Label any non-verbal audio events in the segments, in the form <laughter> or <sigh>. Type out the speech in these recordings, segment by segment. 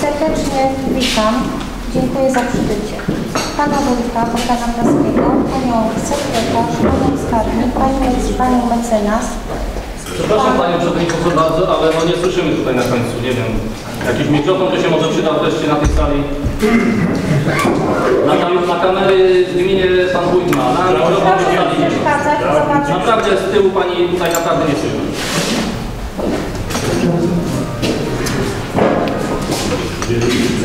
Serdecznie witam. Dziękuję za przybycie. Pana wójta, pana Praskiego, panią sekretarz, panią skarbnik, panią, panią mecenas. Przepraszam Panią Przewodniczącą bardzo, ale no nie słyszymy tutaj na końcu, nie wiem. Jakiś mikrofon to się może przyda wreszcie na tej sali. Na, na kamery gminie Pan Wójt ma, na mikrofon nie. Naprawdę z tyłu Pani tutaj naprawdę nie słyszy.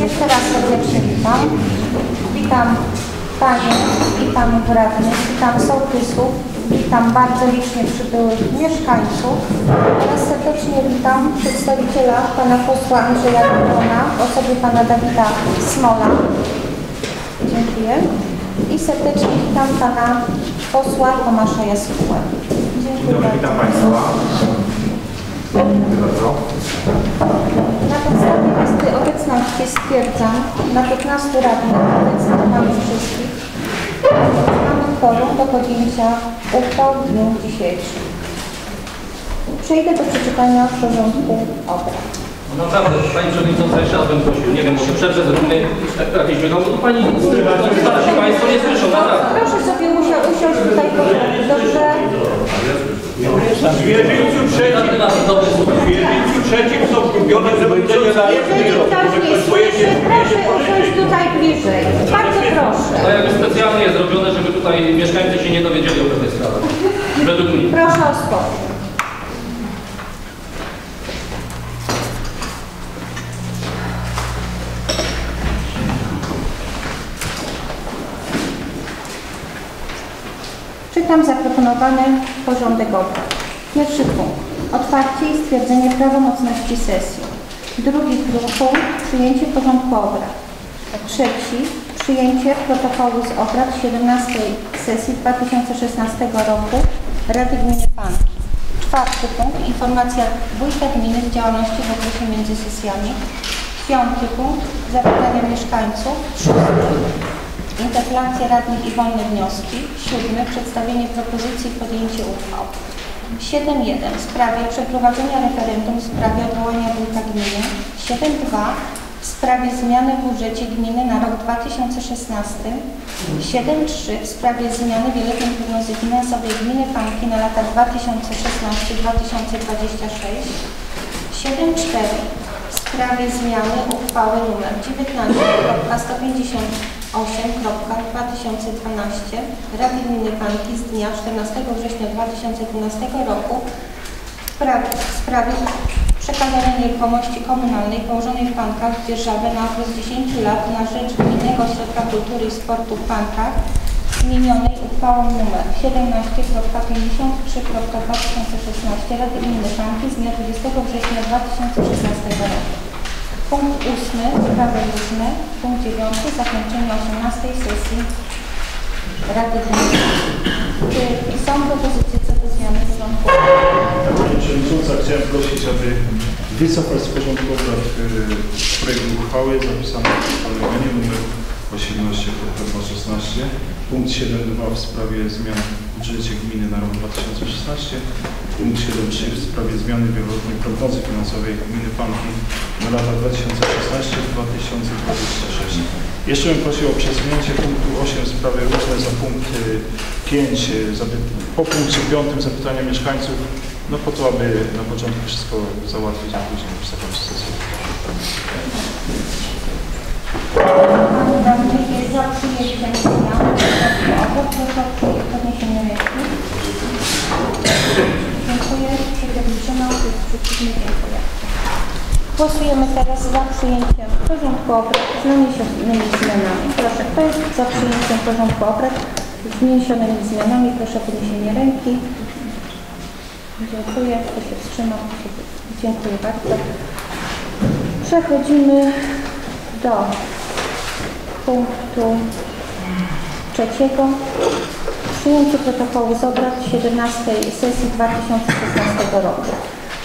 Jeszcze raz serdecznie witam. Witam Panie Panów Radnych, witam sołtysów, witam bardzo licznie przybyłych mieszkańców oraz serdecznie witam przedstawiciela Pana posła Andrzeja Dudona w osobie Pana Dawida Smola. Dziękuję. I serdecznie witam Pana posła Tomasza Jaskułę. Dziękuję Dobry, witam Państwa. Dziękuję bardzo. Na podstawie listy obecności stwierdzam na 15 radnych obecnych mamy wszystkich. Mamy kworum do podjęcia uchwał w dniu dzisiejszym. Przejdę do przeczytania porządku obrad. No Naprawdę, Pani Przewodnicząca jeszcze raz bym prosił, nie wiem, może przerwę zrobimy jakieś wyglądy. Pani, starsi Państwo nie słyszą, naprawdę. Proszę sobie usiąść tutaj dobrze? W wierzchu trzecim, Żadny nas dobry słuch. w wierzchu trzecim są kupione zobaczenia na Jeżeli ktoś nie słyszy, proszę usiąść tutaj bliżej. Bardzo To proszę. jakby specjalnie jest zrobione, żeby tutaj mieszkańcy się nie dowiedzieli o pewnych sprawach. Według mnie. Proszę o spokój. Czytam zaproponowany porządek obrad. Pierwszy punkt. Otwarcie i stwierdzenie prawomocności sesji. Drugi punkt. Przyjęcie porządku obrad. Trzeci. Przyjęcie protokołu z obrad 17 sesji 2016 roku Rady Gminy Panki. Czwarty punkt. Informacja wójta gminy z działalności w okresie między sesjami. Piąty punkt. Zapytania mieszkańców. Szósty. Interpelacje radnych i wolne wnioski. Siódmy. Przedstawienie propozycji i podjęcie uchwał. 7.1. W sprawie przeprowadzenia referendum w sprawie odwołania wójta gminy. 7.2. W sprawie zmiany w budżecie gminy na rok 2016. 7.3. W sprawie zmiany wieloletniej prognozy finansowej gminy Panki na lata 2016-2026. 7.4 w sprawie zmiany uchwały nr 19.158.2012 Rady Gminy Panki z dnia 14 września 2012 roku w sprawie, w sprawie przekazania nieruchomości komunalnej położonej w Pankach w Dzierżawę na okres 10 lat na rzecz Gminnego Ośrodka Kultury i Sportu w Pankach zmienionej uchwałą nr 17.53.2016 Rady Gminy Panki z dnia 20 września 2016 roku. Punkt 8. Sprawy różne. Punkt 9. Zakończenie 18 sesji Rady Gminy. Czy są propozycje co do zmiany porządku? Pani Przewodnicząca, chciałem prosić, aby wycofać z porządku obrad y, projekt uchwały zapisany w ustawie numer 18 16 punkt 7.2 w sprawie zmian budżecie gminy na rok 2016 punkt 7.3 w sprawie zmiany wieloletniej prognozy finansowej gminy Panki na lata 2016-2026. Jeszcze bym prosił o przesunięcie punktu 8 w sprawie różne za punkt y, 5 y, zapy- po punkcie 5 zapytania mieszkańców no po to, aby na początku wszystko załatwić, a później zakończyć sesję. Zmian obrad. Proszę o podniesienie ręki. Dziękuję. Przeciw wytrzymał. Kto jest przeciwny? Dziękuję. Głosujemy teraz za przyjęciem porządku obrad z naniesionymi zmianami. Proszę, kto jest za przyjęciem porządku obrad z wniesionymi zmianami? Proszę o podniesienie ręki. Dziękuję. Kto się wstrzymał? Dziękuję bardzo. Przechodzimy do punktu trzeciego. Przyjęcie protokołu z obrad 17 sesji 2016 roku.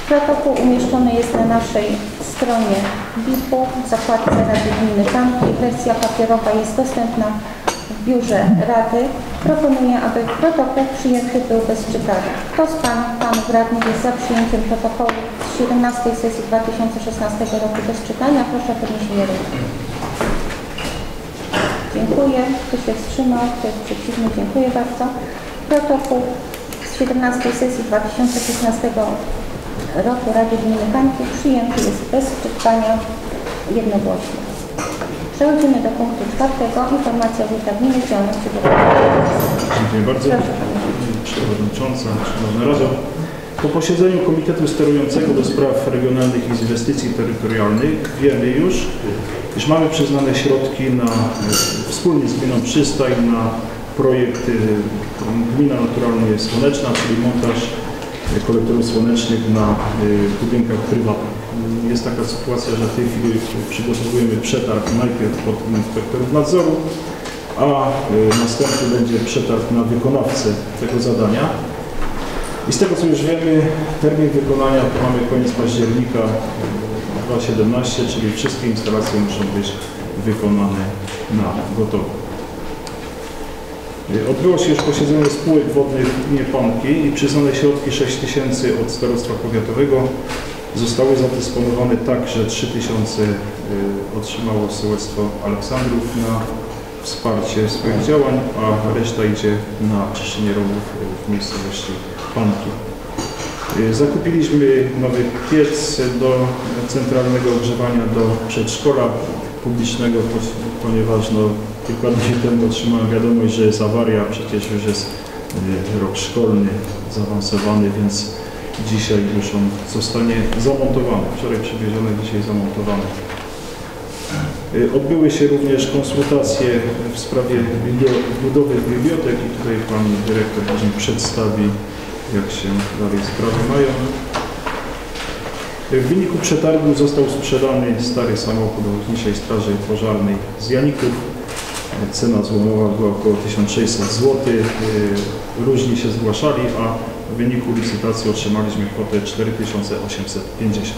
Protokół umieszczony jest na naszej stronie BIP-u w zakładce Rady Gminy Panki. Wersja papierowa jest dostępna w biurze Rady. Proponuję, aby protokół przyjęty był bez czytania. Kto z Pań Panów Radnych jest za przyjęciem protokołu z 17 sesji 2016 roku bez czytania? Proszę o podniesienie ręki. Dziękuję. Kto się wstrzymał? Kto jest przeciwny? Dziękuję bardzo. Protokół z 17 sesji 2016 roku Rady Gminy Kańki przyjęty jest bez czytania jednogłośnie. Przechodzimy do punktu czwartego. Informacja wójta gminy z działalności gospodarczej. Dziękuję bardzo. Proszę. Przewodnicząca, Szanowna Rado. Po posiedzeniu Komitetu Sterującego do Spraw Regionalnych i Inwestycji Terytorialnych wiemy już, iż mamy przyznane środki na, wspólnie z Gminą Przystań na projekt Gmina Naturalnie Słoneczna, czyli montaż kolektorów słonecznych na e, budynkach prywatnych. Jest taka sytuacja, że w tej chwili przygotowujemy przetarg najpierw pod inspektorów nadzoru, a y, następny będzie przetarg na wykonawcę tego zadania. I z tego co już wiemy, termin wykonania mamy koniec października y, 2017, czyli wszystkie instalacje muszą być wykonane na gotowo. Y, Odbyło się już posiedzenie spółek wodnych Panki i przyznane środki 6 tysięcy od starostwa powiatowego zostały zadysponowane tak, że 3 tysiące y, otrzymało sołectwo Aleksandrów na wsparcie swoich działań, a reszta idzie na czyszczenie rowów w miejscowości Panki. Y, Zakupiliśmy nowy piec do centralnego ogrzewania do przedszkola publicznego, po- ponieważ no, kilka dni temu otrzymałem wiadomość, że jest awaria, przecież już jest y, rok szkolny zaawansowany, więc dzisiaj już on zostanie zamontowany. Wczoraj przywieziony, dzisiaj zamontowany. Y, Odbyły się również konsultacje w sprawie budowy bibliotek i tutaj Pani Dyrektor później przedstawi, jak się dalej sprawy mają. Y, W wyniku przetargu został sprzedany stary samochód Ochotniczej Straży Pożarnej z Janików. Y, Cena złomowa była około 1600 zł. Różni się zgłaszali, a w wyniku licytacji otrzymaliśmy kwotę 4850.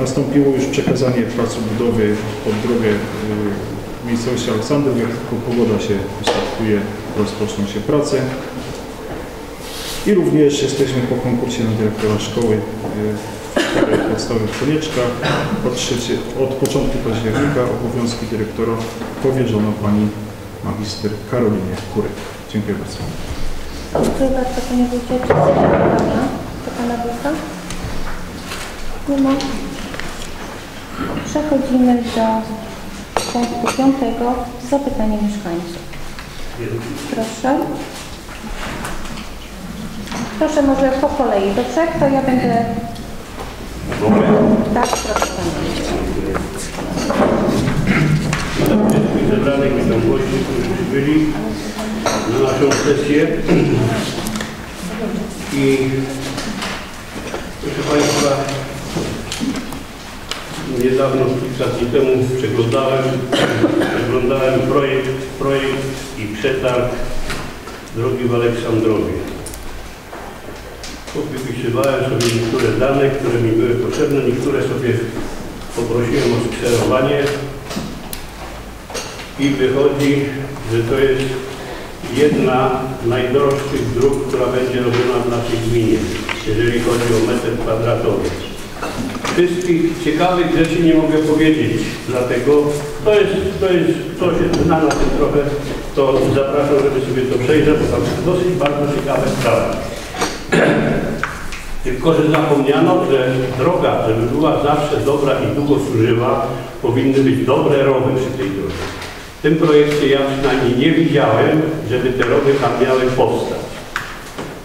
Nastąpiło już przekazanie pracy budowy pod drogę y, miejscowości Aleksandrów. Jak tylko pogoda się ustawkuje, rozpoczną się prace. I również jesteśmy po konkursie na dyrektora szkoły y, w w Konieczkach. Od, od początku października obowiązki dyrektora powierzono pani magister Karolinie Kurek. Dziękuję bardzo. Dziękuję bardzo Panie Wójcie. Czy są pytania do Pana? Nie ma. Przechodzimy do punktu piątego. Zapytanie mieszkańców. Proszę. Proszę może po kolei. Do trzech to ja będę... Tak, proszę wszystkich zebranych, witam gości, którzy przybyli na naszą sesję. I proszę Państwa, niedawno, kilka dni temu przeglądałem, przeglądałem projekt, projekt i przetarg drogi w Aleksandrowie. Wypisywałem sobie niektóre dane, które mi były potrzebne, niektóre sobie poprosiłem o skserowanie i wychodzi, że to jest jedna z najdroższych dróg, która będzie robiona w naszej gminie, jeżeli chodzi o metr kwadratowy. Wszystkich ciekawych rzeczy nie mogę powiedzieć, dlatego to jest, to jest, zna na tym trochę, to zapraszam, żeby sobie to przejrzeć, bo tam dosyć bardzo ciekawe sprawy. <clears throat> Tylko, że zapomniano, że droga, żeby była zawsze dobra i długo służyła, powinny być dobre rowy przy tej drodze. W tym projekcie ja przynajmniej nie widziałem, żeby te rowy tam miały powstać.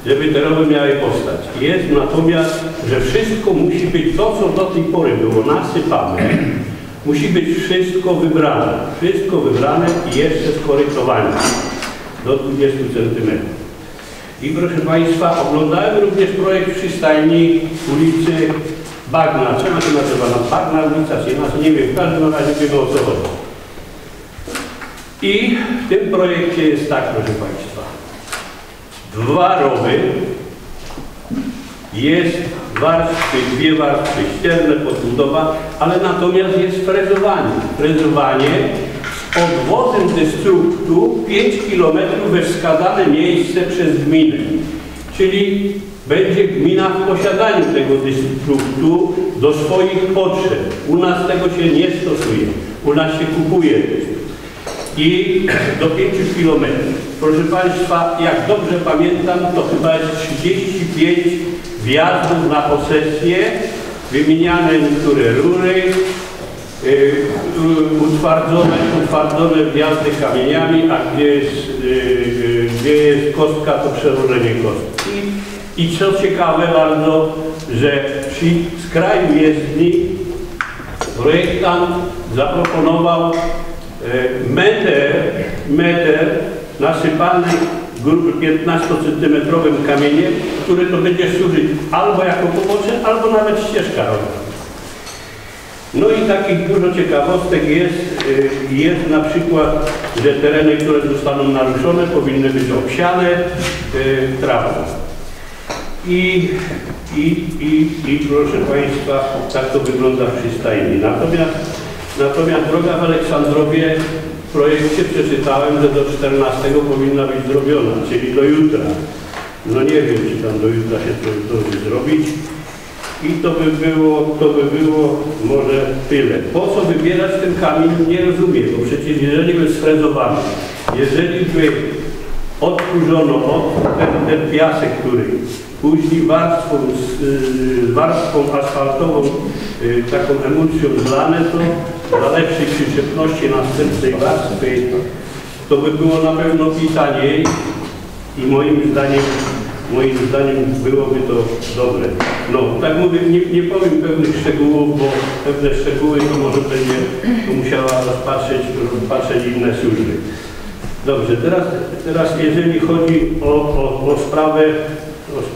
Żeby te rowy miały powstać. Jest natomiast, że wszystko musi być to, co do tej pory było nasypane, musi być wszystko wybrane. Wszystko wybrane i jeszcze skorykowane do 20 centymetrów. I proszę Państwa, oglądałem również projekt przystajni ulicy Bagna. Co ona się nazywa? No, Bagna ulica, czy nie wiem, w każdym razie wiem o co chodzi. I w tym projekcie jest tak, proszę Państwa. Dwa rowy, jest warstwy, dwie warstwy ścierne, podbudowa, ale natomiast jest frezowanie. Frezowanie odwozem destruktu 5 km we wskazane miejsce przez gminę. Czyli będzie gmina w posiadaniu tego destruktu do swoich potrzeb. U nas tego się nie stosuje. U nas się kupuje i <clears throat> do 5 km. Proszę Państwa, jak dobrze pamiętam, to chyba jest 35 wjazdów na posesję, wymieniane niektóre rury, y, y, utwardzone, utwardzone wjazdy kamieniami, a gdzie jest, y, gdzie jest kostka, to przełożenie kostki. I co ciekawe bardzo, że przy skraju jezdni projektant zaproponował e, meter, meter nasypany 15-centymetrowym kamieniem, który to będzie służyć albo jako pobocze, albo nawet ścieżka rowerowa. No i takich dużo ciekawostek jest. y, Jest na przykład, że tereny, które zostaną naruszone, powinny być obsiane y, trawą. I, i, i, I proszę Państwa, tak to wygląda przy stajni. Natomiast, natomiast droga w Aleksandrowie w projekcie przeczytałem, że do 14 powinna być zrobiona, czyli do jutra. No nie wiem, czy tam do jutra się to zdąży zrobić. I to by było, to by było może tyle. Po co wybierać ten kamień, nie rozumiem, bo przecież jeżeli był sfrezowany, jeżeli by odkurzono od ten, ten piasek, który później warstwą, z, y, warstwą asfaltową, y, taką emulsją zlane, to dla lepszej przyczepności następnej warstwy, to by było na pewno i taniej i moim zdaniem, moim zdaniem byłoby to dobre. No, tak mówię, nie, nie powiem pewnych szczegółów, bo pewne szczegóły to może będzie to musiała rozpatrzeć, rozpatrzeć inne służby. Dobrze, teraz, teraz jeżeli chodzi o, o, o sprawę,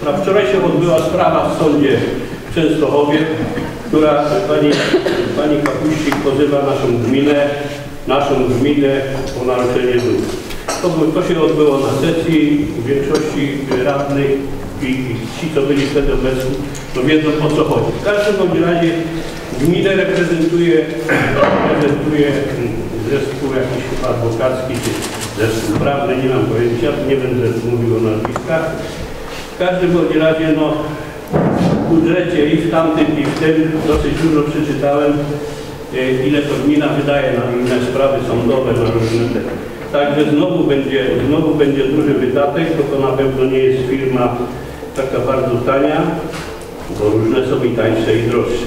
o wczoraj się odbyła sprawa w sądzie w Częstochowie, która pani, pani Kapuścik pozywa naszą gminę, naszą gminę o naruszenie dóbr. To, to się odbyło na sesji większości radnych i, i ci, co byli wtedy obecni, to wiedzą o co chodzi. W każdym bądź razie gminę reprezentuje, reprezentuje mm, zespół jakiś adwokacki, czy zespół prawny, nie mam pojęcia, nie będę mówił o nazwiskach. W każdym bądź razie, no, w budżecie i w tamtym, i w tym dosyć dużo przeczytałem, e, ile to gmina wydaje na inne sprawy sądowe, na różne te. Także znowu będzie, znowu będzie duży wydatek, bo to na pewno nie jest firma taka bardzo tania, bo różne są i tańsze i droższe.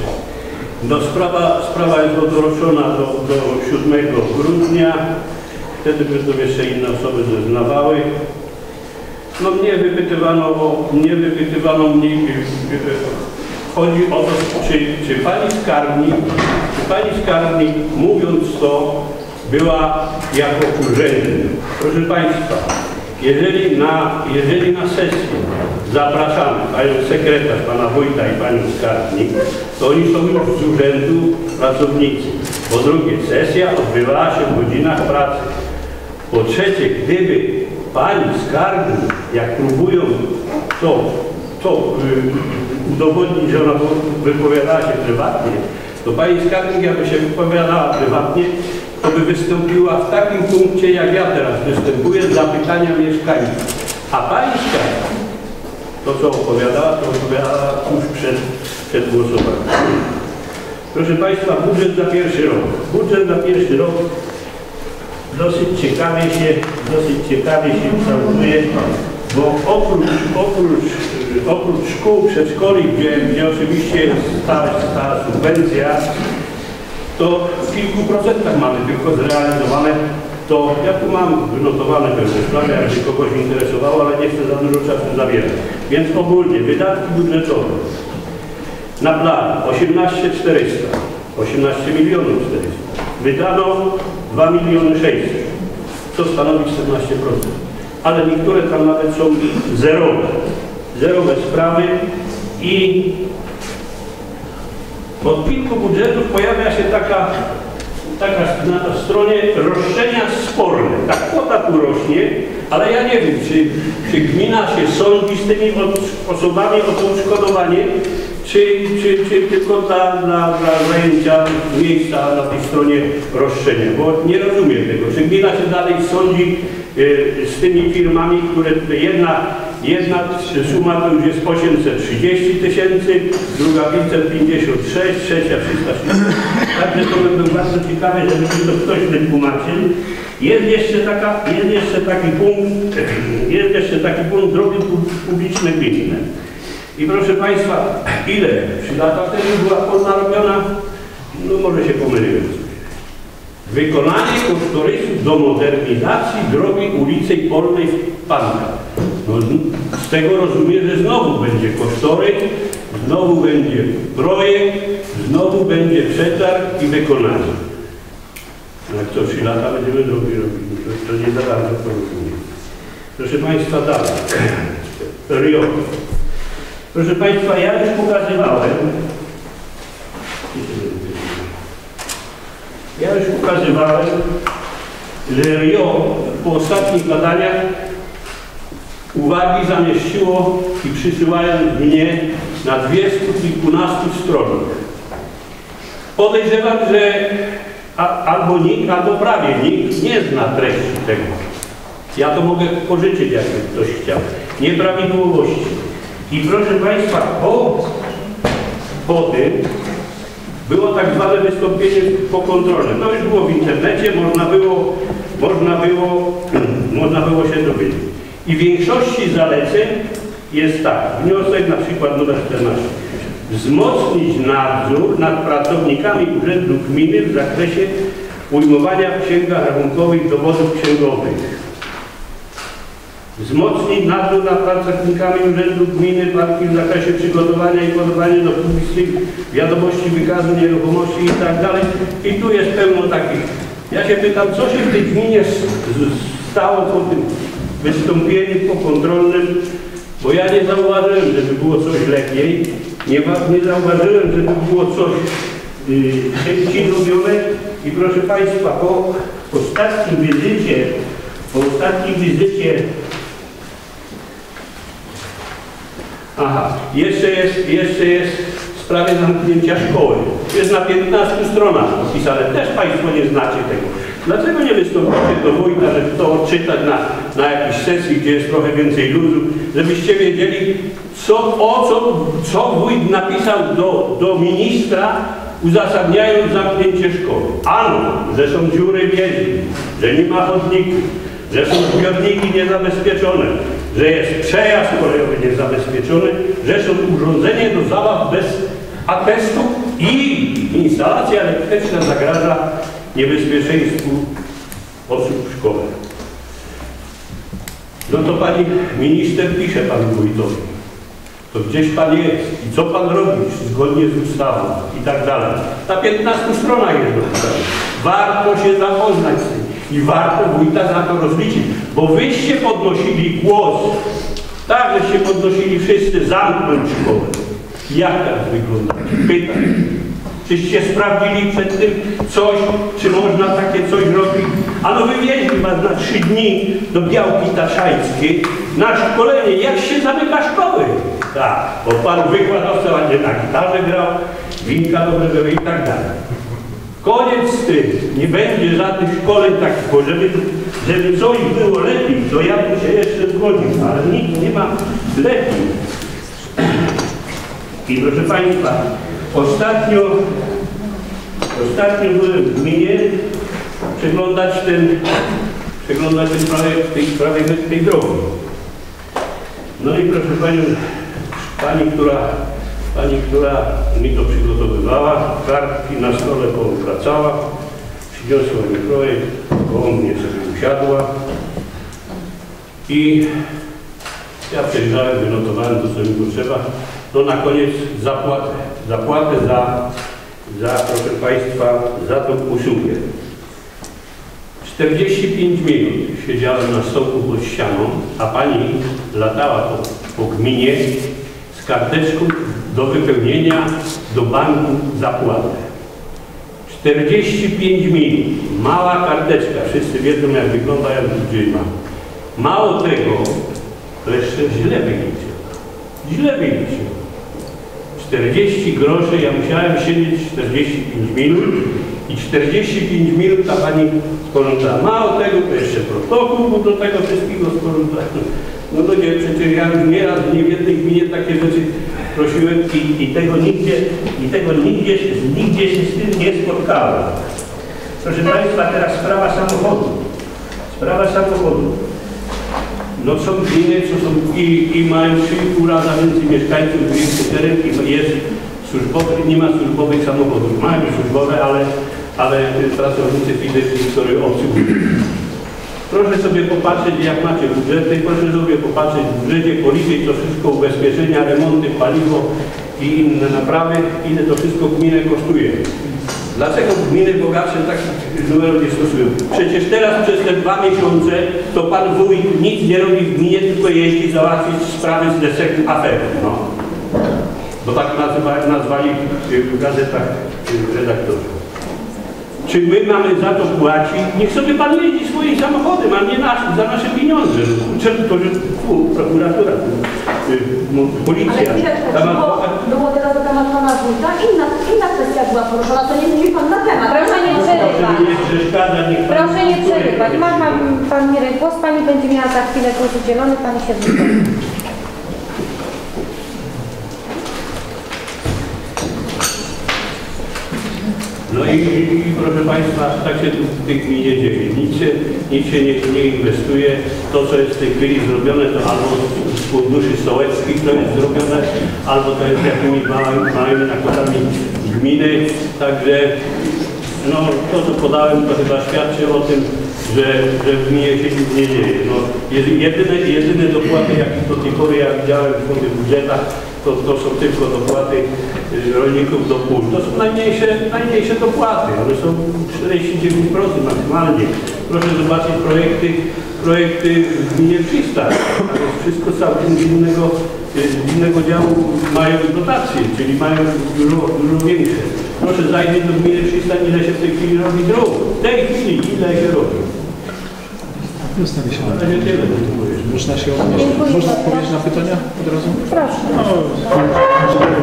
No, sprawa, sprawa jest odroczona do, do 7 grudnia. Wtedy będą jeszcze inne osoby zeznawały. No mnie wypytywano, o, mnie wypytywano mnie, chodzi o to, czy, czy pani skarbnik, czy pani skarbnik mówiąc to była jako urzędnik. Proszę Państwa, jeżeli na, jeżeli na sesję zapraszamy panią sekretarz, pana wójta i panią skarbnik, to oni są już z urzędu pracownicy. Po drugie, sesja odbywała się w godzinach pracy. Po trzecie, gdyby pani skarbnik, jak próbują to, to y, udowodnić, że ona wypowiadała się prywatnie, to pani skarbnik, jakby się wypowiadała prywatnie, to by wystąpiła w takim punkcie, jak ja teraz występuję, z zapytania mieszkańców. A pani skarbnik, to co opowiadała, to opowiadała tuż przed, przed głosowaniem. Proszę Państwa, budżet za pierwszy rok. Budżet za pierwszy rok dosyć ciekawie się, dosyć ciekawie się kształtuje, bo oprócz, oprócz, oprócz szkół, przedszkoli, gdzie, gdzie oczywiście jest ta subwencja, to w kilku procentach mamy tylko zrealizowane. To ja tu mam wynotowane pewne sprawy, jakby kogoś interesowało, ale nie chcę za dużo czasu zabierać. Więc ogólnie wydatki budżetowe na plan 18 400, 18 milionów 400. Wydano 2 miliony 600, co stanowi 14%. Ale niektóre tam nawet są zerowe. Zerowe sprawy i od kilku budżetów pojawia się taka, taka na stronie roszczenia sporne. Ta kwota tu rośnie, ale ja nie wiem, czy, czy gmina się sądzi z tymi osobami o to odszkodowanie, czy, czy, czy tylko dla, dla, dla zajęcia miejsca na tej stronie roszczenia, bo nie rozumiem tego. Czy gmina się dalej sądzi y, z tymi firmami, które jedna, jedna suma to już jest 830 tysięcy, druga 556, trzecia 360. Także to by bardzo ciekawe, żeby to ktoś wytłumaczył. Jest jeszcze, taka, jest jeszcze taki punkt, jest jeszcze taki punkt drogi pu- publiczne gminne. I proszę Państwa, ile? Trzy lata temu była ona robiona? No może się pomyliłem. Wykonanie kosztorysu do modernizacji drogi ulicy Polnej w Pankach. No, z tego rozumiem, że znowu będzie kosztorys, znowu będzie projekt, znowu będzie przetarg i wykonanie. No Jak co, trzy lata będziemy robić, robić. To, to nie za bardzo to rozumiem. Proszę Państwa, dalej. Rio. Proszę Państwa, ja już pokazywałem, ja już pokazywałem, że Rio po ostatnich badaniach uwagi zamieściło i przysyłają mnie na dwiestu kilkunastu stronach. Podejrzewam, że a, albo nikt, albo prawie nikt nie zna treści tego. Ja to mogę pożyczyć, jakby ktoś chciał. Nieprawidłowości. I proszę Państwa, po, po tym było tak zwane wystąpienie pokontrolne. To już było w internecie, można było, można było, <clears throat> można było się dowiedzieć. I w większości zaleceń jest tak, wniosek na przykład numer 14. Wzmocnić nadzór nad pracownikami Urzędu Gminy w zakresie ujmowania w księgach rachunkowych dowodów księgowych. Wzmocnić nadzór nad pracownikami Urzędu Gminy Parki w zakresie przygotowania i podawania do publicznych wiadomości wykazu nieruchomości i tak. I tu jest pełno takich. Ja się pytam, co się w tej gminie stało po tym wystąpieniu pokontrolnym, bo ja nie zauważyłem, żeby było coś lepiej. Nie, nie zauważyłem, żeby było coś yy, robione. I proszę Państwa, po ostatnim wizycie, po ostatnim wizycie Aha, jeszcze jest, jeszcze jest w sprawie zamknięcia szkoły. Jest na 15 stronach opisane. Też Państwo nie znacie tego. Dlaczego nie wystąpicie do wójta, żeby to odczytać na, na jakiejś sesji, gdzie jest trochę więcej ludu, żebyście wiedzieli, co, o co, co wójt napisał do, do ministra, uzasadniając zamknięcie szkoły. Ano, że są dziury w że nie ma chodników, że są zbiorniki niezabezpieczone, że jest przejazd kolejowy niezabezpieczony, że są urządzenia do zabaw bez atestu i instalacja elektryczna zagraża niebezpieczeństwu osób szkole. No to pani minister pisze panu wójtowi. To gdzieś pan jest i co pan robi zgodnie z ustawą i tak dalej. Na 15 stronach jest napisane. Warto się zapoznać z tym i warto wójta za to rozliczyć, bo wyście podnosili głos, tak, żeście podnosili wszyscy zamknąć szkołę. Jak tak wygląda? Pytam. Czyście sprawdzili przed tym coś, czy można takie coś robić? Ano wywieźli was na trzy dni do Białki Taszańskiej na szkolenie, jak się zamyka szkoły. Tak, bo pan wykładowca ładnie na gitarze grał, winka dobre były i tak dalej. Koniec z tym. Nie będzie żadnych szkoleń takich, bo żeby, żeby coś było lepiej, to ja bym się jeszcze zgodził, ale nikt nie ma lepiej. I proszę Państwa, ostatnio, ostatnio byłem w gminie przeglądać ten, przeglądać ten projekt tej, sprawie tej drogi. No i proszę Panią, Pani, która, Pani, która mi to przygotowywała, kartki na stole poobracała, przyniosła mi projekt, koło mnie sobie usiadła i ja przejrzałem, wynotowałem to, co mi potrzeba. No na koniec zapłatę. Zapłatę za, za, proszę Państwa, za tą usługę. 45 minut siedziałem na stołku pod ścianą, a Pani latała po, po gminie z karteczką do wypełnienia do banku zapłatę. 45 minut. Mała karteczka. Wszyscy wiedzą jak wygląda jak ma. Mało tego, to jeszcze źle wyliczył. Źle wyliczył. 40 groszy, ja musiałem siedzieć 45 minut i 45 minut ta pani sporządzała. Mało tego, to jeszcze protokół do tego wszystkiego sporządzania. No ludzie, przecież ja już nieraz nie w jednej gminie takie rzeczy prosiłem i, i tego nigdzie, i tego nigdzie, nigdzie się z tym nie spotkałem. Proszę Państwa, teraz sprawa samochodu. Sprawa samochodu. No są gminy, co są i, i mają 3,5 razy więcej mieszkańców, większy teren i jest służbowy, nie ma służbowych samochodów. Mają służbowe, ale, ale pracownicy FIDE, którzy obsługują. Proszę sobie popatrzeć, jak macie budżety, proszę sobie popatrzeć w budżecie, policzyć to wszystko, ubezpieczenia, remonty, paliwo i inne naprawy, ile to wszystko gminę kosztuje. Dlaczego gminy bogatsze takich numerów nie stosują? Przecież teraz przez te dwa miesiące to pan wójt nic nie robi w gminie, tylko jeździ załatwić sprawy z desek afery. No. Bo tak nazwali w gazetach redaktorzy. Czy my mamy za to płacić? Niech sobie pan jeździ swoim samochodem, a nie nasz, za nasze pieniądze. Czemu to, że fu, prokuratura, y, policja, Ale chwileczkę, tam było, było teraz na temat pana wójta, inna, inna kwestia była poruszona, to nie mówi pan na temat. Proszę nie przerywać. Proszę nie przerywać. Ma pan, pan Mirek głos, pani będzie miała za chwilę głos udzielony, pani się wypowie. No i, proszę Państwa, tak się tu w tej gminie dzieje. Nic się, nic się nie, nie inwestuje. To, co jest w tej chwili zrobione, to albo z funduszy sołeckich to jest zrobione, albo to jest jakimiś małymi, małymi nakładami gminy. Także no, to, co podałem, to chyba świadczy o tym, że, że w gminie się nic nie dzieje. No, jedy- jedyne, jedyne dopłaty, jakie do tej pory ja widziałem w budżetach, to, to są tylko dopłaty y, rolników do pól. To są najmniejsze, najmniejsze dopłaty. One są 49% maksymalnie. Proszę zobaczyć projekty, projekty w gminie Przystań. Jest wszystko całkiem innego, y, innego działu mają dotacje, czyli mają dużo, dużo większe. Proszę zajrzeć do gminy Przystań, ile się w tej chwili robi dróg. W tej chwili ile się robi. Zostawię się Na. Można się odnieść. Można odpowiedzieć na pytania od razu? Proszę.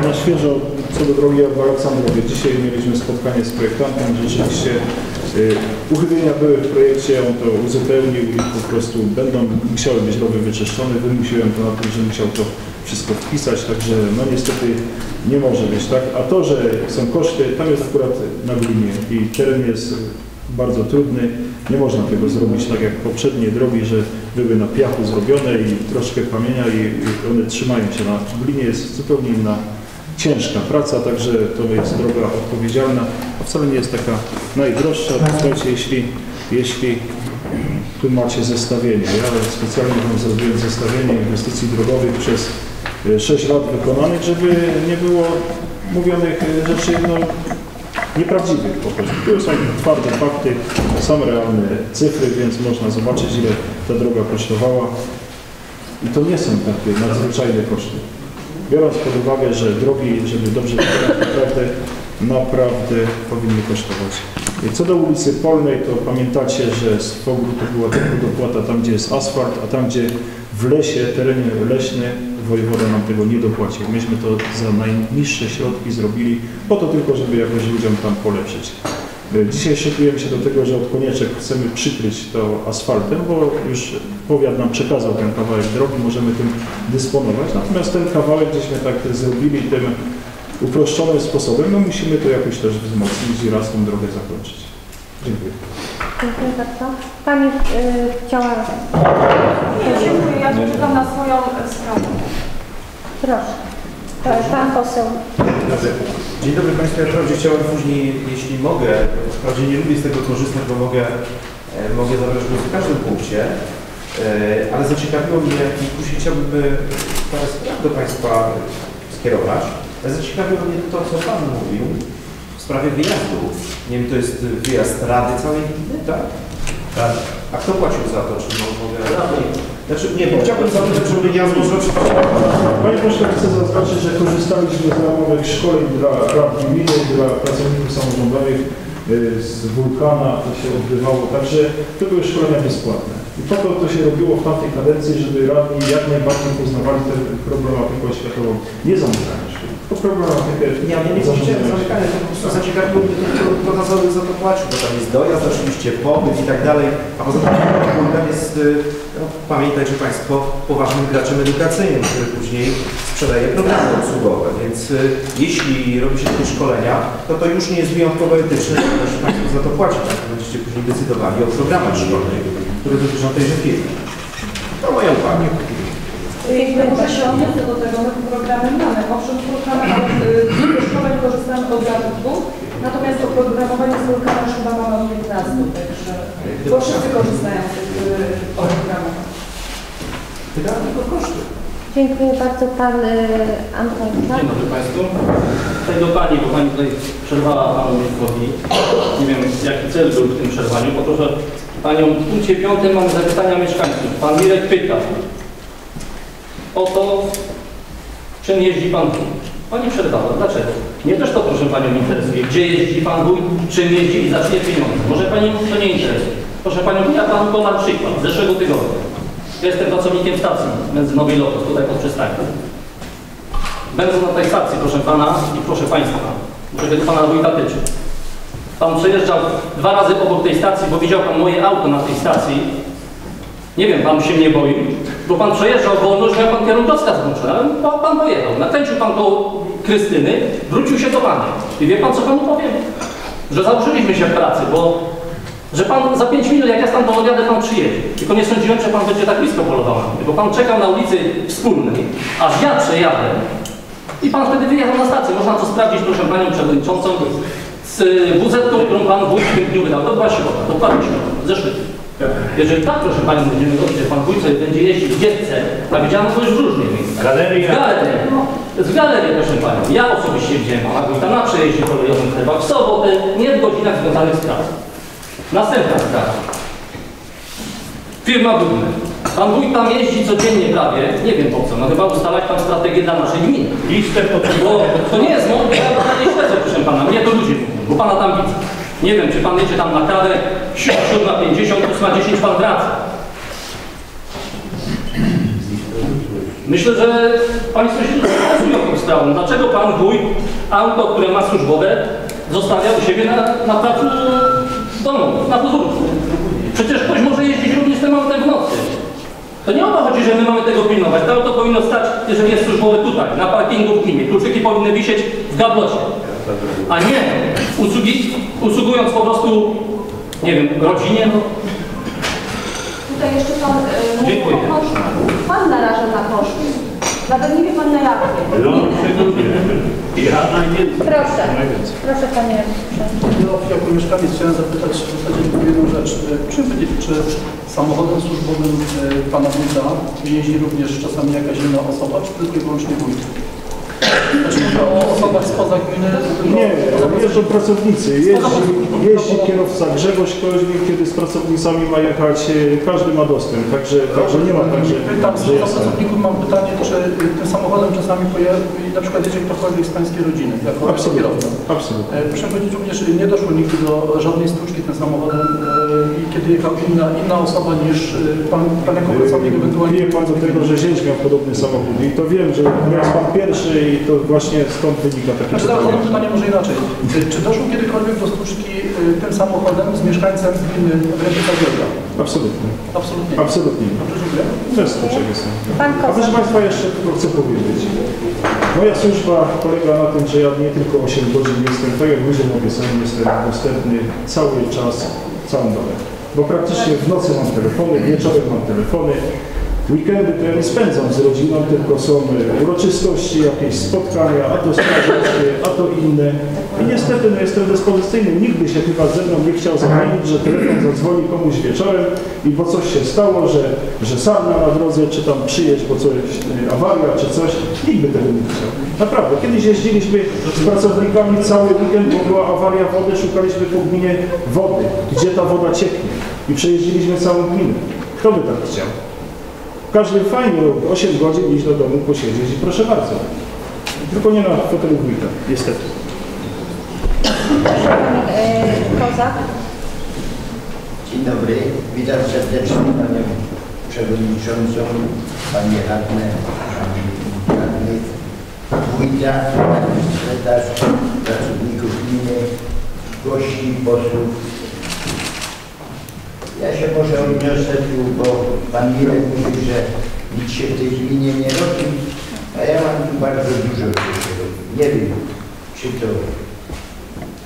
No, na świeżo co do drogi od Aleksandrowie. Dzisiaj mieliśmy spotkanie z projektantem. Rzeczywiście y, uchybienia były w projekcie, on to uzupełnił i po prostu będą musiały być rowy wyczyszczone. Wymusiłem to na tym, że musiał to wszystko wpisać, także no niestety nie może być tak. A to, że są koszty, tam jest akurat na gminie i teren jest bardzo trudny. Nie można tego zrobić tak jak poprzednie drogi, że były na piachu zrobione i troszkę kamienia i, one trzymają się na glinie jest zupełnie inna ciężka praca, także to jest droga odpowiedzialna, a wcale nie jest taka najdroższa. Słuchajcie, jeśli, jeśli tu macie zestawienie, ja specjalnie Wam zrobiłem zestawienie inwestycji drogowych przez e, 6 lat wykonanych, żeby nie było mówionych e, rzeczy no, nieprawdziwych po prostu. Tu są twarde fakty, są realne cyfry, więc można zobaczyć, ile ta droga kosztowała. I to nie są takie nadzwyczajne koszty. Biorąc pod uwagę, że drogi, żeby dobrze wykonać, naprawdę, naprawdę powinny kosztować. Co do ulicy Polnej, to pamiętacie, że z POG-u to była tylko dopłata tam, gdzie jest asfalt, a tam, gdzie w lesie, terenie leśne, wojewoda nam tego nie dopłacił. Myśmy to za najniższe środki zrobili, po to tylko, żeby jakoś ludziom tam polepszyć. E, Dzisiaj szykujemy się do tego, że od konieczek chcemy przykryć to asfaltem, bo już powiat nam przekazał ten kawałek drogi, możemy tym dysponować. Natomiast ten kawałek gdzieśmy tak zrobili tym uproszczonym sposobem, no musimy to jakoś też wzmocnić i raz tą drogę zakończyć. Dziękuję. Dziękuję bardzo. Pani y, chciała... Dziękuję, ja czekam na swoją e, sprawę. Proszę. Pa- Pan poseł. Dzień dobry Państwu, ja wprawdzie chciałem później, jeśli mogę, wprawdzie nie lubię z tego korzystać, bo mogę, e, mogę zabrać głos w każdym punkcie, e, ale zaciekawiło mnie i później chciałbym parę spraw do Państwa skierować. Ale Zaciekawiło mnie to, co Pan mówił sprawie wyjazdu. Nie wiem, to jest wyjazd Rady całej gminy, tak? Tak. A kto płacił za to, czy mo- mogę... Znaczy, nie, bo chciałbym zapytać, żeby ja złożył Panie pośle, chcę zaznaczyć, że korzystaliśmy z ramowych szkoleń dla rad gminy, dla pracowników samorządowych. y, z wulkana, to się odbywało, także to były szkolenia bezpłatne. I po to to się robiło w tamtej kadencji, żeby radni jak najbardziej poznawali tę problematykę oświatową. Nie zamykania problematykę Nie, ja nie chciałem zamykania, to po prostu zaciekawiło mnie, kto, kto na za, za to płacił, bo tam jest dojazd, oczywiście pobyt i tak dalej, a poza tym Bulgar jest, y, no, pamiętajcie Państwo, poważnym graczem edukacyjnym, który później sprzedaje programy obsługowe, więc y, jeśli robi się takie szkolenia, to to już nie jest wyjątkowo etyczne, ponieważ Państwo za to płacić, tak? będziecie później decydowali o programach szkolnych, które dotyczą tejże firmy. To moja uwaga. Muszę się odnieść do tego, my programy mamy. Owszem, z programem y, szkoleń korzystamy od zarobku, natomiast oprogramowanie z wulkanem chyba mamy od 15, także bo wszyscy korzystają z tych y, programów. Pytałem tylko koszty. Dziękuję bardzo. Pan y, Anton Dzień dobry Państwu. Tutaj do Pani, bo Pani tutaj przerwała Panu Mirkowi. Nie wiem, jaki cel był w tym przerwaniu. Poproszę Panią, w punkcie piątym mamy zapytania mieszkańców. Pan Mirek pyta o to, czym jeździ Pan wójt. Pani przerwała. Dlaczego? Mnie też to, proszę Panią, interesuje. Gdzie jeździ Pan wójt, czym jeździ i za czyje pieniądze. Może Panią to nie interesuje. Proszę Panią, ja Panu podam przykład z zeszłego tygodnia. Ja jestem pracownikiem stacji benzynowej Lotos, tutaj pod przystankiem. Będąc na tej stacji, proszę Pana i proszę Państwa, żeby Pana wójta tyczy. Pan przejeżdżał dwa razy obok tej stacji, bo widział Pan moje auto na tej stacji. Nie wiem, Pan się nie boi, bo Pan przejeżdżał wolność, miał Pan kierunkowskaz włączony, ale pa- Pan pojechał. Nakręcił Pan koło Krystyny, wrócił się do Pana. I wie Pan, co Panu powiem? Że założyliśmy się w pracy, bo że Pan za 5 minut, jak ja tam dojadę, Pan przyjedzie. Tylko nie sądziłem, że Pan będzie tak blisko polował bo Pan czekał na ulicy Wspólnej, aż ja przejadę i Pan wtedy wyjechał na stację. Można to sprawdzić, proszę Panią Przewodniczącą, z wz którą Pan w tym dniu wydał. To była środa, dokładnie środa, zeszły. Jeżeli tak, proszę Panią, będziemy robić, że Pan wójt sobie będzie jeździć gdzie chce, a to już w różnych miejscach. Galeria. W galerii. W galerii, proszę Panią. Ja osobiście widziałem Pana wójta na przejeździe kolejowym w Chebach w sobotę, nie w godzinach związanych z pracą. Następna sprawa. Firma Budne. Pan wójt tam jeździ codziennie prawie, nie wiem po co, no chyba ustalać tam strategię dla naszej gminy. Listę pod Bo to nie jest mądre, ja pana nie śledzę, proszę pana, mnie to ludzie mówią, bo pana tam widzę. Nie wiem, czy pan jedzie tam na kawę, 7.50, 8.10 pan wraca. Myślę, że Państwo się interesują tą sprawą. Dlaczego Pan Wójt auto, które ma służbowe, zostawia u siebie na, na placu domu, na podwórku? Przecież ktoś może jeździć również tym autem w nocy. To nie o to chodzi, że my mamy tego pilnować. To auto powinno stać, jeżeli jest służbowe tutaj, na parkingu w gminie. Kluczyki powinny wisieć w gablocie. A nie usługi, usługując po prostu, nie wiem, rodzinie, no, Tutaj jeszcze Pan y, mówi Dziękuję. o kosztach. Pan naraża na koszty. Nawet nie wie Pan na jakie. No. Ja najwięcej. Proszę. Proszę Panie Przewodniczący. No, jako mieszkaniec chciałem zapytać w zasadzie jedną rzecz. E, Czy, będzie- czy samochodem służbowym e, Pana Wójta jeździ również czasami jakaś inna osoba, czy tylko i wyłącznie wójt? Mówię o osobach spoza gminy. Nie, jeżdżą pracownicy. Jeździ, jeździ kierowca Grzegorz Koźmik, kiedy z pracownicami ma jechać, e, każdy ma dostęp, także, także nie ma tak, że, Pytam jest. pracowników, mam pytanie, czy y, tym samochodem czasami pojawi, na przykład jedzie ktokolwiek z Pańskiej rodziny, jako Absolutnie, kierowca. absolutnie. E, Proszę powiedzieć również, nie doszło nigdy do żadnej stłuczki tym samochodem, e, i kiedy jechał inna, inna osoba niż pan, pan jako pracownik ewentualnie. Wie pan do tego, że zięć miał podobny samochód i to wiem, że jest pan pierwszy i to właśnie stąd wynika takie Znaczy pytanie. zadam pytanie może inaczej. Czy doszło kiedykolwiek do stłuczki y, tym samochodem z mieszkańcem gminy Rębica Wielka? Absolutnie, Absolutnie. nie. absolutnie. nie. Dobrze, dziękuję. Bez styczek jestem. Pan A proszę. Państwa, jeszcze tylko chcę powiedzieć. Moja służba polega na tym, że ja nie tylko 8 godzin jestem, tak jak ludzie mówię, sam jestem dostępny cały czas, całą dobę. Bo praktycznie w nocy mam telefony, wieczorem mam telefony. Weekendy to ja nie spędzam z rodziną, tylko są e, uroczystości, jakieś spotkania, a to strażackie, a to inne. I niestety no, jestem dyspozycyjny. Nigdy się chyba ze mną nie chciał zamienić, że telefon zadzwoni komuś wieczorem i bo coś się stało, że, że sarna na drodze, czy tam przyjeść, bo coś, e, awaria, czy coś. Nikt by tego nie chciał. Naprawdę. Kiedyś jeździliśmy z pracownikami cały weekend, bo była awaria wody, szukaliśmy po gminie wody, gdzie ta woda cieknie. I przejeździliśmy całą gminę. Kto by tak chciał? Każdy fajnie robi 8 godzin iść do domu, posiedzieć i proszę bardzo. Tylko nie na fotelu wójta, niestety. Kozak. Dzień dobry, witam serdecznie Panią Przewodniczącą, Panie Radne, Panie Radny, Wójta, Pani Sekretarz, pracowników gminy, gości, posłów. Ja się może odniosę tu, bo Pan Mirek mówi, że nic się w tej gminie nie robi, a ja mam tu bardzo dużo co się robi. Nie wiem, czy to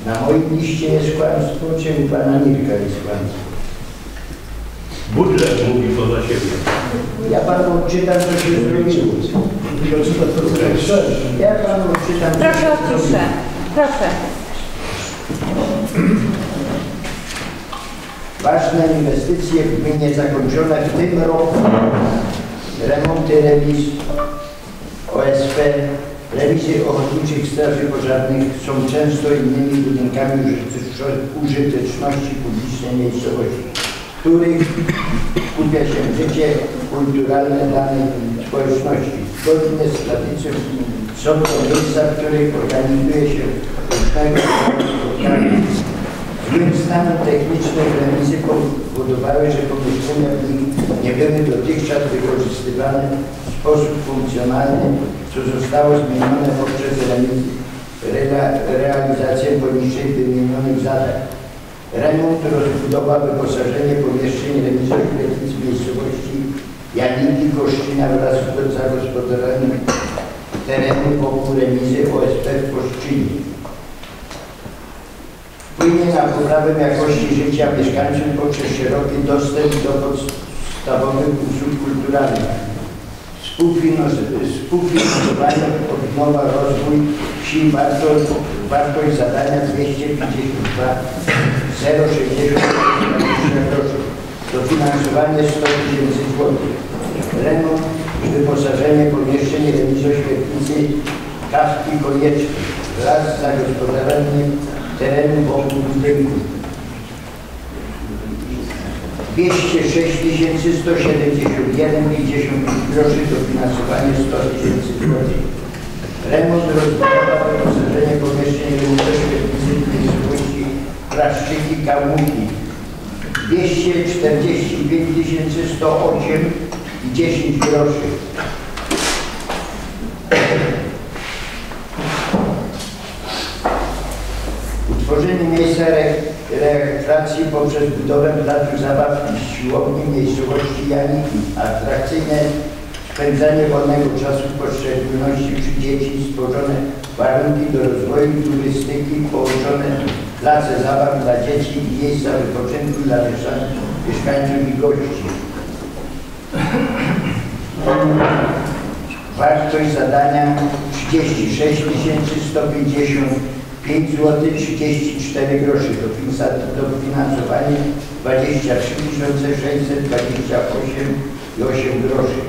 na moim liście jest kłamstwo, czy u Pana Mirka jest kłamstwo. Budżet mówi poza siebie. Ja panu odczytam, co się zrobiło. Ja panu odczytam, co Proszę o się ciszę. zrobiło. Proszę. Ważne inwestycje w gminie zakończone w tym roku. Remonty remiz OSP, remizy ochotniczych straży pożarnych są często innymi budynkami użyteczno- użyteczności publicznej miejscowości, których skupia się życie kulturalne danej społeczności. Zgodnie z tradycją są to miejsca, w których organizuje się różnego rodzaju spotkania Złym stanem technicznym remizy powodowały, że pomieszczenia w nich nie były dotychczas wykorzystywane w sposób funkcjonalny, co zostało zmienione poprzez realizację poniżej wymienionych zadań. Remont, rozbudowa, wyposażenie pomieszczeń remizowych w miejscowości Janiki, Koszczyna wraz z zagospodarowaniem terenu wokół remizy OSP w Koszczynie wpłynie na poprawę jakości życia mieszkańców poprzez szeroki dostęp do podstawowych usług kulturalnych. Współfinans- Współfinansowanie, odnowa, rozwój wsi, wartość, wartość zadania 252 060 groszy. Dofinansowanie 100 tysięcy złotych. Remont wyposażenie pomieszczeń remizoświetnicy Kawki Koniecznej wraz z zagospodarowaniem terenu wokół budynku. 206 171 50 groszy dofinansowanie 100 tysięcy złotych. Remont, rozbudowa, wyposażenie pomieszczeń rynkowych w miejscowości Kraszczyki, Kałuki. 245 108 i 10 groszy. Utworzenie miejsca re- rekreacji poprzez budowę placu zabaw i siłowni miejscowości Janiki. Atrakcyjne spędzanie wolnego czasu w poszczególności przy dzieci, stworzone warunki do rozwoju turystyki, połączone place zabaw dla dzieci i miejsca wypoczynku dla mieszka- mieszkańców i gości. Wartość zadania 36 155 zł 34 groszy. Dofinansowanie 23 628 i 8 groszy.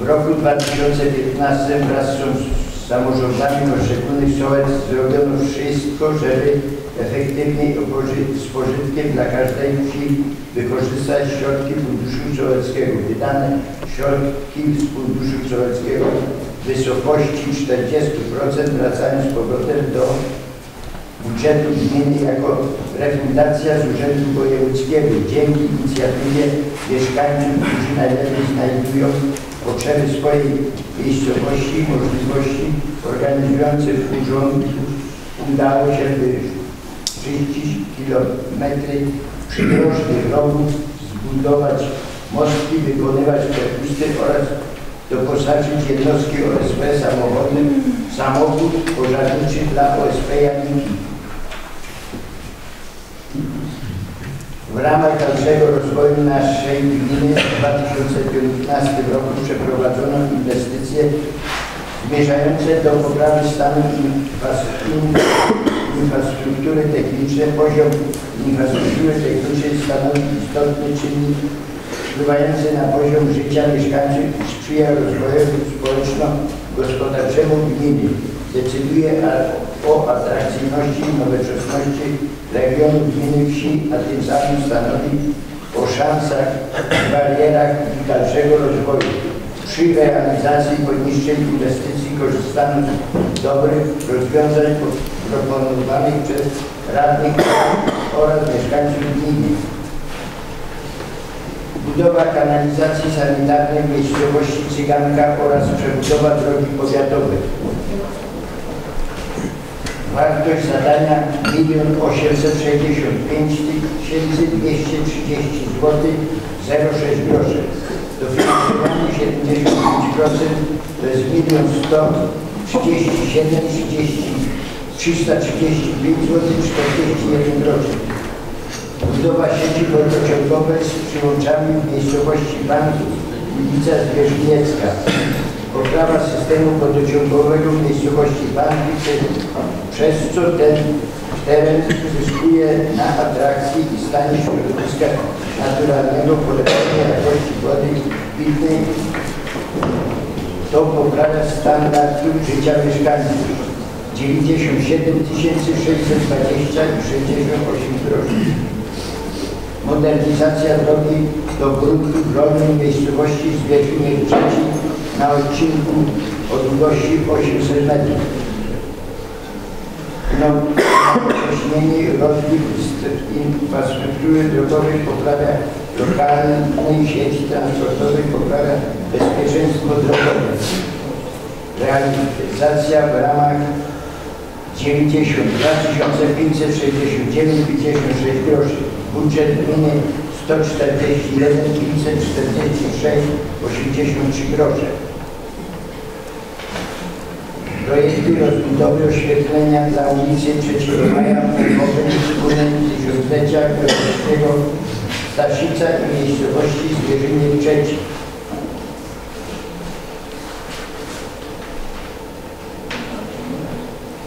W roku 2015 wraz z samorządami poszczególnych sołec zrobiono wszystko, żeby efektywniej z pożytkiem dla każdej wsi wykorzystać środki Funduszu Sołeckiego. Wydane środki z Funduszu Sołeckiego w wysokości 40% wracają z powrotem do budżetu gminy jako refundacja z Urzędu Wojewódzkiego. Dzięki inicjatywie mieszkańców, którzy najlepiej znajdują potrzeby swojej miejscowości i możliwości organizujących urządów udało się wyczyścić kilometry przydrożnych rowów, zbudować mostki, wykonywać przepusty oraz doposażyć jednostki OSP samochodem samochód pożarniczy dla OSP Janiki. W ramach dalszego rozwoju naszej gminy w 2015 roku przeprowadzono inwestycje zmierzające do poprawy stanu infrastruktury technicznej. Poziom infrastruktury technicznej stanowi istotny czynnik wpływający na poziom życia mieszkańców i sprzyja rozwojowi społeczno-gospodarczemu gminy. Decyduje o atrakcyjności i nowoczesności regionu gminy wsi, a tym samym stanowi o szansach i barierach ich dalszego rozwoju. Przy realizacji poniższej inwestycji korzystano z dobrych rozwiązań proponowanych przez radnych oraz mieszkańców gminy. Budowa kanalizacji sanitarnej w miejscowości Cyganka oraz przebudowa drogi powiatowej. Wartość zadania 1 865 230 zł 06 groszy. Dofinansowanie 75% to jest 1 137 30 335 zł 41 groszy. Budowa sieci wodociągowej z przyłączami w miejscowości Banki, ulica Zwierzchniecka. Poprawa systemu wodociągowego w miejscowości Banki, przez- co ten teren zyskuje na atrakcji i stanie środowiska naturalnego, polepszenia jakości wody pitnej. To poprawia standardu życia mieszkańców. 97 620 i 68 groszy modernizacja drogi do gruntu rolnej miejscowości Zwierzyniec Trzeci na odcinku o długości 800 metrów. No, Nowocześnienie rozwój infrastruktury drogowej poprawia lokalnej sieci transportowej, poprawia bezpieczeństwo drogowe. Realizacja w ramach 92 569 56 groszy. Budżet gminy 141 546 83 grosze. Projekty rozbudowy oświetlenia dla ulicy 3 Maja Pojmowej wspólnej tysiąclecia Królewskiego Staszica i miejscowości Zwierzynie Trzeci.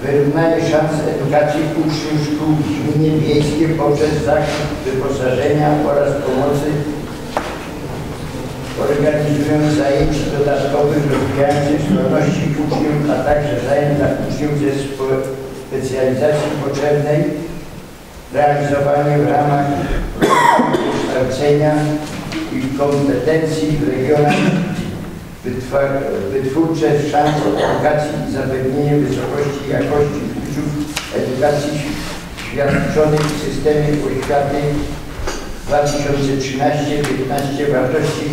Wyrównanie szans edukacji uczniów szkół w gminie wiejskiej poprzez zakup wyposażenia oraz pomocy organizując zajęć dodatkowych rozwijających zdolności uczniów, a także zajęć dla uczniów ze spe- specjalizacji potrzebnej, realizowanie w ramach <clears throat> kształcenia i kompetencji w regionach wytwórcze szans edukacji i zapewnienie wysokości jakości kursów edukacji świadczonych w systemie oświaty 2013-15 wartości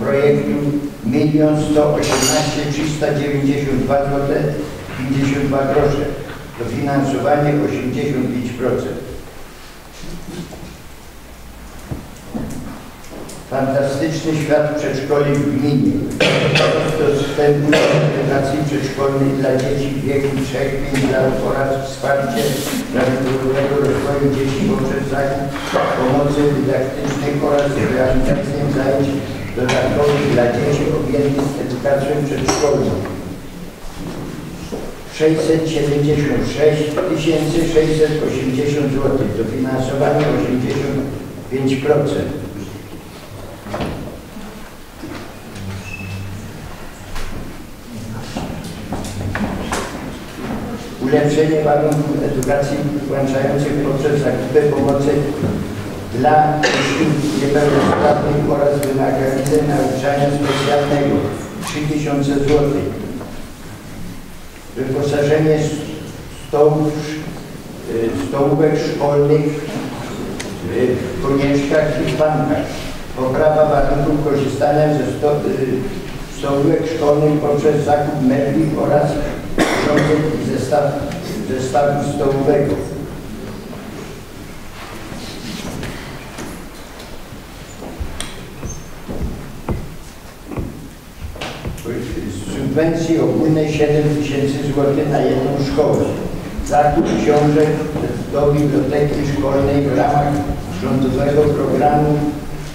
projektu 1 118 392 zł 52 grosze. Dofinansowanie 85%. Fantastyczny świat przedszkoli w gminie. Dostępu do edukacji przedszkolnej dla dzieci w wieku 3-5 lat oraz wsparcie prawidłowego rozwoju dzieci poprzez zakup pomocy dydaktycznej oraz realizację zajęć dodatkowych dla dzieci objętych edukacją przedszkolną. 676 680 zł. Dofinansowanie 85%. Ulepszenie warunków edukacji włączających poprzez zakupy pomocy dla uczniów niepełnosprawnych oraz wymagających nauczania specjalnego 3000 zł. Wyposażenie stołów, y, stołówek szkolnych y, w konieczkach i bankach. Poprawa warunków korzystania ze y, stołówek szkolnych poprzez zakup mebli oraz urządzeń i zestaw, zestawu stołowego. Subwencji ogólnej 7 tysięcy złotych na jedną szkołę. Zakup książek do biblioteki szkolnej w ramach rządowego programu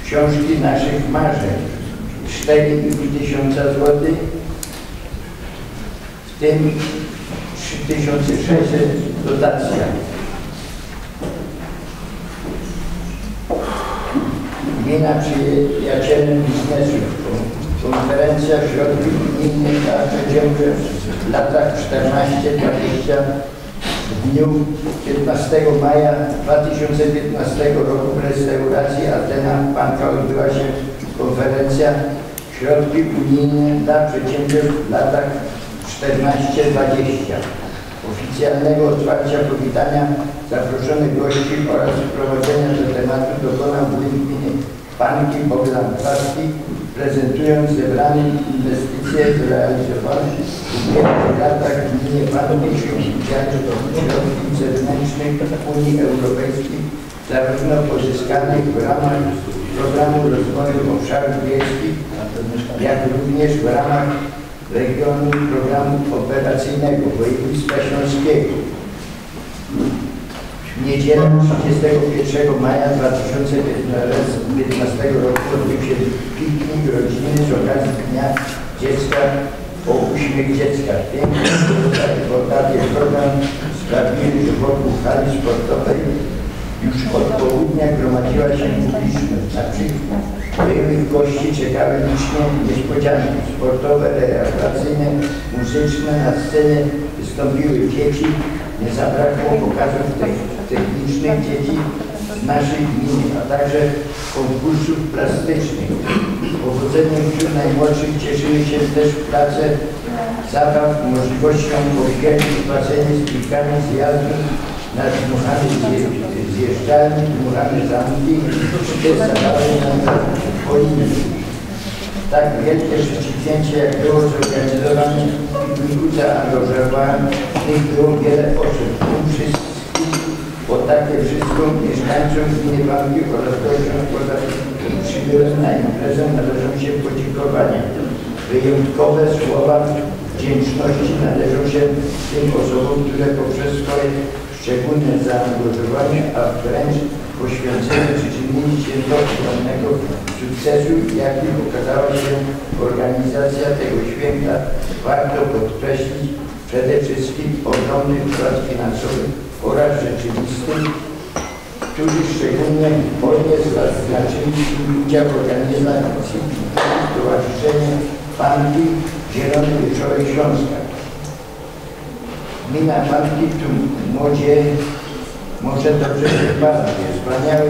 Książki naszych marzeń. 4,5 tysiąca złotych tym 3600 dotacja. Gmina przyjacielem biznesu. Konferencja środków gminnych na przedsiębiorstw w latach 14-20 w dniu 15 maja 2015 roku w restauracji Atena Panka odbyła się konferencja Środki unijne dla przedsiębiorstw w latach 14-20. oficjalnego otwarcia powitania zaproszonych gości oraz wprowadzenia do tematu dokonał wójt gminy Panki Bogdan Kwaski, prezentując zebrane inwestycje zrealizowane w ubiegłych latach w gminie Panki przy udziale środków zewnętrznych Unii Europejskiej, zarówno pozyskanych w ramach programu rozwoju obszarów wiejskich, jak również w ramach regionu programu operacyjnego województwa śląskiego. W niedzielę 31 maja 2015 roku odbył się piknik rodzinny z okazji Dnia Dziecka o uśmiech dziecka. Piękny, bogaty program sprawiły, że wokół hali sportowej już od południa gromadziła się publiczność. Na przykład byłych gości czekały liczne niespodzianki sportowe, rekreacyjne, muzyczne. Na scenie wystąpiły dzieci. Nie zabrakło pokazów te- technicznych dzieci z naszej gminy, a także konkursów plastycznych. Powodzeniem wśród najmłodszych cieszyły się też prace zabaw możliwością pobiegania w basenie z kilkami zjazdów na dmuchane zje- zjeżdżalnie, dmuchane zamki, czy też zabawy na trampolinie. Tak wielkie przedsięwzięcie, jak było zorganizowane w pikniku zaangażowanych było wiele osób. Bo takie wszystko mieszkańcom gminy Banki oraz gościom poza przybyłem na imprezę należą się podziękowania. Wyjątkowe słowa wdzięczności należą się tym osobom, które poprzez swoje szczególne zaangażowanie, a wręcz poświęcenie przyczynili się do ogromnego sukcesu, jakim okazała się organizacja tego święta. Warto podkreślić przede wszystkim ogromny wkład finansowy oraz rzeczywisty, którzy szczególnie hojnie zaznaczyli udział organizacji Stowarzyszenia Panki Zielony Wieczorek Śląska. Gmina Panki tu młodzie może dobrze się bawić. Wspaniały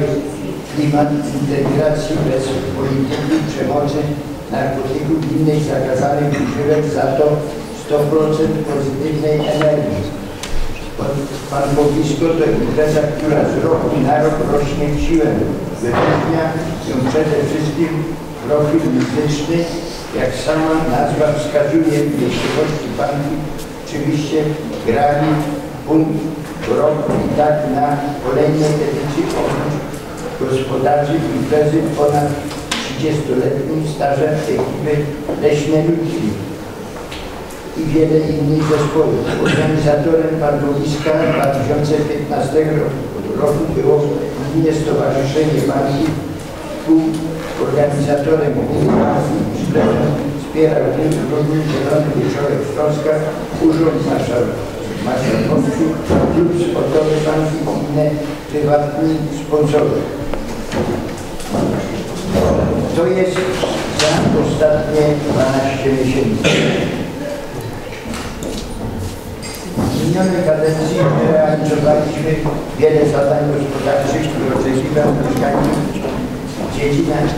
klimat integracji bez polityki, przemocy, narkotyków i innych zakazanych używek, za to 100% pozytywnej energii. Pan Bowisko to impreza, która z roku na rok rośnie w siłę. Wyróżnia ją przede wszystkim profil muzyczny, jak sama nazwa wskazuje w miejscowości Panki. Oczywiście grali punkt rok i tak na kolejnej edycji gospodarzy imprezy ponad 30-letnim stażem ekipy Leśne Ludki i wiele innych zespołów. Organizatorem targowiska 2015 roku było głównie Stowarzyszenie Banki, współorganizatorem wspierał również Zielony Wieczorek Śląska, Urząd Marszałkowski. Marszałkowski, klub sportowy Banki i inne prywatni sponsorzy. To jest za ostatnie 12 miesięcy. W minionej kadencji realizowaliśmy wiele zadań gospodarczych, które oczekiwał mieszkańców w dziedzinach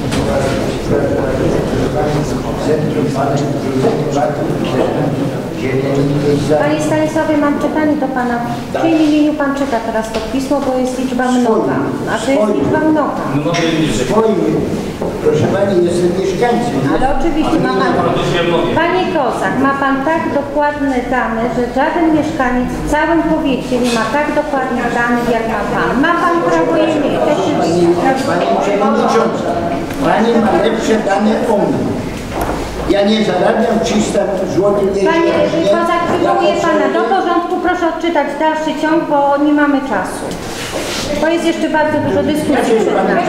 Centrum Badań Zieleni Miejsca Panie Stanisławie, mam pytanie do Pana. W czyim imieniu Pan czyta teraz to pismo, bo jest liczba mnoga. A to jest liczba mnoga. swoim, proszę Pani, jestem mieszkańcem. Ale oczywiście ma Pan... Panie Kozak, ma Pan tak dokładne dane, że żaden mieszkaniec w całym powiecie nie ma tak dokładnych danych jak ma Pan. Ma Pan prawo je mieć. Pani, Pani Przewodnicząca, Pani ma lepsze dane o mnie. Ja nie zarabiam 300 zł. Panie Kozak, przywołuję Ja Pana do porządku. Proszę odczytać dalszy ciąg, bo nie mamy czasu. Bo jest jeszcze bardzo dużo dyskusji Dlaczego przed Pani nami.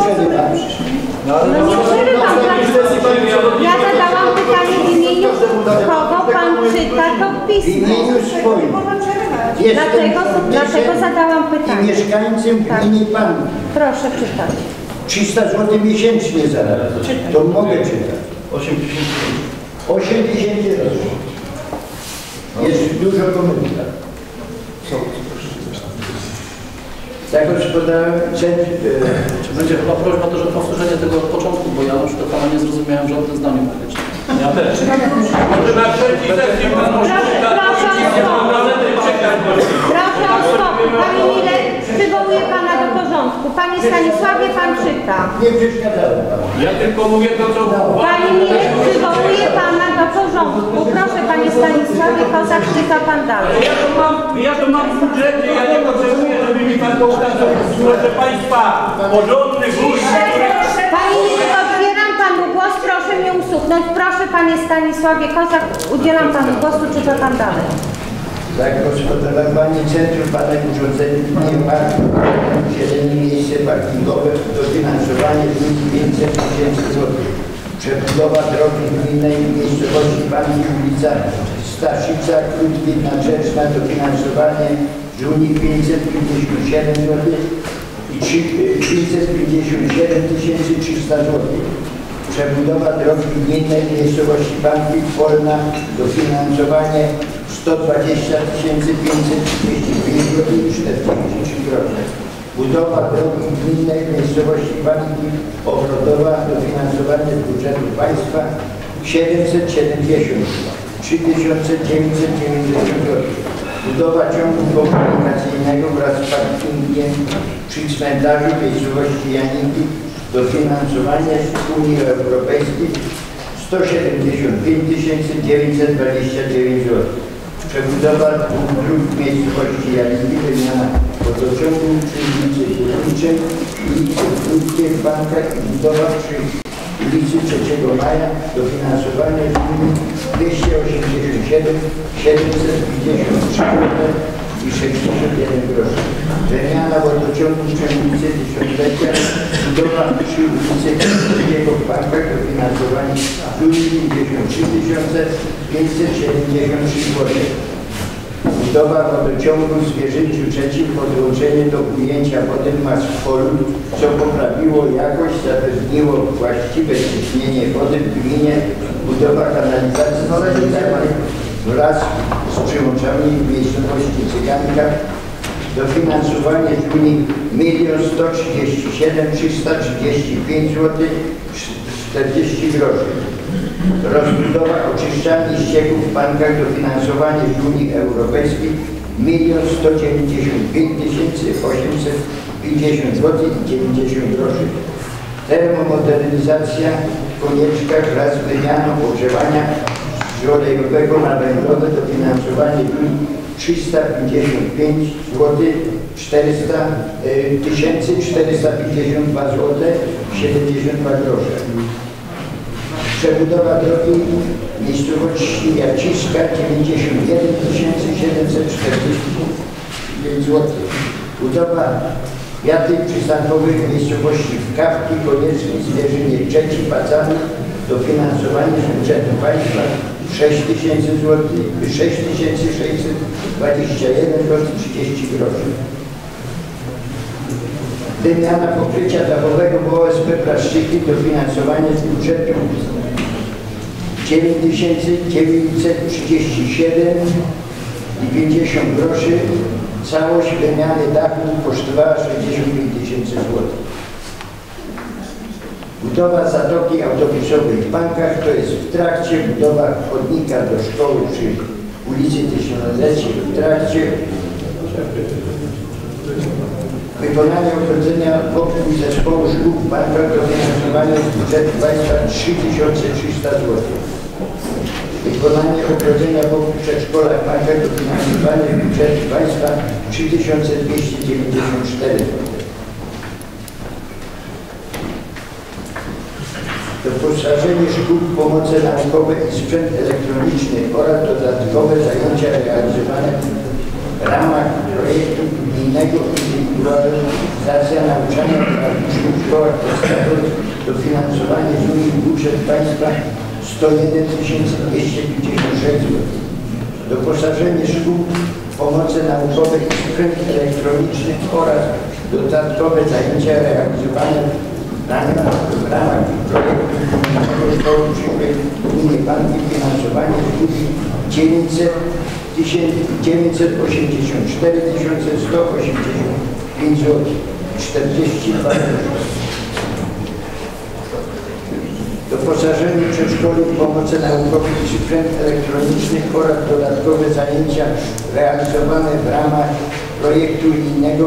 przerywa? No nie przerywam Pan. Ja zadałam pytanie w imieniu kogo Pan czyta to W pismo. imieniu swoim. Dlatego, dlatego zadałam i pytanie. mieszkańcem Tak. gminy Panki. Proszę czytać. 300 zł miesięcznie zaraz. To mogę czytać. 8 tysięcy. rocznie. Jest dużo pomyłka. Jak już podałem, będzie chyba prośba też o powtórzenie tego od początku, bo ja na przykład pana nie zrozumiałem żadnym zdaniu praktycznie. Ja też. Może na trzeci sesji pan może. Proszę o stop, porządku. Panie Stanisławie, pan czyta. Nie przeszkadzałem panu. Ja tylko mówię to, co Panie Mirek, przywołuję pana do porządku. Proszę, panie Stanisławie Kozak, czyta pan dalej. Ja to mam, ja to mam w budżecie, ja nie potrzebuję, żeby mi pan powtarzał. Proszę Państwa, porządny który... Panie Mirek, odbieram panu głos, proszę mnie usłuchnąć. Proszę, panie Stanisławie Kozak, udzielam panu głosu, czyta pan dalej. Zagospodarowanie centrum badań urządzeń parku, zieleni miejsce parkingowe, dofinansowanie z nich 500 tysięcy złotych. Przebudowa drogi gminnej miejscowości Pani ulica Staszica, Krótwidna Grzeczna, dofinansowanie z Unii 557 zł i trzy- 557 300 zł. Przebudowa drogi gminnej w miejscowości Banki Polna, dofinansowanie 120 535 zł i 43 grosze. Budowa drogi gminnej w miejscowości Banki Obrotowa, dofinansowanie z budżetu państwa 770 3990 zł. Budowa ciągu komunikacyjnego wraz z parkingiem przy cmentarzu w miejscowości Janinki dofinansowanie z Unii Europejskiej 175 929 zł. Przebudowa dwóch dróg w miejscowości Jalinki, wymiana wodociągu przy ulicy Górniczej, ulicy Krótkiej w Bankach i budowa przy ulicy 3 Maja dofinansowanie z Unii 287 753 zł i 61 groszy. Wymiana wodociągu ulicy Tysiąclecia, budowa przy ulicy Krótkiego w Bankach dofinansowanie z Unii 53 573 zł. Budowa wodociągu w Zwierzyńcu trzecim podłączenie do ujęcia wody w Maspolu, co poprawiło jakość, zapewniło właściwe ciśnienie wody w gminie, budowa kanalizacji sanitarnej wraz z przyłączami w miejscowości Cyganka, dofinansowanie z Unii 1 137 335 zł 40 groszy. Rozbudowa oczyszczalni ścieków w bankach dofinansowanie z Unii Europejskiej 1 195 850 zł i 90 groszy. Termomodernizacja konieczka wraz z wymianą ogrzewania z olejowego na węglowe dofinansowanie Unii 355 zł 400 y, 1452 zł 72 grosze. Przebudowa drogi miejscowości Jaciska 91 745 zł. Budowa wiatyk przystankowych w miejscowości Kawki, Konieczny, Zwierzynie, Trzeci, Pacany dofinansowanie z budżetu państwa 6 tysięcy zł, 6621 zł 30 groszy. Wymiana pokrycia dachowego w OSP Plaszczyki dofinansowanie z budżetu 9937 i 50 groszy. Całość wymiany dachu kosztowała 65 tysięcy złotych. Budowa zatoki autobusowej w Bankach to jest w trakcie budowa chodnika do szkoły przy ulicy Tysiącleci w trakcie wykonania ogrodzenia wokół zespołu szkół w Bankach dofinansowania z budżetu państwa 3300 zł. Wykonanie ogrodzenia wokół przedszkola w Bankach dofinansowania z budżetu państwa 3294 zł. Doposażenie szkół w pomoce naukowe i sprzęt elektroniczny oraz dodatkowe zajęcia realizowane w ramach projektu gminnego indywidualizacja nauczania uczniów w szkołach podstawowych dofinansowanie z Unii budżet państwa 101 256 zł. Doposażenie szkół w pomoce naukowe i sprzęt elektroniczny oraz dodatkowe zajęcia realizowane ramach w ramach projektu gminnego szkoły przyszłej Banki finansowanie Unii 900 984 185 zł 42 groszy. Doposażenie przedszkoli w pomoce naukowe i sprzęt elektroniczny oraz dodatkowe zajęcia realizowane w ramach projektu innego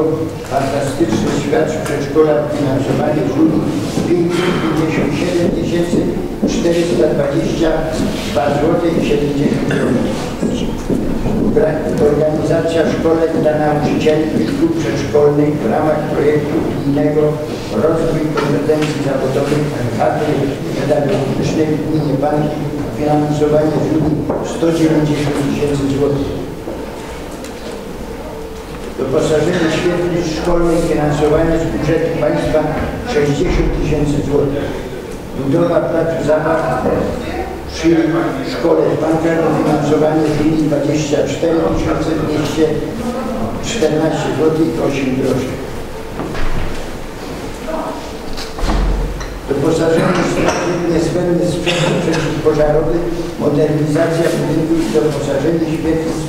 Fantastyczny Świat w przedszkolach finansowanie z Unii 557 422 zł i 70 groszy. Bra- Organizacja szkoleń dla nauczycieli i szkół przedszkolnych w ramach projektu unijnego Rozwój kompetencji zawodowych kadry pedagogicznej w gminie Banki finansowanie Unii 190 tysięcy złotych. Doposażenie świetlic szkolnych finansowane z budżetu państwa 60 tysięcy złotych. Budowa placu zabaw przy szkole w bankach dofinansowanie z linii 24 214 zł i 8 groszy. Doposażenie straży niezbędny sprzęt przeciwpożarowy, modernizacja budynku i doposażenie świetlic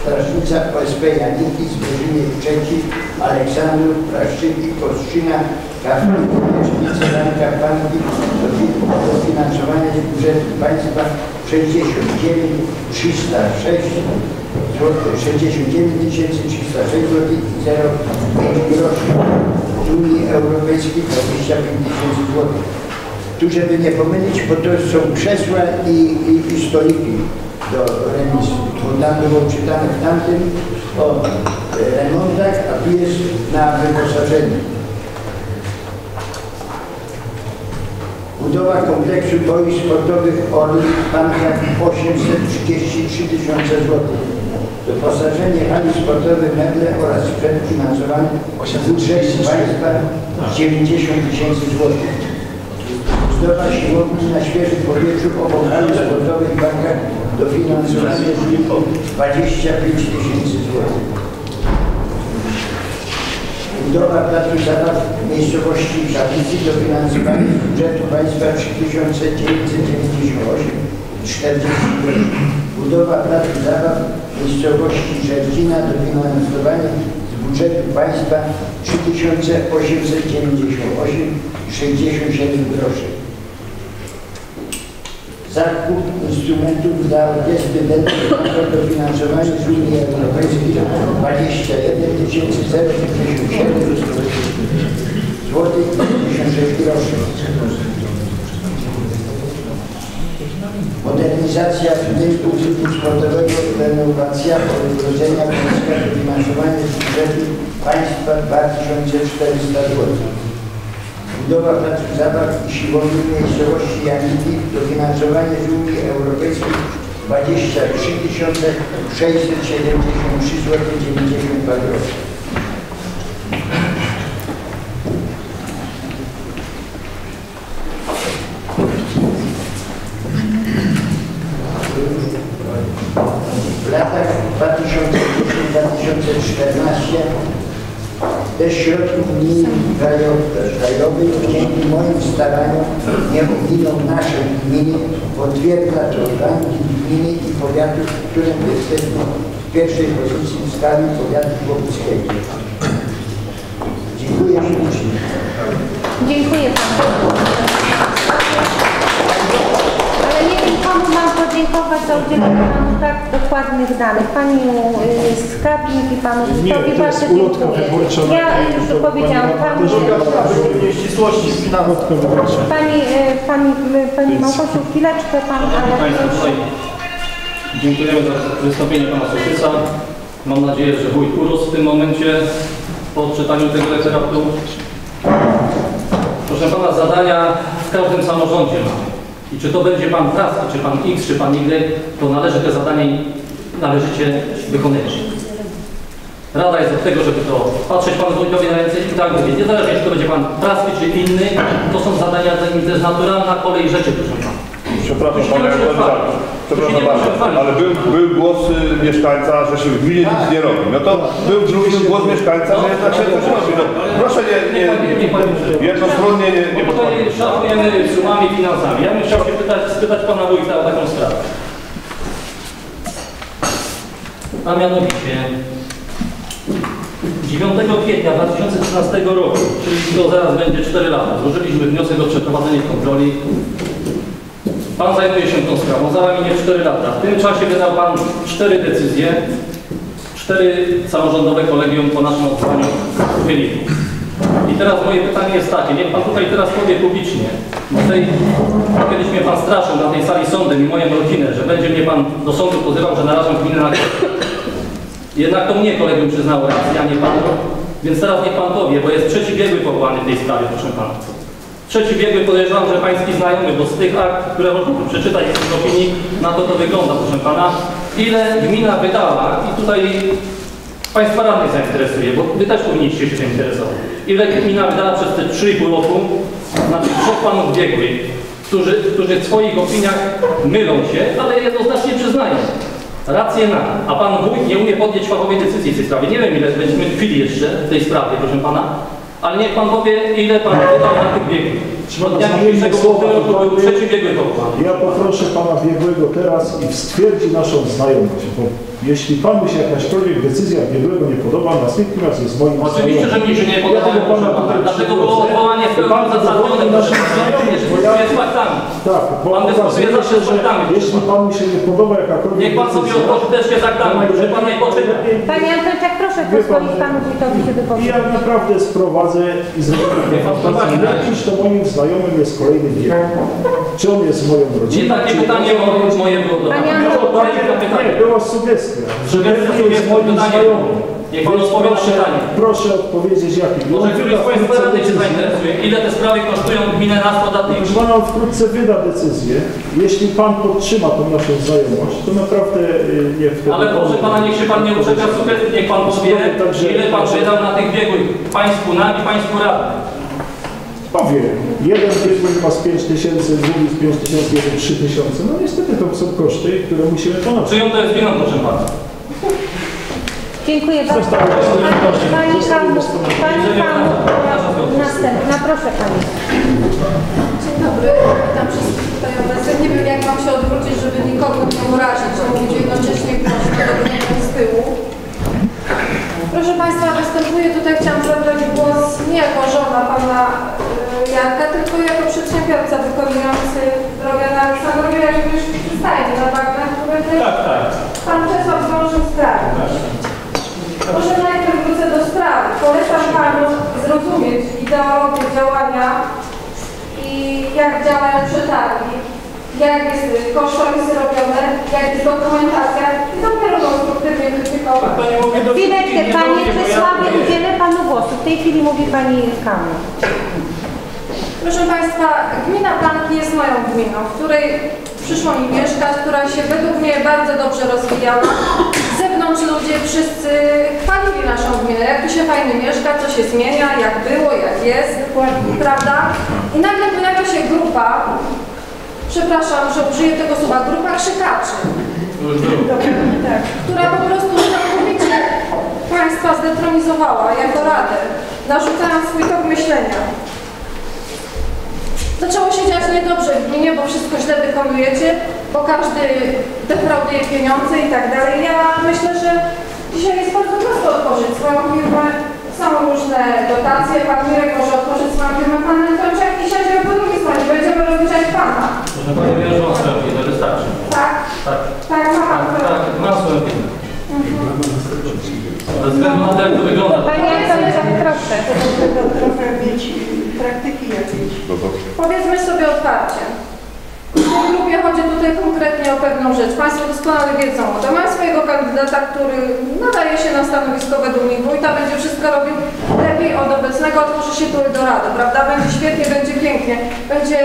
Strażnica OSP Janiki, Zbierzynie Trzeci, Aleksandrów, Praszczyki, Kostrzyna, Kafel, Miesznice, Ranka, Panki, dofinansowanie z budżetu państwa 69 306 zł, 69 306 zł i 0,5 groszy. Unii Europejskiej 25 tysięcy złotych. Tu, żeby nie pomylić, bo to są krzesła i, i, i stoliki do remisu. Tam było czytane w tamtym o e, remontach, a tu jest na wyposażeniu. Budowa kompleksu boisk sportowych Orlik w Pankach 833 tysiące złotych. Doposażenie hali sportowej meble oraz sprzęt finansowany z budżetu państwa 90 tysięcy złotych. Budowa siłowni na świeżym powietrzu obok hali sportowej w Pankach dofinansowanie z 25 tysięcy złotych. Budowa placu zabaw w miejscowości Żabicy dofinansowanie z budżetu państwa 3998 40 groszy. Budowa placu zabaw w miejscowości Żerdzina dofinansowanie z budżetu państwa 3898 67 groszy. Zakup instrumentów dla orkiestry dętej dofinansowanie z Unii Europejskiej 21 097 złotych 56 groszy. Modernizacja budynku typu sportowego, renowacja odgrodzenia Polska dofinansowanie z budżetu państwa 2400 zł. Budowa placu zabaw i siłowni miejscowości Janiki, dofinansowanie z Unii Europejskiej 23 673 zł 92 groszy. W latach 2010-2014 ze środków unijnych krajowych, dzięki moim staraniom nie oginą nasze gminy, potwierdza to ranking gminy i powiatów, w którym jesteśmy w pierwszej pozycji w skali powiatu chłopickiego. Dziękuję. Dziękuję Panu. Podziękować za udzielenie Panu tak dokładnych danych. Pani y, skarbnik i Panu Witowi bardzo dziękuję. Ja już to powiedziałam. Pani, pani, pani, pani Małgosiu, chwileczkę Pan, ale dziękujemy za wystąpienie Pana Sołtysa. Mam nadzieję, że wójt urósł w tym momencie po odczytaniu tego referatu. Proszę Pana, zadania w każdym samorządzie mamy. I czy to będzie Pan Traski, czy Pan X, czy Pan Y, to należy te zadania należycie wykonywać. Rada jest od tego, żeby to patrzeć Panu Wójtowi na ręce i tak mówię, niezależnie czy to będzie Pan Traski, czy inny, to są zadania, to jest naturalna kolej rzeczy, proszę Pana. Przepraszam Panie przepraszam bardzo, ale był, był głos mieszkańca, że się w gminie nic nie robi. No to był drugi głos mieszkańca, że jednak się coś robi. No, proszę nie, nie, nie jednostronnie nie, nie tutaj szafujemy sumami, finansami. Ja bym chciał się pytać, spytać Pana Wójta o taką sprawę. A mianowicie, 9 kwietnia 2013 roku, czyli to zaraz będzie 4 lata, złożyliśmy wniosek o przeprowadzenie kontroli. Pan zajmuje się tą sprawą, za minie 4 lata. W tym czasie wydał Pan 4 decyzje, 4 samorządowe kolegium po naszym odwołaniu wyniku. I teraz moje pytanie jest takie, niech Pan tutaj teraz powie publicznie, bo tej, kiedyś mnie Pan straszył na tej sali sądem i moją rodzinę, że będzie mnie Pan do sądu pozywał, że narażam gminę na Jednak to mnie kolegium przyznało rację, a nie Panu. Więc teraz niech Pan powie, bo jest trzeci biegły powołany w tej sprawie, proszę Pana. Trzeci biegły podejrzewam, że Pański znajomy, bo z tych akt, które można tu przeczytać z opinii, na to to wygląda, proszę Pana. Ile gmina wydała i tutaj Państwa radnych zainteresuje, bo Wy też powinniście się tym interesować. Ile gmina wydała przez te 3,5 roku na tych trzech panów biegłych, którzy, którzy w swoich opiniach mylą się, ale jednoznacznie przyznają. Rację na. A pan wójt nie umie podjąć fachowej decyzji w tej sprawie. Nie wiem, ile będziemy chwili jeszcze w tej sprawie, proszę pana, ale niech pan powie, ile pan wydał na tych biegłych. Na dzisiejszego słowa powołany. Ja poproszę pana biegłego teraz i stwierdzi naszą znajomość, bo jeśli panu się jakaśkolwiek decyzja biegłego nie podoba, natychmiast jest moim Oczywiście, że mi się nie Ja podoba, tego proszę pana tutaj Dlatego było odwołanie w pełni pana. znajomości, Nie bo ja-. Tak, bo Pan dyskutuje okazuje się, z że jeśli panu się nie podoba jakakolwiek Niech pan sobie decyzja, otworzy teczkę z aktami, że pan nie poczyta. Panie Antończak, proszę pozwolić panu wójtowi się I wypowiedzieć. ja naprawdę sprowadzę i zrobię jakiś to moim znajomym jest kolejny bieg. Czy on jest moją rodziną? Nie takie pytanie o moje było do Panie pana. Było takie, pytanie. nie, była sugestia, że Bernie jest moim znajomym. Niech pan odpowie na proszę, pytanie. proszę odpowiedzieć jaki. Może któryś z Państwa radnych się zainteresuje. Ile te sprawy kosztują gminę nas podatnych? Proszę Pana, wkrótce wyda decyzję. Jeśli Pan podtrzyma tą naszą znajomość, to naprawdę y, nie wtedy... Ale proszę Pana, niech się Pan nie uczepia sugestii, niech Pan powie, Także- ile Pan wydał na tych biegłych Państwu nam i Państwu radnym. Powiem, jeden biegły ma z 5 tysięcy, drugi z 5 tysięcy, jeden 3 tysiące. No niestety to są koszty, które musimy ponosić. Czyją to jest winą, proszę Pana? Dziękuję bardzo. Zostało Pani Pani Kamu, Pani Kamu, następna, proszę Pani. Dzień dobry, witam wszystkich tutaj obecnych. Nie wiem jak mam się odwrócić, żeby nikogo nie urazić, mówić jednocześnie głośno do z tyłu. Proszę Państwa, występuję tutaj, chciałam zabrać głos nie jako żona Pana Jarka, tylko jako przedsiębiorca wykonujący drogę na Aleksandrowie, jak już przystajnie na bagnach, które Tak, tak. Pan Czesław zdążył sprawdzić. Może najpierw wrócę do sprawy. Polecam Panu zrozumieć ideologię działania i jak działają przetargi, jak jest y, kosztorysy robione, jak jest dokumentacja i dopiero konstruktywnie krytykować. Chwileczkę, Panie Czesławie, udzielę Panu głosu. W tej chwili mówi Pani Kamu. Proszę Państwa, gmina Planki jest moją gminą, w której przyszło mi mieszkać, która się według mnie bardzo dobrze rozwijała. Z zewnątrz ludzie wszyscy chwalili naszą gminę, jak tu się fajnie mieszka, co się zmienia, jak było, jak jest, prawda? I nagle pojawia się grupa, przepraszam, że użyję tego słowa, grupa krzykaczy, która po prostu całkowicie Państwa zdetronizowała jako radę, narzucając swój tok myślenia. Zaczęło się dziać niedobrze w gminie, bo wszystko źle wykonujecie, bo każdy defrauduje pieniądze i tak dalej. Ja myślę, że dzisiaj jest bardzo prosto otworzyć swoją firmę. Są różne dotacje, pan Mirek może otworzyć swoją firmę, pan Antończak i siądzie po drugiej stronie, będziemy rozliczać pana. Proszę Pani, wiem, że swoją firmę, wystarczy. Tak? Tak, Tak, ma pan tak, tak, mam swoją firmę. Ze względu na to, jak to wygląda. Pani Antończak, proszę. trochę mieć praktyki jakiejś. Powiedzmy sobie otwarcie. W grupie chodzi tutaj konkretnie o pewną rzecz. Państwo doskonale wiedzą o tym. Mam swojego kandydata, który nadaje się na stanowisko według mnie wójta, będzie wszystko robił lepiej od obecnego, otworzy się tu do rady, prawda? Będzie świetnie, będzie pięknie, będzie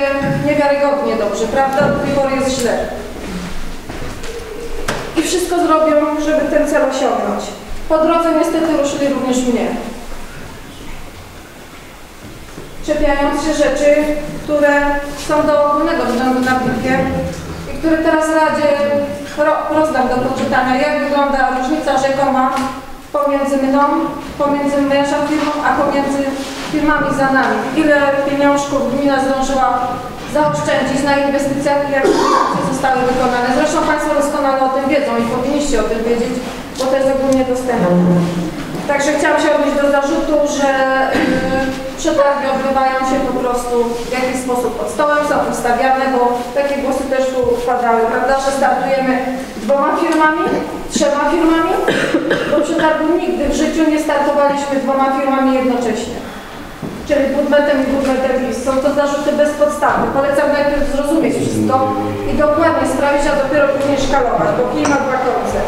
niewiarygodnie dobrze, prawda? Do tej pory jest źle. I wszystko zrobią, żeby ten cel osiągnąć. Po drodze niestety ruszyli również mnie czepiając się rzeczy, które są do ogólnego względu na piłkę i które teraz Radzie ro, rozdam do poczytania, jak wygląda różnica rzekoma pomiędzy mną, pomiędzy naszą firmą, a pomiędzy firmami za nami. Ile pieniążków gmina zdążyła zaoszczędzić na inwestycjach jakie zostały wykonane. Zresztą Państwo doskonale o tym wiedzą i powinniście o tym wiedzieć, bo to jest ogólnie dostępne. Także chciałam się odnieść do zarzutu, że yy, przetargi odbywają się po prostu w jakiś sposób pod stołem, są ustawiane, bo takie głosy też tu padały, prawda, że startujemy dwoma firmami, trzema firmami. Do przetargu nigdy w życiu nie startowaliśmy dwoma firmami jednocześnie. Czyli budmetem i budmetem PiS. Są to zarzuty bezpodstawne. Polecam najpierw zrozumieć wszystko i dokładnie sprawdzić, a dopiero później szkalować, bo kij ma końce.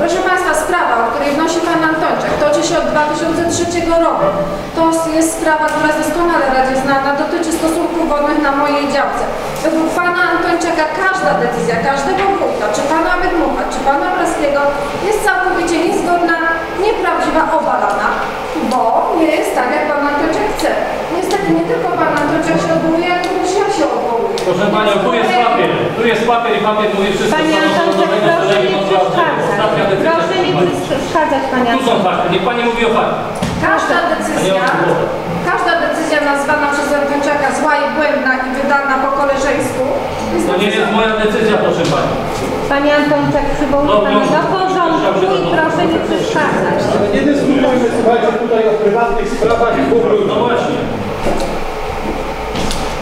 Proszę Państwa, sprawa, o której wnosi Pan Antończak, toczy się od 2003 roku. To jest sprawa, która jest doskonale Radzie znana, dotyczy stosunków wodnych na mojej działce. Według Pana Antończaka każda decyzja, każdego wójta, czy Pana Wydmucha, czy Pana Praskiego jest całkowicie niezgodna, nieprawdziwa, obalana, bo nie jest tak, jak Pan Antończak chce. Niestety nie tylko Pan Antończak się odwołuje, ale również ja się odwołuję. Proszę Panią, tu jest papier, tu jest papier i papier mówi wszystko, Panie do proszę nie przeszkadzać. Proszę nie przeszkadzać, Panie Tu są fakty, niech Pani mówi o faktach. Każda decyzja, każda decyzja nazwana przez Antończaka zła i błędna i wydana po koleżeńsku jest To nie jest moja decyzja, proszę Pani. Panie Antończak, przywołuję Pana do porządku i proszę nie przeszkadzać. Nie dyskutujmy, słuchajcie, tutaj o prywatnych sprawach i. No właśnie.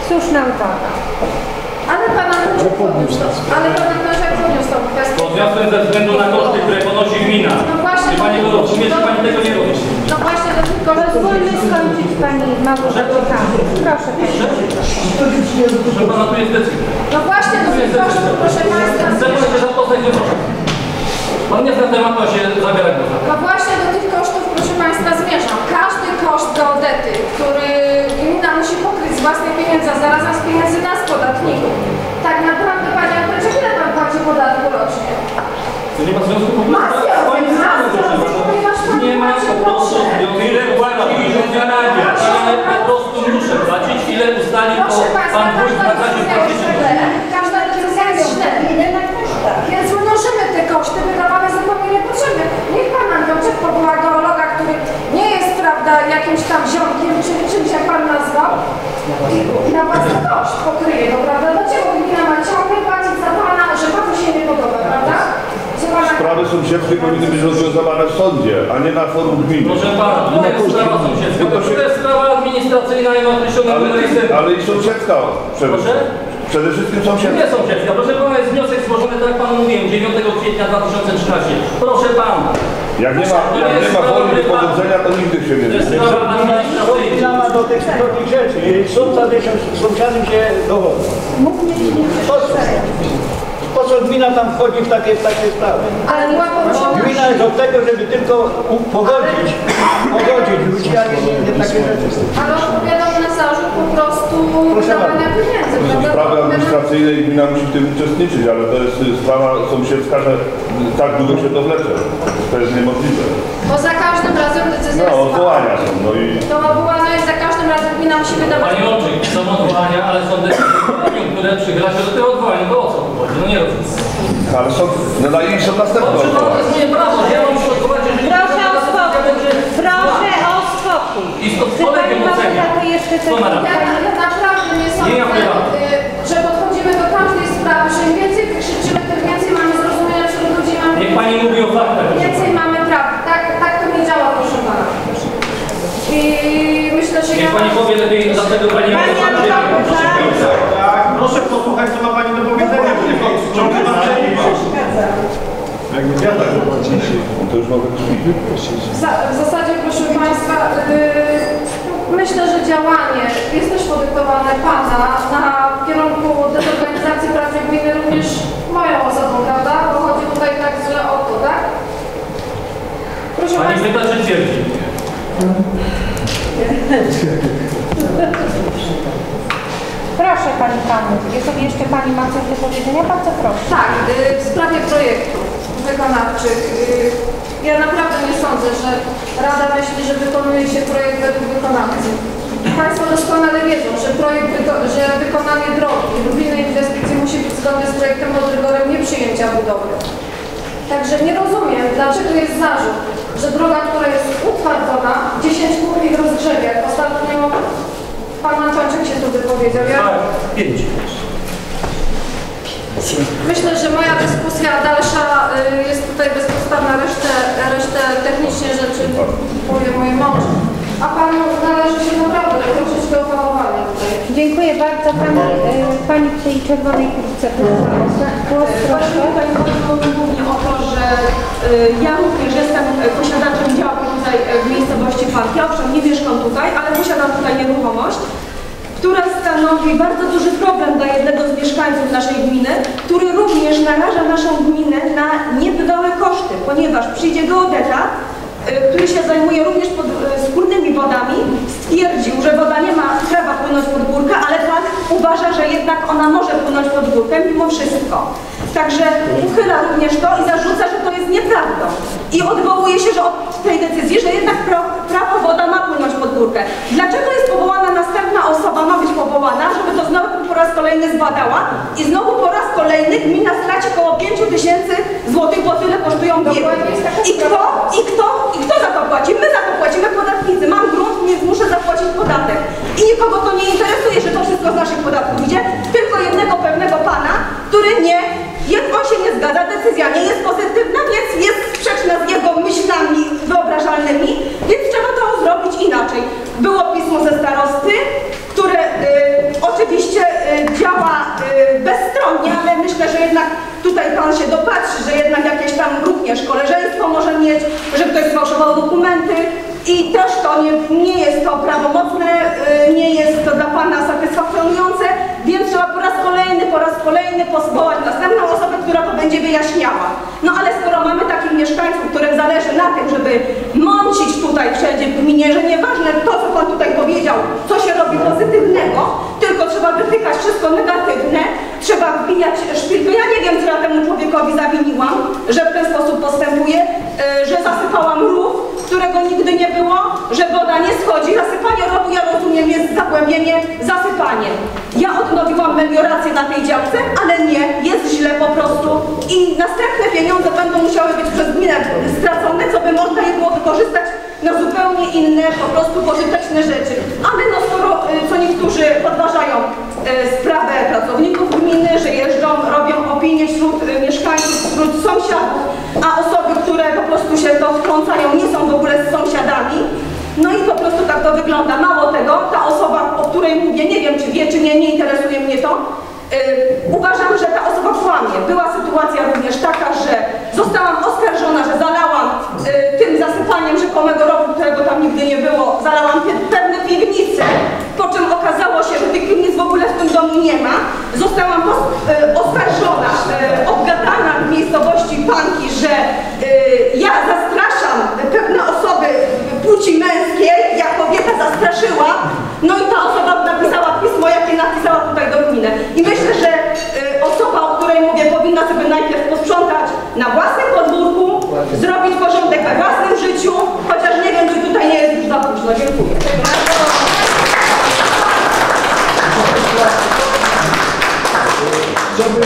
Słuszna uwaga. Ale Pan podniósł to. Ale Pan podniósł tą kwestię. Podniosłem ze względu na koszty, które ponosi gmina. No właśnie. Czy Pani to rozumie, czy Pani tego nie rozumie? No właśnie do tych kosztów. Pozwólmy skończyć Pani. Proszę Pani. Proszę Pana, tu jest decyzja. No właśnie do tych kosztów, proszę Państwa. Chcę się zapoznać ze proszę. Pan nie zna tematu, a się zabiera głos. No właśnie do tych kosztów, proszę Państwa, zmierzam. Każdy koszt geodety, który gmina musi pokryć z własnych pieniędzy, a zarazem z pieniędzy nas, podatników. Tak naprawdę, Panie Antończak, ile Pan płaci podatku rocznie? To nie ma związku Ma z związek, ma związek, ponieważ Pan Nie ma po prostu. Ile płaci i ile po prostu muszę płacić, ile ustalił to Proszę Państwa, Pan Wójt każda na prawie źle. Każda decyzja jest źle. Więc wynoszymy te koszty wydawane zupełnie niepotrzebne. Niech Pan Antończyk powoła geologa, który nie jest, prawda, jakimś tam ziomkiem, czy czymś jak Pan nazwał, i na własny koszt pokryje go, prawda? Dlaczego gmina ma ciągle płacić za Pana, że Panu się nie podoba, prawda? Pana... Sprawy sąsiedzkie powinny być rozwiązywane w sądzie, a nie na forum gminy. Proszę Pana, to jest sprawa sąsiedzka. To jest sprawa administracyjna i ma określony Ale, numer listy. ale i sąsiedzka przede Proszę? wszystkim. Przede wszystkim Nie sąsiedzka. sąsiedzka. Proszę Pana, jest wniosek złożony, tak jak Panu mówiłem, 9 kwietnia 2013. Proszę Pana, Jak nie ma, jak nie ma woli wypowiedzenia, to nigdy się nie administracyjna. ma do tych drobnych rzeczy. Się, sąsiadem się dowodzą. Po co? Po co gmina tam wchodzi w takie, w takie sprawy? Ale była poruszona... Gmina jest od tego, żeby tylko pogodzić, pogodzić ludzi, a nie, nie, takie rzeczy. Ale odpowiadał na zarzut po prostu wydawania pieniędzy, To są prawda? sprawy administracyjne i gmina musi w tym uczestniczyć, ale to jest sprawa sąsiedzka, że tak długo się to wlecze. To jest niemożliwe. Bo za każdym razem decyzja No, odwołania są, no i To odwołane jest za każdym razem gmina musi wydawać... Panie Olczyk, są odwołania, ale są decyzje, przychyla się do tych odwołań. No to o co tu chodzi? No nie rozumiem. ale są, no na i są następne Proszę Pana, to jest moje prawo. Ja mam się odwołać, jeżeli Proszę o spokój. Proszę o spokój. I to Czy kolegę ocenia. Co na razie? Ja, naprawdę nie sądzę, Nie, ja prywatnie. że podchodzimy do każdej sprawy, że im więcej wykrzyczymy, tym więcej mamy zrozumienia wśród ludzi, mamy Niech Pani mówi o faktach. więcej mamy prawdy. Tak, tak to nie działa, proszę Pana. I myślę, że ja... Niech Pani powie lepiej, dlaczego Pani Pani Anna Tak, proszę posłuchać, co ma Pani do powiedzenia, bo tylko ciągle ja tak. To już mogę W, za, w zasadzie, proszę Państwa, yy, myślę, że działanie jest też podyktowane Pana na kierunku dezorganizacji pracy gminy również moją osobą, prawda? Bo chodzi tutaj tak, że o to, tak? Proszę Pani Państwa, pyta, czy? <laughs> Proszę Pani Kamil, jeżeli jeszcze Pani ma coś do powiedzenia, bardzo proszę. tak, yy, w sprawie projektów wykonawczych. Yy, ja naprawdę nie sądzę, że Rada myśli, że wykonuje się projekt według wykonawcy. Państwo doskonale wiedzą, że projekt, że wykonanie drogi lub innej inwestycji musi być zgodne z projektem pod rygorem nieprzyjęcia budowy. Także nie rozumiem, dlaczego jest zarzut, że droga, która jest utwardzona, 10 kół ich rozgrzebie. Ostatnio pan Antończyk się tu wypowiedział. Ja Pięć. myślę, że moja dyskusja dalsza y, jest tutaj bezpodstawna, resztę, resztę technicznie rzeczy należy się naprawdę troszeczkę opanowania tutaj. Dziękuję bardzo. Pani, y, pani w tej czerwonej kurtce. Proszę, głos proszę. chodzi głównie o to, że y, ja również jestem posiadaczem działki w miejscowości Parki. Owszem, nie mieszkam tutaj, ale posiadam tutaj nieruchomość, która stanowi bardzo duży problem dla jednego z mieszkańców naszej gminy, który również naraża naszą gminę na niebywałe koszty, ponieważ przyjdzie geodeta, y, który się zajmuje również pod, y, skórnymi wodami, stwierdził, że woda nie ma prawa płynąć pod górkę, ale pan uważa, że jednak ona może płynąć pod górkę mimo wszystko. Także uchyla również to i zarzuca, że to jest nieprawdą. I odwołuje się że od tej decyzji, że jednak pra, prawo woda ma płynąć pod górkę. Dlaczego jest powołana następna osoba, ma być powołana, żeby to znowu po raz kolejny zbadała i znowu po raz kolejny gmina straci około 5 tysięcy złotych, bo tyle kosztują biegi. I kto, i kto, i kto za to płaci? My za to płacimy, podatnicy. Mam grunt, więc muszę zapłacić podatek. I nikogo to nie interesuje, że to wszystko z naszych podatków idzie, tylko jednego pewnego pana, który nie, jest, on się nie zgadza, decyzja nie jest pozytywna, więc jest sprzeczna z jego myślami wyobrażalnymi, więc trzeba to zrobić inaczej. Było pismo ze starosty, które y, oczywiście y, działa y, bezstronnie, ale myślę, że jednak tutaj pan się dopatrzy, że jednak jakieś tam również koleżeństwo może mieć, że ktoś sfałszował dokumenty i też to nie, nie jest to prawomocne, y, nie jest to dla pana satysfakcjonujące, więc trzeba po raz kolejny, po raz kolejny powołać następną osobę, która to będzie wyjaśniała. No ale skoro mamy takich mieszkańców, którym zależy na tym, żeby mącić tutaj wszędzie w gminie, że nieważne to, co pan tutaj powiedział, co się robi pozytywnego, tylko trzeba wytykać wszystko negatywne, trzeba wbijać szpilkę. Ja nie wiem, co ja temu człowiekowi zawiniłam, że w ten sposób postępuje, y, że zasypałam rów, którego nigdy nie było, że woda nie schodzi. Zasypanie rowu, ja rozumiem, jest zagłębienie, zasypanie. Ja odnowiłam meliorację na tej działce, ale nie, jest źle po prostu i następne pieniądze będą musiały być przez gminę stracone, co by można je było wykorzystać na zupełnie inne, po prostu pożyteczne rzeczy. Ale no skoro, y, co niektórzy podważają y, sprawę pracowników gminy, że jeżdżą, robią opinie wśród y, mieszkańców, wśród sąsiadów, a osoby, które po prostu się to wtrącają, nie są w ogóle z sąsiadami, no i po prostu tak to wygląda. Mało tego, ta osoba, o której mówię, nie wiem czy wie, czy nie, nie interesuje mnie to, Yy, uważam, że ta osoba kłamie. Była sytuacja również taka, że zostałam oskarżona, że zalałam yy, tym zasypaniem rzekomego rowu, którego tam nigdy nie było, zalałam pe pewne piwnice, po czym okazało się, że tych piwnic w ogóle w tym domu nie ma. Zostałam yy, oskarżona, yy, obgadana miejscowości Panki, że yy, ja zastraszam pewne osoby płci męskiej, jak kobieta zastraszyła, no i ta osoba napisała pismo, jakie napisała tutaj do gminy. I myślę, że y, osoba, o której mówię, powinna sobie najpierw posprzątać na własnym podwórku, zrobić porządek we własnym życiu, chociaż nie wiem, czy tutaj nie jest już za późno. Dziękuję. Chciałbym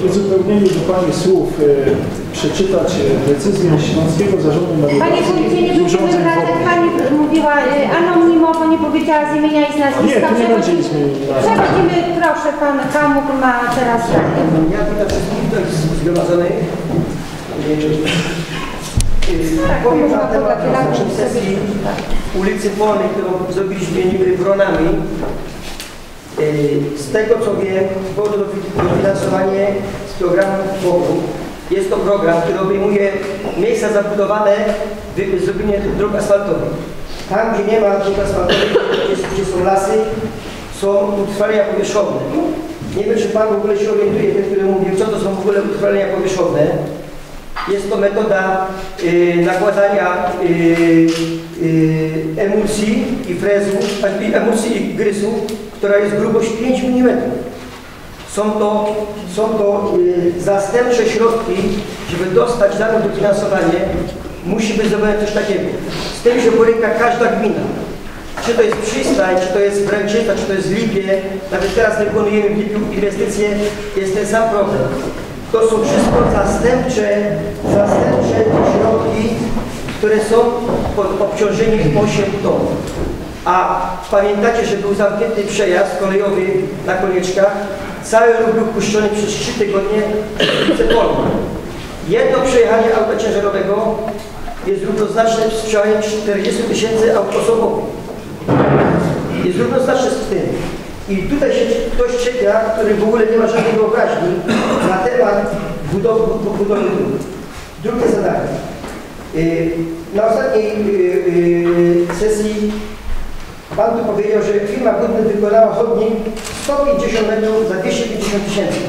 w uzupełnieniu do Pani słów e, przeczytać e, decyzję Śląskiego Zarządu Panie Nawigacji wójcie, nie i będziemy Urządzeń. Wodnych. Pani mówiła y, anonimowo, nie powiedziała z imienia i z nazwiska. Nie, nie będzie Przechodzimy- proszę, pan Kamuk ma teraz Ja witam wszystkich zgromadzonych. Tak, Powiem na temat naszej sesji ulicy Polnej, którą zrobiliśmy niby bronami. Yy, Z tego co wiem, było dofinansowanie z programu POW. Jest to program, który obejmuje miejsca zabudowane, wy- zrobienie dróg asfaltowych. Tam, gdzie nie ma dróg asfaltowych, gdzie, są lasy, są utrwalenia powierzchowne. Nie wiem, czy Pan w ogóle się orientuje, ten, który mówił, co to są w ogóle utrwalenia powierzchowne. Jest to metoda y, nakładania y, y, emulsji i i emulsji i gryzu, która jest grubość 5 mm. Są to, są to y, zastępcze środki, żeby dostać dane dofinansowanie, musi być zrobione coś takiego. Z tym się boryka każda gmina. Czy to jest przystań, czy to jest Bręczyca, czy to jest Lipie, nawet teraz wykonujemy w Lipiu inwestycje, jest ten sam problem. To są wszystko zastępcze, zastępcze środki, które są pod obciążeniem 8 ton. A pamiętacie, że był zamknięty przejazd kolejowy na Konieczkach? Cały ruch był puszczony przez 3 tygodnie w ulicy Polnej. Jedno przejechanie auta ciężarowego jest równoznaczne z przejechaniem 40 tysięcy aut osobowych. Jest równoznaczne z tym. I tutaj się ktoś czeka, który w ogóle nie ma żadnej wyobraźni na temat budowy, bu- budowy dróg. Drugie zadanie. Y, Na ostatniej y, y, sesji Pan tu powiedział, że firma Budny wykonała chodnik 150 metrów za 250 tysięcy.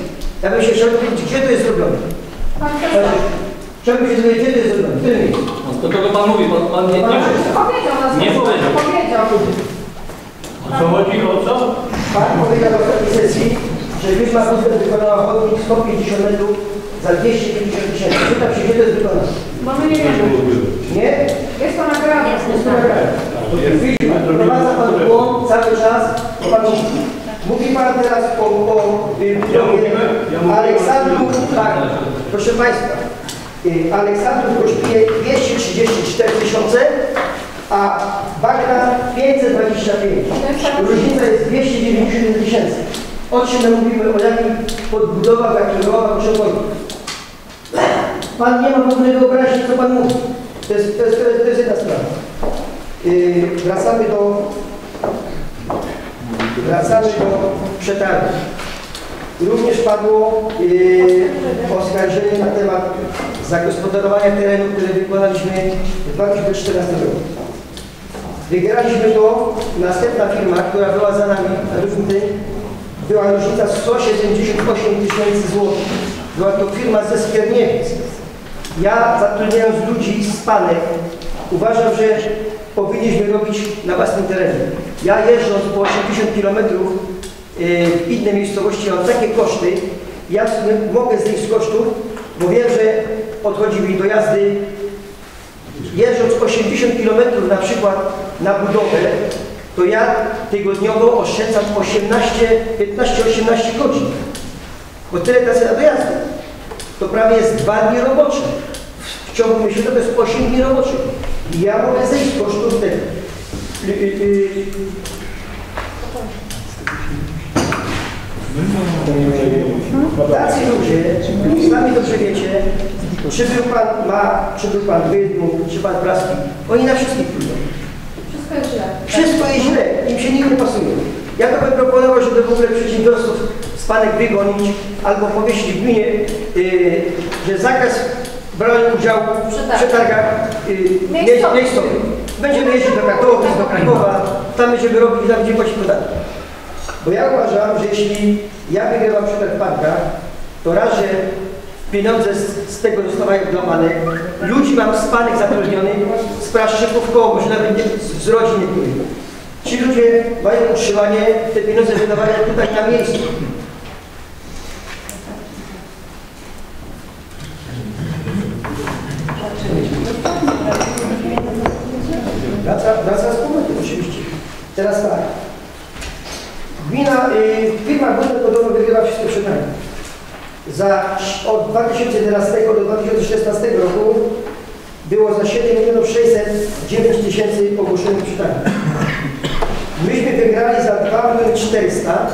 Ja bym się chciał dowiedzieć, gdzie to jest zrobione. Pan Chciałbym się dowiedzieć, gdzie to jest zrobione. W którym miejscu? To kogo pan mówi? Pan, pan nie, nie Powiedział nas. Nie powiedział. Powiedział. Co chodzi o co? Pan powiedział na ostatniej sesji, że firma Budny wykonała chodnik 150 metrów za 250 tysięcy. Pytam się, gdzie to jest wykonane. Bo my nie wiemy. Nie? Jest to nagrane. Jest to nagrane. Widzi pan, pan błąd cały czas. Pan mówi, mówi pan teraz o, o y, budowie Aleksandrów. Tak, proszę państwa. Y, Aleksandrów kosztuje 234 tysiące, a Bagna 525. Różnica jest 290 tysięcy. O czym my mówimy, o jakim podbudowach, jakich drogach, proszę powiedzieć. Pan nie ma w ogóle wyobraźni, co pan mówi. To jest, to jest, to jest, to jest jedna sprawa. Yy, wracamy do wracamy do przetargu. Również padło yy, oskarżenie na temat zagospodarowania terenu, które wykonaliśmy w 2014 roku. Wygraliśmy to, następna firma, która była za nami, tym, była różnica 178 tysięcy złotych. Była to firma ze Skierniewic. Ja zatrudniając ludzi z Panek, uważam, że powinniśmy robić na własnym terenie. Ja jeżdżąc po 80 km w inne miejscowości mam takie koszty, ja mogę zejść z kosztów, bo wiem, że odchodzi mi do jazdy jeżdżąc 80 km na przykład na budowę, to ja tygodniowo oszczędzam 18, 15-18 godzin. Bo tyle tracę na dojazdy. To prawie jest dwa dni robocze. Ciągu miesiąca to jest 8 dni roboczych. Ja mogę zejść kosztów tego. Y, y, y, Tacy ludzie, sami dobrze wiecie, czy był pan ma, czy był pan Wydmu, czy pan Praski, oni na wszystkich plują. Wszystko jest źle. Wszystko jest źle, im się nikt nie pasuje. Ja to bym proponował, żeby w ogóle przedsiębiorców z panek wygonić albo powiesić w gminie, yy, że zakaz brania udziału w przetargach Miejscowych. Będziemy jeździć do Krakowa, do Krakowa, tam będziemy robić, tam będziemy płacić podatki. Bo ja uważam, że jeśli ja wygrywam przetarg w parkach, to raz, że pieniądze z, z tego dostawają dla panek, ludzi mam panek zatrudnionych, z praszczyków koło, może nawet nie, z, rodzin niektórych. Ci ludzie mają utrzymanie, te pieniądze wydawane tutaj na miejscu. Wraca, wraca z powrotem oczywiście. Teraz tak. Gmina, y, firma Górne podobno wygrywa wszystkie przetargi. Za, od 2011 do 2016 roku było za 7 milionów 609 tysięcy ogłoszonych przetargów. Myśmy wygrali za 2 miliony 400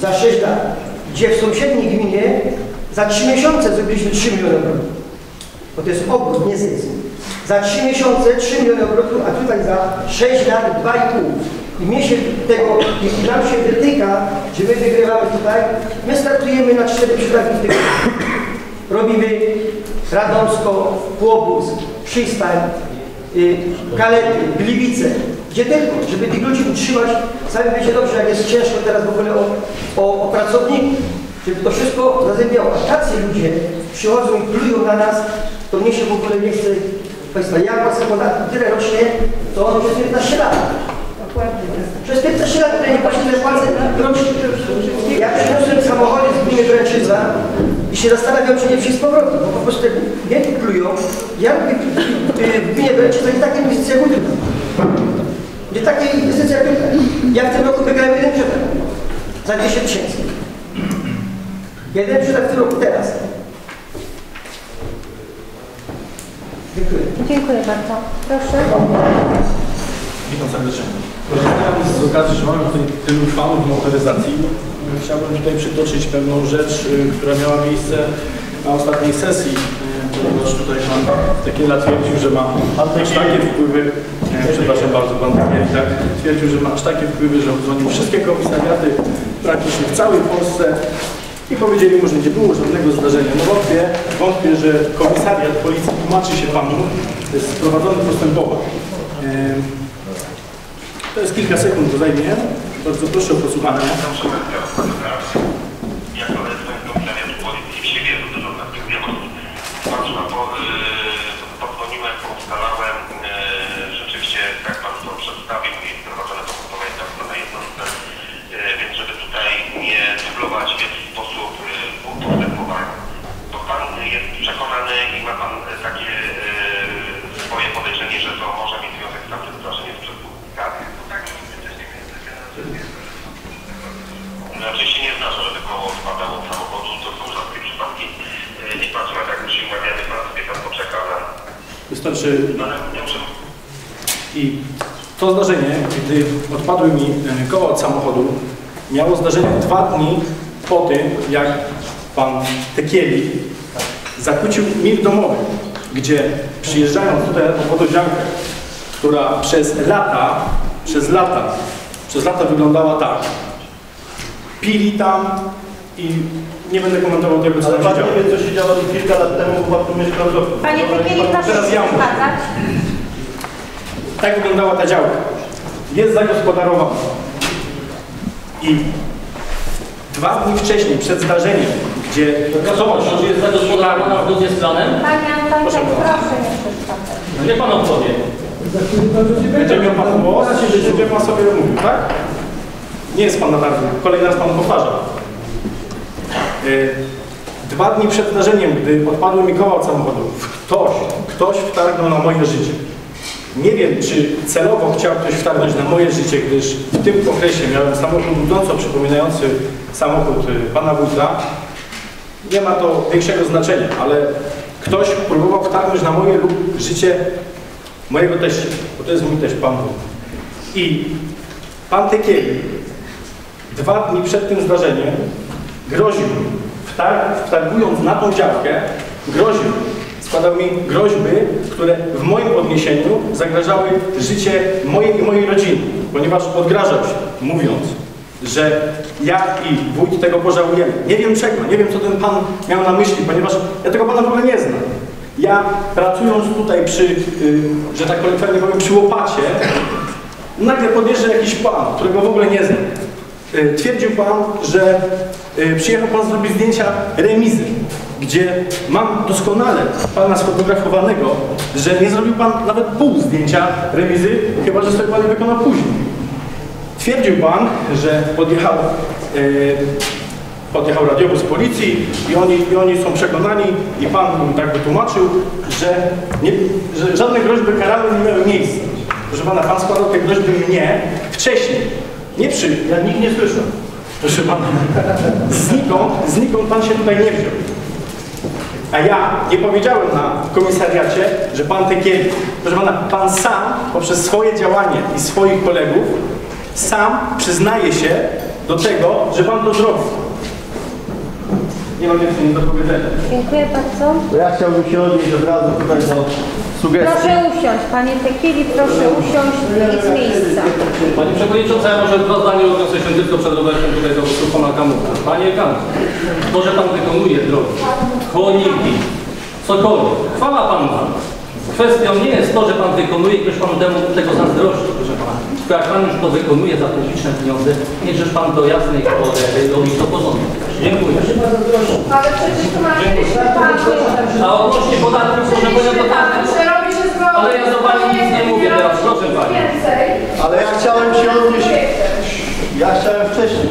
za 6 lat, gdzie w sąsiedniej gminie za 3 miesiące zrobiliśmy 3 miliony obrotów. Bo to jest obrót, nie zysk. Za 3 miesiące 3 miliony obrotów, a tutaj za 6 lat 2,5. I mnie się tego, i nam się wytyka, że my wygrywamy tutaj, my startujemy na 4 przetargi w tygodniu. Robimy Radomsko, Płobuz, Przystań, y, Kalety, Gliwice, gdzie tylko, żeby tych ludzi utrzymać. Sami wiecie dobrze, jak jest ciężko teraz w ogóle o, o, o pracowników, żeby to wszystko zazębiało. A tacy ludzie przychodzą i plują na nas, to mnie się w ogóle nie chce. Państwa, ja płacę podatki tyle rocznie, to on przez 15 lat. Przez 15 lat, które nie płacę, tyle płacę rocznie. Ja przyniosłem samochody z gminy Dręczyca i się zastanawiam, czy nie przyjść z powrotem, bo po prostu mnie tu plują. Ja w gminie Dręczyca nie takie inwestycje jak tutaj. Nie takie inwestycje jak tutaj. Ja w tym roku wygrałem jeden przetarg za 10 tysięcy. Jeden przetarg w tym roku, teraz. Dziękuję. Dziękuję bardzo. Proszę. Witam serdecznie. Korzystając z okazji, że mamy tutaj tylu fanów motoryzacji, chciałbym tutaj przytoczyć pewną rzecz, y, która miała miejsce na ostatniej sesji, y, ponieważ tutaj pan Tekiela twierdził, że ma aż takie wpływy y, przepraszam bardzo, pan Daniel, tak, twierdził, że ma aż takie wpływy, że obdzwonił wszystkie komisariaty praktycznie w całej Polsce i powiedzieli mu, że nie było żadnego zdarzenia. No wątpię, wątpię, że komisariat policji tłumaczy się panu, to jest prowadzony postępowanie. Em, To jest kilka sekund, to zajmie. Bardzo proszę o posłuchanie. jako jestem komisariatu policji w Siewierzu dyżurna w Wiamostu. Patrzyła, po, yy, podzwoniłem, ustalałem, yy, rzeczywiście jak Pan to przedstawił i prowadzone postępowanie tam na jednostce, yy, więc żeby tutaj nie dublować w jakiś sposób yy, postępowania. Bo Pan jest przekonany i ma Pan yy, takie yy, swoje podejrzenie, że to może mieć związek z tamtym zdarzeniem sprzed dwóch lat. Znaczy się nie zdarza, żeby koło spadało od samochodu, to są rzadkie przypadki. Yy, Nie patrzę, jak już się umawiamy, pan sobie pan poczeka na... Wystarczy I to zdarzenie, gdy odpadły mi e, koła od samochodu, miało zdarzenie dwa dni po tym, jak pan Tekieli zakłócił mir domowy, gdzie przyjeżdżając tutaj na wododziankę, która przez lata, przez lata, przez lata wyglądała tak. Pili tam i nie będę komentował tego, co Ale tam pan się działo. nie wie, co się działo kilka lat temu, pan tu mieszkał do... Panie Tekieli, proszę Teraz się ja mówię. Tak wyglądała ta działka. Jest zagospodarowana. I dwa dni wcześniej, przed zdarzeniem, gdzie ktoś... Czy jest zagospodarowana zgodnie z planem? Panie Antonie, Proszę nie przeszkadzać. No niech Pan odpowie. Będzie miał pan głos, będzie pan sobie mówił, tak? Nie jest pan na targu. Kolejny raz pan powtarza. Yy, Dwa dni przed zdarzeniem, gdy odpadły mi koła od samochodu, ktoś, ktoś wtargnął na moje życie. Nie wiem, czy celowo chciał ktoś wtargnąć na moje życie, gdyż w tym okresie miałem samochód budząco przypominający samochód y, pana wójta. Nie ma to większego znaczenia, ale ktoś próbował wtargnąć na moje życie mojego teścia, bo to jest mój teść, pan wójt. I pan Tekieli dwa dni przed tym zdarzeniem groził wtar- wtargując na tą działkę, groził, składał mi groźby, które w moim odniesieniu zagrażały życie mojej i mojej rodziny, ponieważ odgrażał się, mówiąc, że ja i wójt tego pożałujemy. Nie wiem czego, nie wiem co ten pan miał na myśli, ponieważ ja tego pana w ogóle nie znam. Ja pracując tutaj przy, y, że tak kolokwialnie powiem, przy łopacie, nagle podjeżdża jakiś pan, którego w ogóle nie znam. Y, Twierdził pan, że y, przyjechał pan zrobić zdjęcia remizy, gdzie mam doskonale pana sfotografowanego, że nie zrobił pan nawet pół zdjęcia remizy, chyba że sobie pan je wykonał później. Twierdził pan, że podjechał, y, podjechał radiowóz policji i oni, i oni są przekonani i pan tak wytłumaczył, że, nie, że żadne groźby karalne nie miały miejsca. Proszę pana, pan składał te groźby mnie wcześniej, nie przy, ja nikt nie słyszał. Proszę pana, znikąd, znikąd pan się tutaj nie wziął. A ja nie powiedziałem na komisariacie, że pan Tekiel, proszę pana, pan sam poprzez swoje działanie i swoich kolegów sam przyznaje się do tego, że pan to zrobił. Nie mam więcej nic do powiedzenia. Dziękuję bardzo. To ja chciałbym się odnieść od razu tutaj do sugestii. Proszę usiąść. Panie Tekieli, proszę usiąść z miejsca. Pani Przewodnicząca, ja może dwa zdania odniosę się tylko przed Robertem tutaj do pana Kamuka. Panie Kamuka, to, że pan wykonuje drogi, chodniki, cokolwiek, chwała panu za to. Kwestią nie jest to, że pan wykonuje i ktoś panu temu tego zazdrości, proszę pana. Tylko jak pan już to wykonuje za publiczne pieniądze, niechżeż pan do jasnej cholery robi to porządnie. Dziękuję. Ale przecież tłumaczyliśmy panu, A odnośnie podatków, proszę panią, to tak. z Ale ja do pani nic nie mówię teraz, proszę pani. Więcej. Ale ja chciałem się odnieść, ja chciałem wcześniej,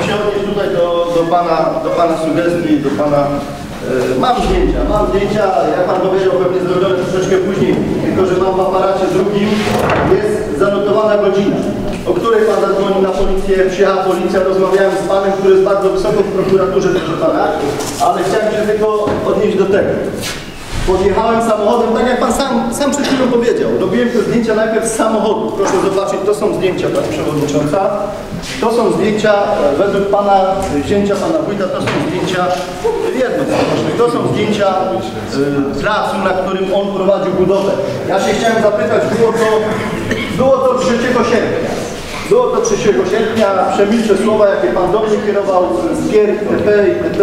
chciałem się odnieść tutaj do, do, pana, do pana sugestii, do pana, mam zdjęcia, mam zdjęcia, jak pan powiedział, pewnie zrobione troszeczkę później, tylko że mam w aparacie drugim, jest zanotowana godzina, o której pan zadzwonił na policję, przyjechała policja, rozmawiałem z panem, który jest bardzo wysoko w prokuraturze, proszę pana, ale chciałem się tylko odnieść do tego. Podjechałem samochodem, tak jak pan sam, sam przed chwilą powiedział. Robiłem te zdjęcia najpierw z samochodu. Proszę zobaczyć, to są zdjęcia Pani Przewodnicząca. To są zdjęcia e, według Pana e, zięcia, Pana wójta, to są zdjęcia, jedno, to są zdjęcia e, placu, na którym on prowadził budowę. Ja się chciałem zapytać, było to, było to 3 sierpnia. Było to 3 sierpnia, przemilczę słowa, jakie Pan do mnie kierował z gier itp. itp.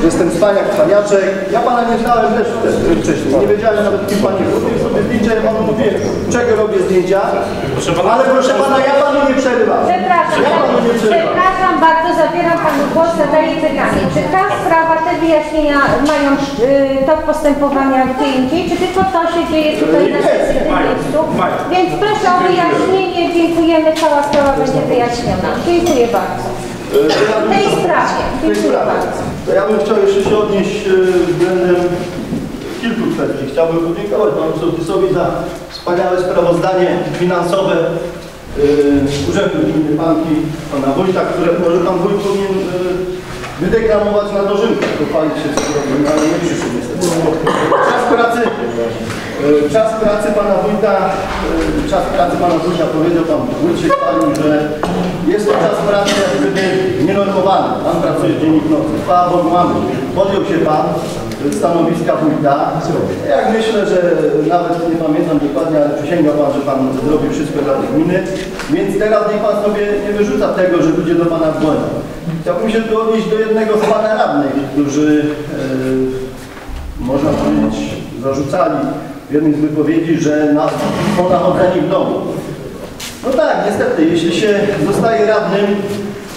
że jestem cwaniak, cwaniaczek. Ja Pana nie znałem też wtedy, wcześniej, nie wiedziałem nawet kim Pan jest. Robię sobie zdjęcia, ja Panu mówię, czego robię zdjęcia, ale proszę Pana, ja Panu nie przerywam. Przepraszam, Ja Panu nie przerywam. Bardzo, zabieram Panu głos, zadaję pytanie. Czy ta sprawa, te wyjaśnienia mają y, tok postępowania gdzie indziej, czy tylko to się dzieje tutaj na sesji w tym miejscu? Więc proszę o wyjaśnienie, dziękujemy, cała sprawa będzie wyjaśniona. Dziękuję bardzo. W tej sprawie, W tej dziękuję sprawie. bardzo. To ja bym chciał jeszcze się odnieść e, względem kilku kwestii. Chciałbym podziękować Panu Sołtysowi za wspaniałe sprawozdanie finansowe e, Urzędu Gminy Panki, Pana Wójta, które może Pan Wójt powinien e, wydeklamować na dożynkach, pochwalić się co no, ale nie przyszedł niestety. Czas pracy, e, czas pracy Pana Wójta, e, czas pracy Pana Wójta powiedział Pan Wójt się że jest to czas pracy jak gdyby nienormowany. Pan pracuje dzień i w nocy. Chwała Bogu mamy. Podjął się Pan stanowiska wójta. Jak myślę, że nawet nie pamiętam dokładnie, ale przysięgał Pan, że Pan zrobi wszystko dla tej gminy. Więc teraz niech Pan sobie nie wyrzuca tego, że ludzie do Pana dzwonią. Chciałbym się tu odnieść do jednego z Pana radnych, którzy e, można powiedzieć zarzucali w jednej z wypowiedzi, że na, są nachodzeni w domu. No tak, niestety, jeśli się zostaje radnym,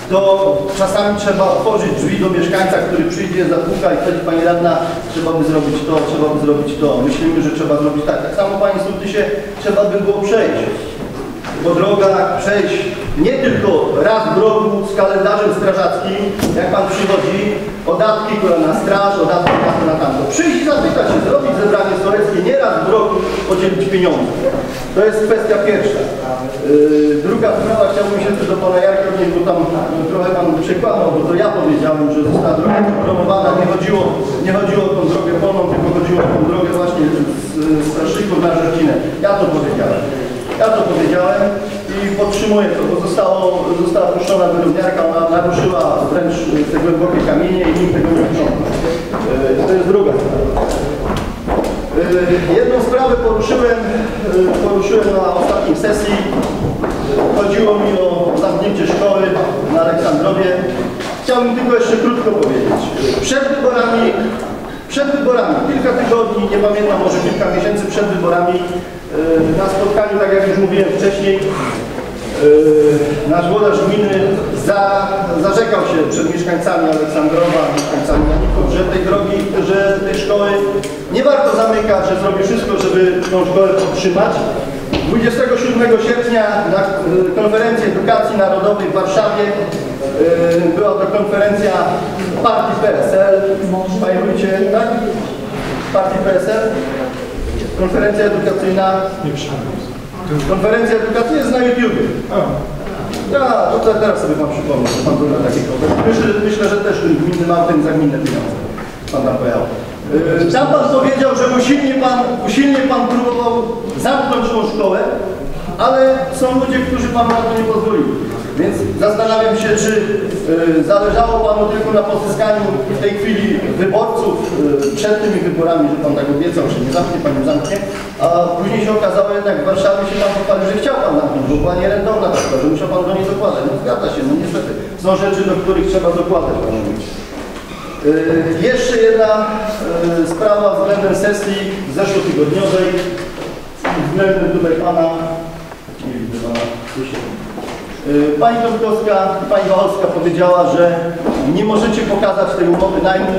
to czasami trzeba otworzyć drzwi do mieszkańca, który przyjdzie, zapuka i wtedy Pani Radna, trzeba by zrobić to, trzeba by zrobić to. Myślimy, że trzeba zrobić tak. Tak samo Panie Sołtysie, trzeba by było przejść po drogach, przejść nie tylko raz w roku z kalendarzem strażackim, jak Pan przychodzi, podatki, które na straż, podatki na na tamto. Przyjść i zapytać się, zrobić zebranie sołeckie, nie raz w roku podzielić pieniądze. To jest kwestia pierwsza. Yy, druga sprawa, chciałbym się tu do Pana Jarka bo tam trochę Pan przekłamał, bo to ja powiedziałem, że została droga promowana, nie chodziło, nie chodziło o tą drogę polną, tylko chodziło o tą drogę właśnie z, Straszyków na Rzecinę. Ja to powiedziałem. Ja to powiedziałem i podtrzymuję to, bo zostało, została puszczona wyrówniarka, ona naruszyła wręcz te głębokie kamienie i nikt tego nie uprzątnął. Yy, To jest druga sprawa. Yy, Jedną sprawę poruszyłem, yy, poruszyłem na ostatniej sesji. Chodziło mi o zamknięcie szkoły na Aleksandrowie. Chciałbym tylko jeszcze krótko powiedzieć. Przed wyborami, przed wyborami, kilka tygodni, nie pamiętam, może kilka miesięcy przed wyborami, yy, na spotkaniu, tak jak już mówiłem wcześniej, nasz włodarz gminy za, zarzekał się przed mieszkańcami Aleksandrowa, mieszkańcami Janików, że tej drogi, że tej szkoły nie warto zamykać, że zrobi wszystko, żeby tą szkołę podtrzymać. 27 sierpnia na y, konferencji edukacji narodowej w Warszawie y, była to konferencja partii PSL. Panie wójcie, tak? Partii PSL? Konferencja edukacyjna. Konferencja edukacyjna jest na YouTubie. Ja, to te- teraz sobie Pan przypomnę, że Pan był na takiej konferencji. Myślę, myślę, że też gminny ma ten za gminne pieniądze. Pan pojechał. Yy, Tam Pan powiedział, że usilnie Pan, usilnie Pan próbował zamknąć tą szkołę, ale są ludzie, którzy Panu na to nie pozwolili. Więc zastanawiam się, czy yy, zależało Panu tylko na pozyskaniu w tej chwili wyborców yy, przed tymi wyborami, że Pan tak obiecał, że nie zamknie Pan, nie zamknie, a później się okazało jednak w Warszawie się Pan pochwalił, że chciał Pan zamknąć, bo była nierentowna ta szkoła, że musiał Pan do niej dokładać. No zgadza się, no niestety. Są rzeczy, do których trzeba dokładać, Panie Wójcie. Yy, Jeszcze jedna yy, sprawa względem sesji zeszłotygodniowej, względem tutaj Pana, nie widzę Pana. Yy, Pani Tomkowska Pani Wałowska powiedziała, że nie możecie pokazać tej umowy najmu.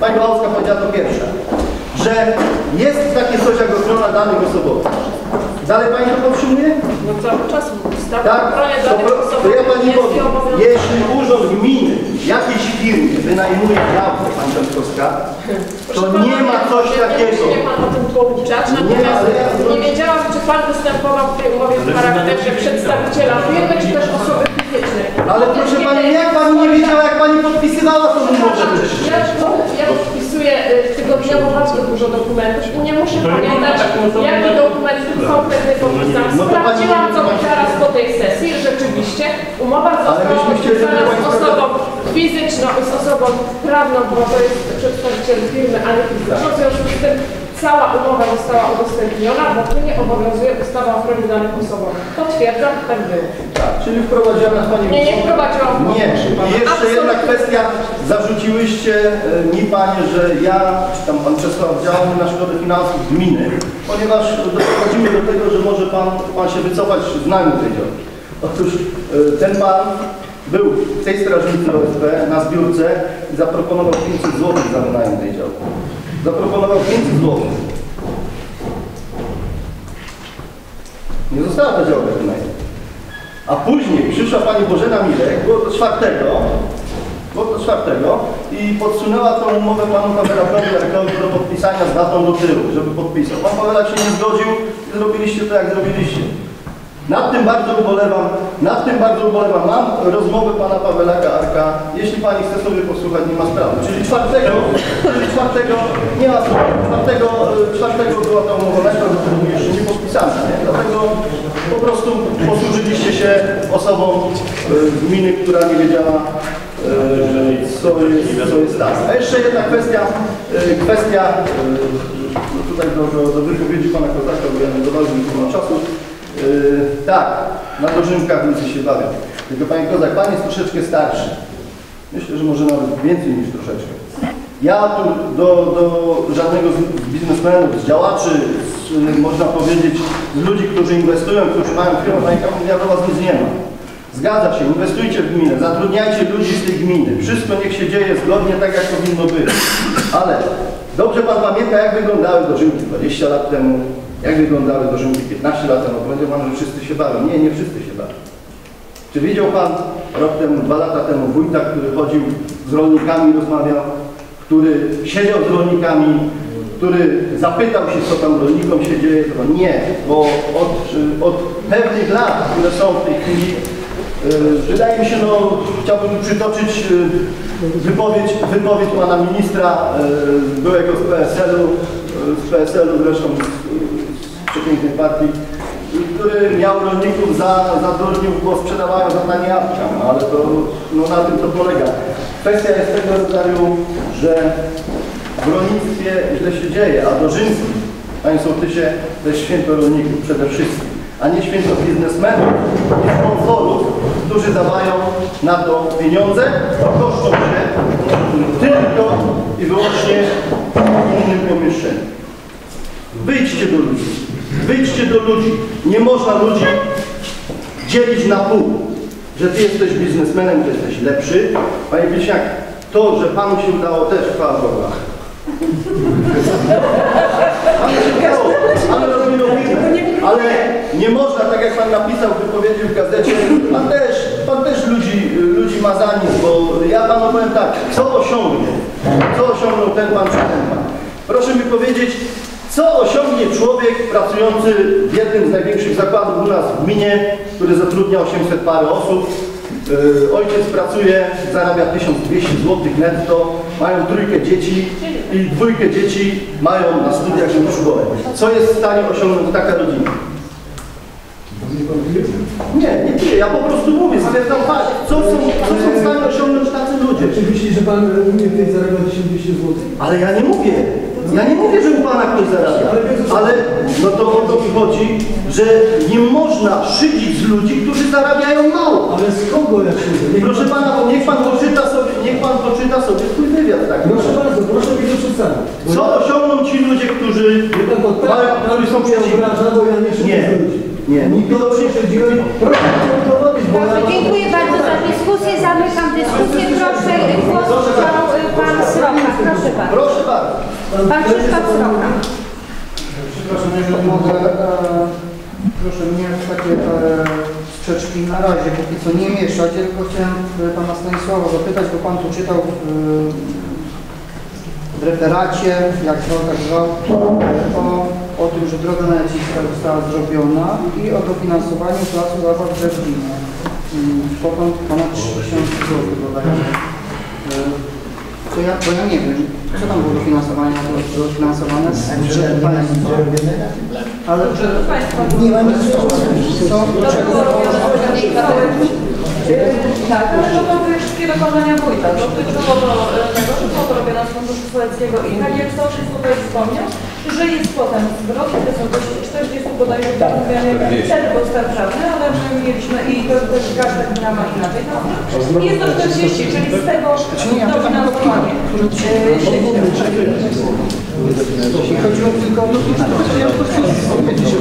Pani Wałowska powiedziała to pierwsza, że jest takie coś jak ochrona danych osobowych. Dalej Pani to podtrzymuje? No cały czas ustawa Tak, to, danych ja Pani powiem, jeśli urząd gminy jakiejś firmie wynajmuje działkę, Pani Tomkowska, to nie ma coś takiego. Nie pan o tym ma, natomiast nie wiedziałam, czy pan występował w tej umowie w charakterze przedstawiciela firmy, czy też osoby fizycznej. Ale proszę Pani, jak Pani nie wiedziała, jak Pani podpisywała tą umowę? Ja, ja podpisuję y, tygodniowo bardzo dużo dokumentów i nie muszę To pamiętać, jaki dokument konkretny podpisam. To Sprawdziłam pani- zaraz po tej sesji, rzeczywiście umowa została podpisana z osobą fizyczną i z osobą prawną, bo to jest przedstawiciel firmy, a nie fizyczną. W związku z tym cała umowa została udostępniona, bo tu nie obowiązuje ustawa o ochronie danych osobowych. Potwierdzam, tak było. Tak, czyli wprowadziła nas Pani... Nie, nie wprowadziłam. Nie, i jeszcze jedna Absolutnie. kwestia. Zarzuciłyście e, mi Panie, że ja, czy tam Pan Czesław działamy na szkodę finansów gminy, ponieważ dochodzimy do tego, że może Pan, pan się wycofać z najmu tej działki. Otóż e, ten Pan był w tej strażnicy OSP na zbiórce i zaproponował 500 zł za wynajem tej działki. Zaproponował 500 zł. Nie została ta działka wynajęta. A później przyszła pani Bożena Milek, było to czwartego, było to czwartego i podsunęła tą umowę panu Pawelakowi Jarkowi do podpisania z datą do tyłu, żeby podpisał. Pan Pawelak się nie zgodził i zrobiliście to, jak zrobiliście. Nad tym bardzo ubolewam, nad tym bardzo ubolewam. Mam rozmowę pana Pawelaka Arka. Jeśli pani chce sobie posłuchać, nie ma sprawy. Czyli czwartego, czyli czwartego, nie ma sprawy. Czwartego, e, czwartego była ta umowa najprawdopodobniej jeszcze nie podpisana. Nie? Dlatego po prostu posłużyliście się osobą e, gminy, która nie wiedziała, e, co jest, co jest tam. A jeszcze jedna kwestia, kwestia no tutaj do, do, do wypowiedzi pana Kozaka, bo ja nie ma czasu. Yy, tak, na dożynkach ludzie się bawią. Tylko Panie Kozak, Pan jest troszeczkę starszy. Myślę, że może nawet więcej niż troszeczkę. Ja tu do, do żadnego z biznesmenów, z działaczy, z, można powiedzieć, z ludzi, którzy inwestują, którzy mają firmę, Panie Kozak, ja do Was nic nie mam. Zgadza się, inwestujcie w gminę, zatrudniajcie ludzi z tej gminy. Wszystko niech się dzieje zgodnie tak, jak powinno być. Ale dobrze Pan pamięta, jak wyglądały dożynki 20 lat temu, jak wyglądały dożynki 15 lat temu. Powiedział Pan, że wszyscy się bawią. Nie, nie wszyscy się bawią. Czy widział Pan rok temu, dwa lata temu wójta, który chodził z rolnikami, rozmawiał, który siedział z rolnikami, który zapytał się, co tam rolnikom się dzieje? To nie, bo od, od pewnych lat, które są w tej chwili, yy, wydaje mi się, no, chciałbym przytoczyć yy, wypowiedź, wypowiedź pana ministra, yy, byłego z PSL-u, yy, z PSL-u zresztą przepięknej partii, który miał rolników za, za bo sprzedawają za tanie jabłka, no, ale to no, na tym to polega. Kwestia jest tego rodzaju, że w rolnictwie źle się dzieje, a Dożyński, Panie Sołtysie, to jest święto rolników przede wszystkim, a nie święto biznesmenów i sponsorów, którzy dawają na to pieniądze, kosztą się tylko i wyłącznie w innym pomieszczeniu. Wyjdźcie do ludzi. Wyjdźcie do ludzi. Nie można ludzi dzielić na pół. Że ty jesteś biznesmenem, to jesteś lepszy. Panie Wiesiak, to, że panu się udało też chwała Boga. Panu ale. Ale nie można, tak jak pan napisał w wypowiedzi w gazecie, pan też, pan też ludzi, ludzi ma za nic, bo ja panu powiem tak, co osiągnie, co osiągnął ten pan czy ten pan. Proszę mi powiedzieć, co osiągnie człowiek pracujący w jednym z największych zakładów u nas w gminie, który zatrudnia 800 parę osób. Yy, Ojciec pracuje, zarabia 1200 zł netto, mają trójkę dzieci i dwójkę dzieci mają na studiach szkole. Co jest w stanie osiągnąć taka rodzina? Nie, nie ty, ja po prostu mówię, stwierdzam fakt. Co są, co są w stanie osiągnąć tacy ludzie? Czy myślisz, że pan umie tutaj zarabiać 1200 zł? Ale ja nie mówię. Ja nie mówię, że u Pana ktoś zarabia. Ale no to o to mi chodzi, że nie można szydzić z ludzi, którzy zarabiają mało. Ale z kogo ja szydzę? Proszę Pana, niech Pan poczyta sobie, niech Pan poczyta sobie swój wywiad tak. Proszę bardzo, proszę mi to przedstawić. Co ja- osiągną ci ludzie, którzy, to tak, którzy są przeciwni? bo ja nie szydzę Nie. z ludzi. Nie. Nikogo nie szydziłem. Proszę mnie udowodnić, bo ja... Dobrze, dziękuję bardzo za dyskusję. Zamykam dyskusję. Proszę, głos chciał y, pan Sroka. Proszę bardzo. Proszę bardzo. Pan Krzysztof Sroka. Przepraszam, jeżeli mogę, e, proszę mnie w takie e, sprzeczki na razie póki co nie mieszać, ja tylko chciałem e, Pana Stanisława zapytać, bo Pan tu czytał w, w referacie, jak zwał, tak zwał, e, o, o tym, że droga na została zrobiona i o dofinansowaniu placu zabaw w Drewninie. Mm, Kwotą ponad 3000 zł bodajże. To ja, bo ja nie wiem, co tam było dofinansowane, było dofinansowane z budżetu państwa. Ale Nie ma nic co, Tak, ale to były wszystkie dokonania wójta. Dotyczyło to e, tego, że było to robione z Funduszu Sołeckiego i tak jak Sołczyn tutaj wspomniał, że jest potem zwrot w wysokości 40 bodajże tak był stan prawny, ale my mieliśmy i to też każda gmina ma inaczej. No, jest to 40, czyli z tego dofinansowanie. Chodziło tylko o ja po prostu odpowiedzi się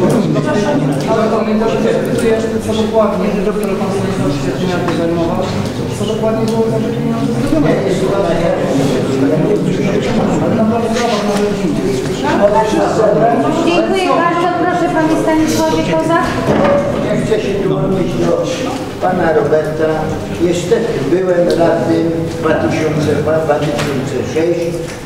Ale pamiętam, że zapytuję, co dokładnie, doktor pan Stanisław Świetniak się zajmował, co dokładnie było za te pieniądze zrobione. Ale naprawdę sprawa może być indziej. Dziękuję bardzo. Proszę Panie Stanisławie Kozak. Ja chcę się tu odnieść do pana Roberta. Niestety byłem radnym 2002-2006.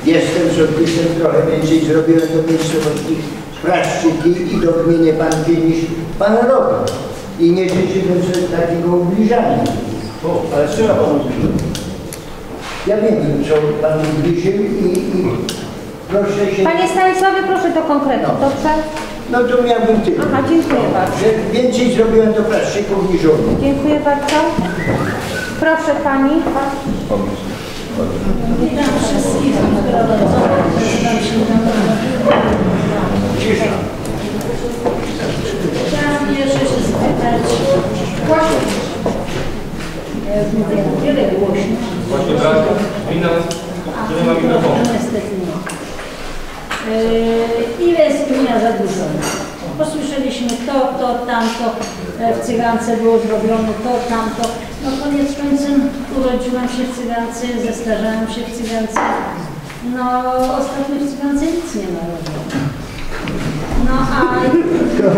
Jestem sołtysem, trochę więcej zrobiłem do miejscowości Praszczyki i do gminy Panki niż pan Robert. I nie życzyłem sobie takiego ubliżania. Ale z czym ja panu? Ja wiem, co pan ubliżył i, i proszę się... Panie Stanisławie, proszę do konkretu, dobrze? No to miałbym tyle. Aha, dziękuję bardzo. Że więcej zrobiłem do Praszczyków niż on. Dziękuję bardzo. Proszę Pani. Witam wszystkich się Chciałam pierwsze się spytać. Ja już mówię na tyle głośno. Właśnie brak gmina, który ma mikrofon. No, niestety nie. Yy, Ile jest gmina zadłużona? Posłyszeliśmy to, to, tamto, e, w Cygance było zrobione to, tamto. No koniec końcem urodziłam się w Cygance, zestarzałam się w Cygance. No ostatnio w Cygance nic nie ma robione. No a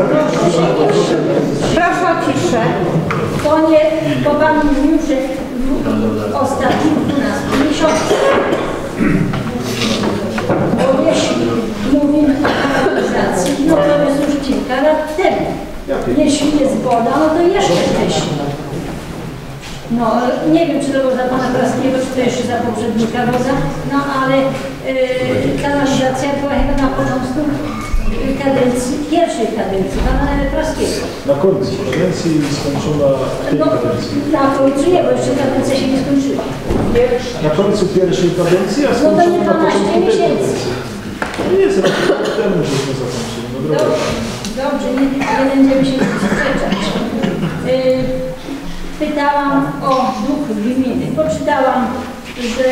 proszę się jeszcze. Proszę o ciszę. To nie, bo Pan mówił, że w ostatnich 12 miesiącach. Bo jeśli mówimy o kanalizacji, no to jest już kilka lat temu. Jeśli jest woda, no to jeszcze wcześniej. No, nie wiem, czy to było za pana Kraskiego, czy to jeszcze za poprzednika woda, no ale yy, kanalizacja była chyba na początku kadencji, pierwszej kadencji pana Kraskiego. Na końcu kadencji skończona No, kadencji. na końcu nie, bo jeszcze kadencja się nie skończyła. Na końcu pierwszej kadencji, a No to skończona nie na 12 początku tej miesięcy. To jest rok temu, żeśmy zakończyli. Dobrze, nie, nie będziemy się sprzeczać. Yy, Pytałam o duch gminy. Poczytałam, że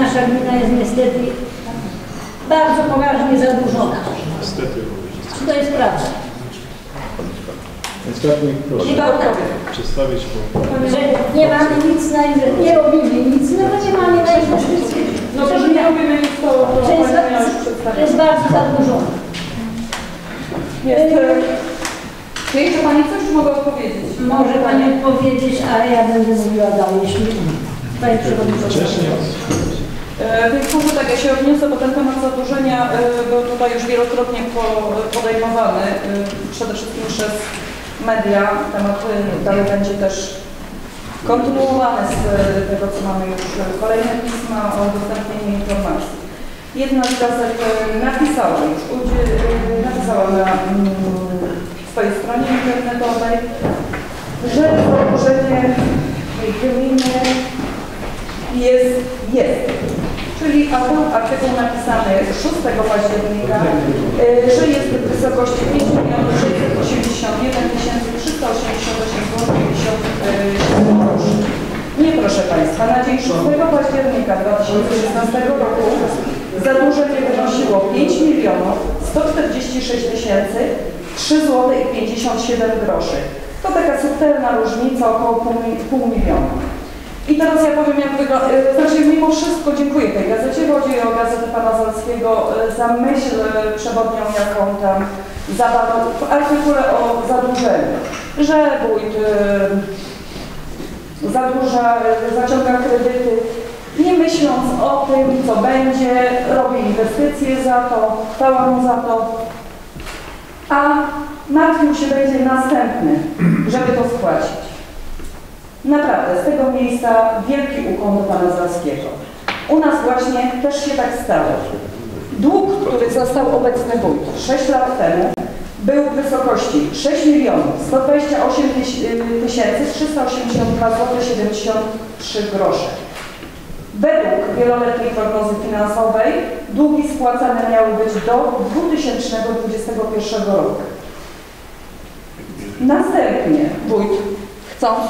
nasza gmina jest niestety bardzo poważnie zadłużona. Niestety. Czy to jest prawda? Ostatni proszę. Chyba. Przedstawić po... Że nie mamy nic na inwestycje, nie robimy nic, no bo nie mamy na inwestycje. No to, że nie robimy nic, to, to jest, przedstawić. jest bardzo zadłużona. Jest, czy jeszcze Pani coś mogę odpowiedzieć? Może Pani odpowiedzieć, a ja będę mówiła dalej, jeśli Pani Przewodnicząca. E, Więc może tak, ja się odniosę, bo ten temat zadłużenia e, był tutaj już wielokrotnie po- podejmowany, e, przede wszystkim przez media. Temat dalej będzie też kontynuowany z tego, co mamy już kolejne pisma o udostępnieniu informacji. Jedna z gazet e, napisała już, e, napisała na mm, swojej stronie internetowej, że zadłużenie gminy jest, jest. Czyli a był artykuł napisany 6 października, y, że jest w wysokości 5 681 388 zł 57 groszy. Nie proszę Państwa, na dzień 6 października 2016 roku zadłużenie wynosiło 5 milionów 146 tysięcy 3 zł i 57 groszy. To taka subtelna różnica, około pół, pół miliona. I teraz ja powiem, jak wygląda. Znaczy, mimo wszystko dziękuję tej gazecie. Chodzi o gazetę pana Zalskiego e, za myśl e, przewodnią, jaką tam zawarł w artykule o zadłużeniu. Że wójt e, zadłuża, e, zaciąga kredyty, nie myśląc o tym, co będzie, robi inwestycje za to, chwała mu za to, a martwił się będzie następny, żeby to spłacić. Naprawdę, z tego miejsca wielki ukłon do Pana Zalskiego. U nas właśnie też się tak stało. Dług, który został obecny wójt 6 lat temu, był w wysokości 6 milionów 128 tyś- tysięcy 382 zł 73 grosze. Według wieloletniej prognozy finansowej długi spłacane miały być do 2021 roku. Następnie wójt, chcąc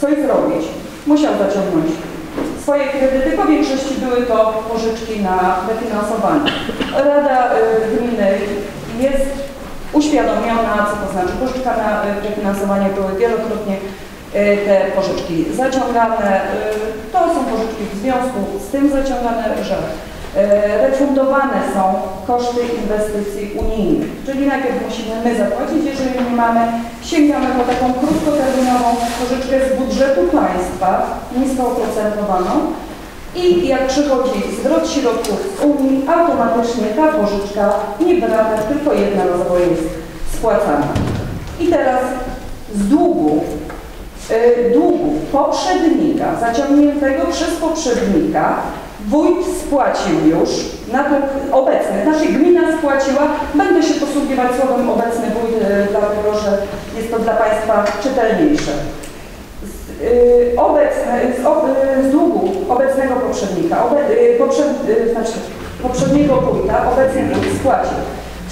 coś zrobić, musiał zaciągnąć swoje kredyty. Po większości były to pożyczki na dofinansowanie. Rada y, Gminy jest uświadomiona, co to znaczy pożyczka na y, dofinansowanie. Były wielokrotnie y, te pożyczki zaciągane. Y, To są pożyczki w związku z tym zaciągane, że y, refundowane są koszty inwestycji unijnych. Czyli najpierw musimy my zapłacić, jeżeli nie mamy, sięgamy po taką krótkoterminową pożyczkę z budżetu państwa, nisko oprocentowaną i jak przychodzi zwrot środków z Unii, automatycznie ta pożyczka nie w ratach, tylko jednorazowo jest spłacana. I teraz z długu, y, długu poprzednika, zaciągniętego przez poprzednika, wójt spłacił już, na to obecny, znaczy gmina spłaciła, będę się posługiwać słowem obecny wójt, y, dlatego że jest to dla Państwa czytelniejsze. Z, y, obecne, z, ob, z długu obecnego poprzednika, obe, znaczy poprzedniego wójta, obecny wójt spłacił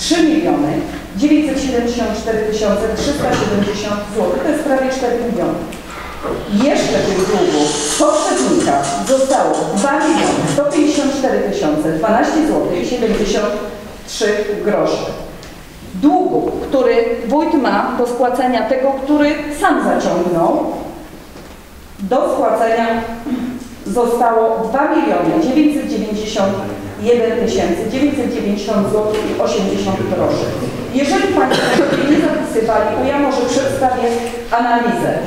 3 miliony 974 370 zł, to jest prawie 4 miliony. Jeszcze tych długów w poprzednikach zostało 2 miliony 154 012 zł 73 groszy. Długu, który wójt ma do spłacenia tego, który sam zaciągnął, do spłacenia zostało 2 miliony 990 1990 zł i 80 groszy. Jeżeli Państwo nie zapisywali, to ja może przedstawię analizę.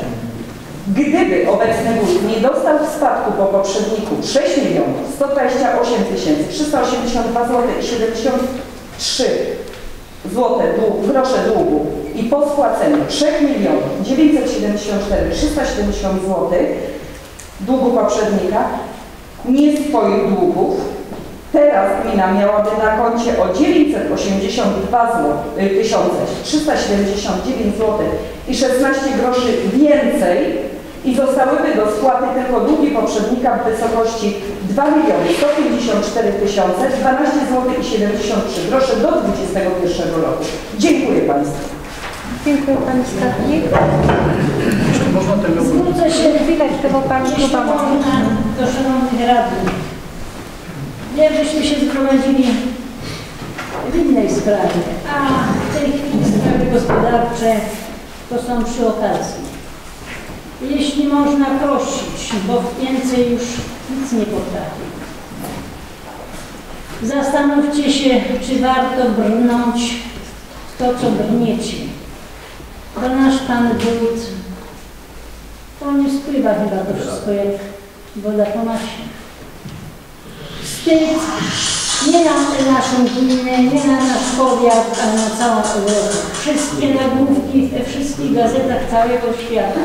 Gdyby obecny wójt nie dostał w spadku po poprzedniku 6 128 382 zł 73 zł dług, grosze długu i po spłaceniu 3 milionów 974 370 zł długu poprzednika nie swoich długów, teraz gmina miałaby na koncie o 982 zł, y, tysiące 379 zł i 16 groszy więcej i zostałyby do spłaty tylko długi poprzednika w wysokości 2 miliony 154 tysiące 12 zł i 73 grosze do 2021 roku. Dziękuję Państwu. Dziękuję Pani Skarbnik. Można tego... Zwrócę się chwileczkę, bo Pani można, do szanownych radnych. Jakbyśmy się zgromadzili w innej sprawie, a w tej chwili sprawy gospodarcze to są przy okazji. Jeśli można prosić, bo więcej już nic nie potrafię. Zastanówcie się, czy warto brnąć w to, co brniecie. Bo nasz Pan Wójt, to nie spływa chyba to wszystko jak woda po masie. Wstyd nie na naszą gminę, nie na nasz powiat, ale na całą Europę. Wszystkie nagłówki we wszystkich gazetach całego świata.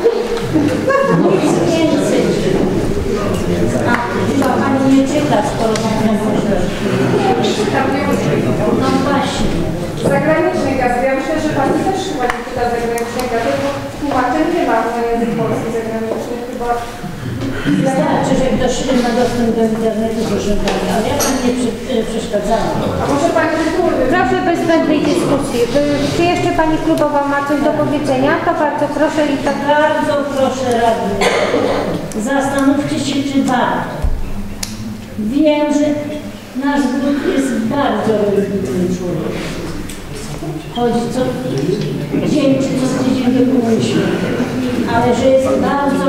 Nic więcej. A chyba Pani nie czyta, Pani może. No właśnie. Zagranicznej gazety. Ja myślę, że Pani też chyba nie czyta zagranicznej gazety, bo tłumaczeń nie ma na język polski zagraniczny. Chyba Wystarczy, że ktoś ma dostęp do internetu, proszę Pani, ale ja Pani nie przeszkadzałam. A może Pani? Proszę bez zbędnej dyskusji. Czy jeszcze Pani klubowa ma coś do powiedzenia? To bardzo proszę i tak. Bardzo proszę radnych, zastanówcie się, czy warto. Wiem, że nasz wójt jest bardzo religijnym człowiekiem. Chodzi co dzień czy co tydzień do. Ale że jest bardzo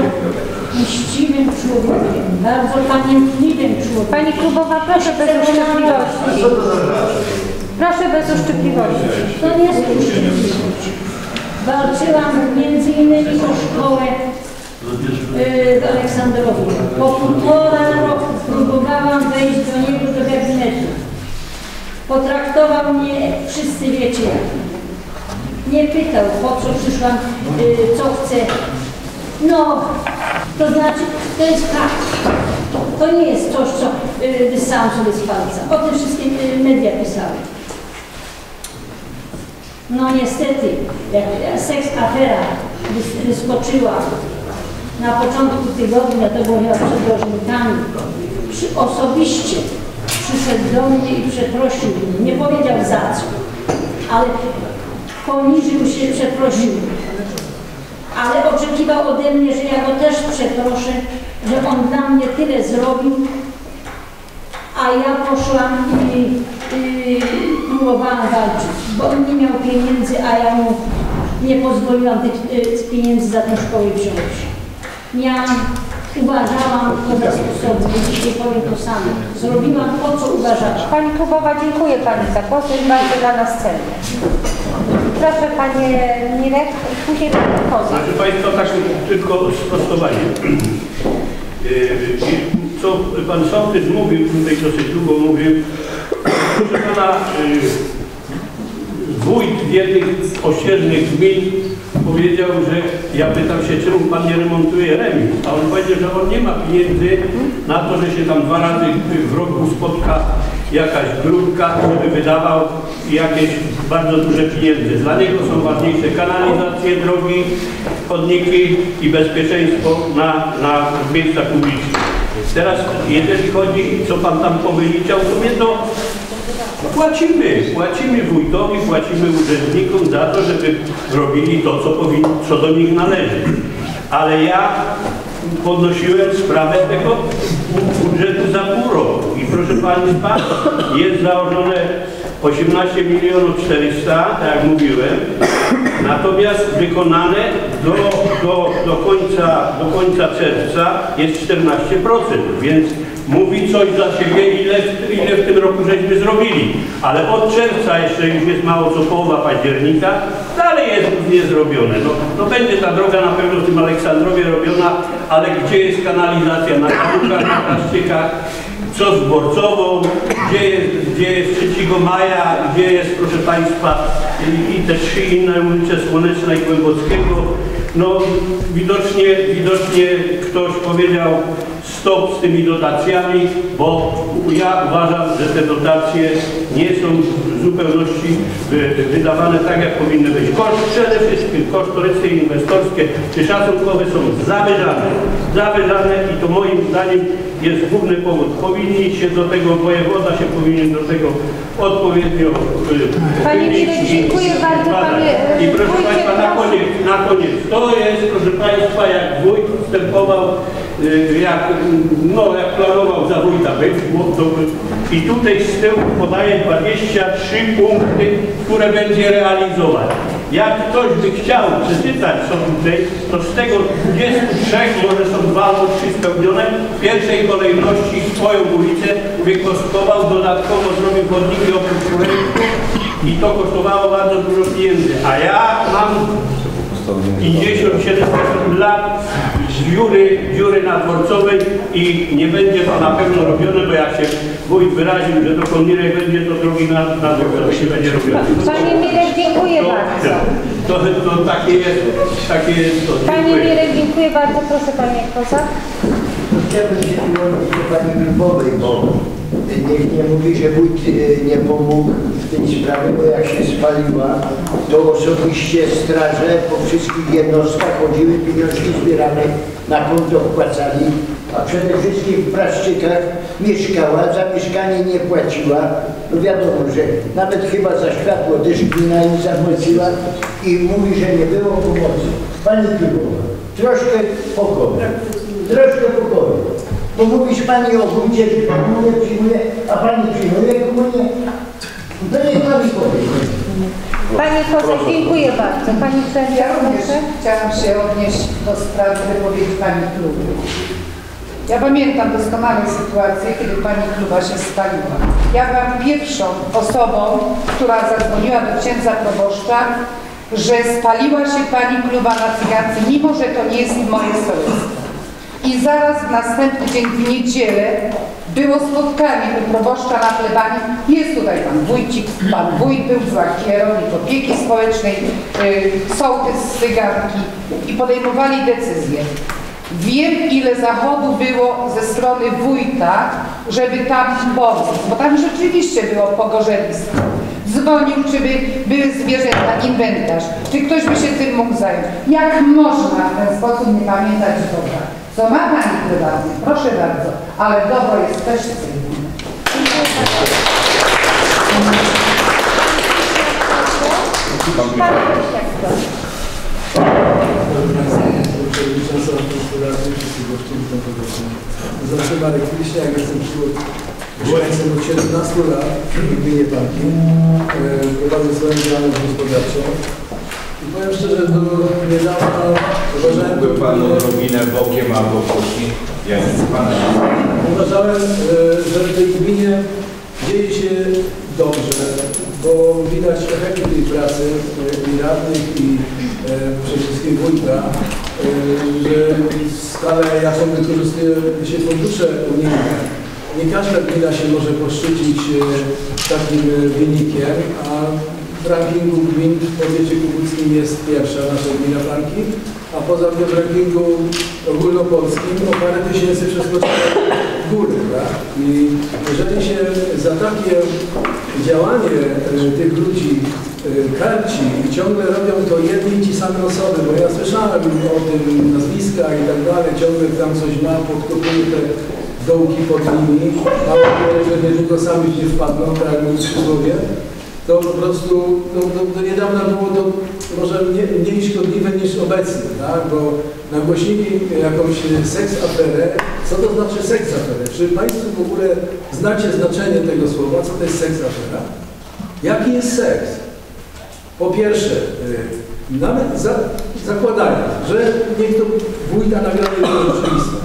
mściwym człowiekiem, bardzo pamiętliwym człowiekiem. Pani klubowa, proszę bez uszczypliwości. Proszę bez uszczypliwości. To nie jest uszczypliwość. Walczyłam między innymi o szkołę yy, w Aleksandrowie. Po półtora roku próbowałam wejść do niego do gabinetu. Potraktował mnie, wszyscy wiecie jak. Nie pytał, po co przyszłam, yy, co chcę. No, to znaczy, to jest fakt. To nie jest coś, co y, wysałam sobie z palca. O tym wszystkim y, media pisały. No niestety, jak seks afera wys- wyskoczyła na początku tygodnia, to było chyba przed rożnikami, przy, osobiście przyszedł do mnie i przeprosił mnie. Nie powiedział za co, ale poniżył się, przeprosił. Ale oczekiwał ode mnie, że ja go też przeproszę, że on dla mnie tyle zrobił, a ja poszłam i, i próbowałam walczyć, bo on nie miał pieniędzy, a ja mu nie pozwoliłam tych z pieniędzy za tę szkołę wziąć. Ja uważałam to za stosowne i dzisiaj powiem to samo. Zrobiłam to, co uważałam. Pani Kubowa, dziękuję Pani za głos, jest bardzo dla nas cenny. Proszę Panie Mirek, później Pani Kozak. Znaczy Państwo, tak tylko sprostowanie. Yy, Co Pan Sołtys mówił, tutaj dosyć długo mówił, proszę Pana, yy, wójt jednych z ościeżnych gmin powiedział, że ja pytam się, czemu Pan nie remontuje remis, a on powiedział, że on nie ma pieniędzy na to, że się tam dwa razy w roku spotka jakaś grupka, żeby wydawał jakieś bardzo duże pieniądze. Dla niego są ważniejsze kanalizacje, drogi, chodniki i bezpieczeństwo na, na miejscach publicznych. Teraz, jeżeli chodzi, co Pan tam powiedział, to mnie to Płacimy, płacimy wójtowi, płacimy urzędnikom za to, żeby robili to, co, co do nich należy. Ale ja podnosiłem sprawę tego budżetu za pół roku. I proszę Państwa, jest założone 18 milionów 400, tak jak mówiłem, natomiast wykonane do, do, do, końca, do końca czerwca jest 14%, więc mówi coś dla siebie, ile, ile w tym roku żeśmy zrobili. Ale od czerwca jeszcze już jest mało co połowa października, dalej jest niezrobione. No, no będzie ta droga na pewno w tym Aleksandrowie robiona, ale gdzie jest kanalizacja na Kałukach, na Kaszczykach, co z gdzie jest, gdzie jest 3 maja, gdzie jest, proszę Państwa, i, i te trzy inne ulice Słoneczna i Głębockiego. No widocznie, widocznie ktoś powiedział stop z tymi dotacjami, bo ja uważam, że te dotacje nie są w zupełności wy- wydawane tak, jak powinny być. Koszt przede wszystkim, kosztorysy inwestorskie czy szacunkowe są zawyżane. Zawyżane i to moim zdaniem jest główny powód. Powinni się do tego, wojewoda się powinien do tego odpowiednio y, Panie Mirek, dziękuję bardzo, panie, I proszę wójcie, Państwa, na koniec, na koniec. To jest, proszę Państwa, jak wójt wstępował, jak, no, jak planował za wójta być, to, i tutaj z tyłu podaje 23 punkty, które będzie realizować. Jak ktoś by chciał przeczytać co tutaj, to z tego 23 może są dwa albo trzy spełnione. W pierwszej kolejności swoją ulicę wykostkował, dodatkowo zrobił chodniki oprócz projektu i to kosztowało bardzo dużo pieniędzy. A ja mam 50-70 lat z dziury, dziury na dworcowej i nie będzie to na pewno robione, bo jak się wójt wyraził, że do Konirek będzie to drogi na, na dworcowej nie będzie robione. Panie Mirek, dziękuję to, bardzo. to, to takie jest, takie jest to. Panie Dziękuję. Mirek, dziękuję bardzo. Proszę Panie Kozak. Chciałbym się wyłączyć do Pani Grubowej, bo niech nie mówi, że wójt e, nie pomógł w tej sprawie, bo jak się spaliła, to osobiście straże po wszystkich jednostkach chodziły, pieniążki zbierane, na konto wpłacali, a przede wszystkim w Praszczykach mieszkała, za mieszkanie nie płaciła. No wiadomo, że nawet chyba za światło też gmina im zapłaciła i mówi, że nie było pomocy. Pani Grubowa, troszkę pokoju. Troszkę pokoju. Bo mówisz Pani o wójcie, że komunię przyjmuje, a Pani przyjmuje komunię. To niech Pani powie. Panie Kozak, dziękuję bardzo. Pani Sędzia, Ja również chciałam się odnieść do sprawy wypowiedzi Pani klubu. Ja pamiętam doskonale sytuację, kiedy Pani kluba się spaliła. Ja byłam pierwszą osobą, która zadzwoniła do księdza proboszcza, że spaliła się Pani kluba na cygance, mimo że to nie jest moje sołectwo. I zaraz w następny dzień, w niedzielę, było spotkanie u proboszcza na plebanii. Jest tutaj pan wójcik, pan wójt był kierownik opieki społecznej, yy, sołtys z Cygarki i podejmowali decyzje. Wiem, ile zachodu było ze strony wójta, żeby tam pomóc, bo tam rzeczywiście było pogorzewisko. Dzwonił, czy by były zwierzęta, inwentarz, czy ktoś by się tym mógł zająć. Jak można w ten sposób nie pamiętać dobra? Co ma Pani prywatnie, proszę bardzo, ale dobro jest też cywilne. Przewodnicząca Rady wszyscy gościli tą pogodę. Zawsze Marek Wiśniak, jestem mieszkańcem od 17 lat w gminie Parki. Prowadzę swoją działalność gospodarczą. Powiem szczerze, do niedawna uważałem... Mógłby Pan odrobinę bokiem albo kuchni, jak Pana Uważałem, e, że w tej gminie dzieje się dobrze, bo widać efekty tej pracy i radnych i e, przede wszystkim wójta, e, że skalę, jaką wykorzystuje się fundusze unijne, nie każda gmina się może poszczycić takim wynikiem, a w rankingu gmin w powiecie kubuckim jest pierwsza nasza gmina Franki, a poza tym w rankingu ogólnopolskim o parę tysięcy przeskoczyła w górę, tak? I jeżeli się za takie działanie e, tych ludzi e, karci i ciągle robią to jedni ci same osoby, bo ja słyszałem o tym nazwiska i tak dalej, ciągle tam coś ma, podkopuje te dołki pod nimi, mam nadzieję, że niedługo sami w nie wpadną, tak jak mówi przysłowie, to po prostu no, do, do niedawna było to może mniej, mniej szkodliwe niż obecnie, tak? bo nagłośnili jakąś seks aferę. Co to znaczy seks aferę? Czy Państwo w ogóle znacie znaczenie tego słowa? Co to jest seks afera? Jaki jest seks? Po pierwsze, y, nawet za, zakładając, że niech to wójta nagranie było rzeczywiste,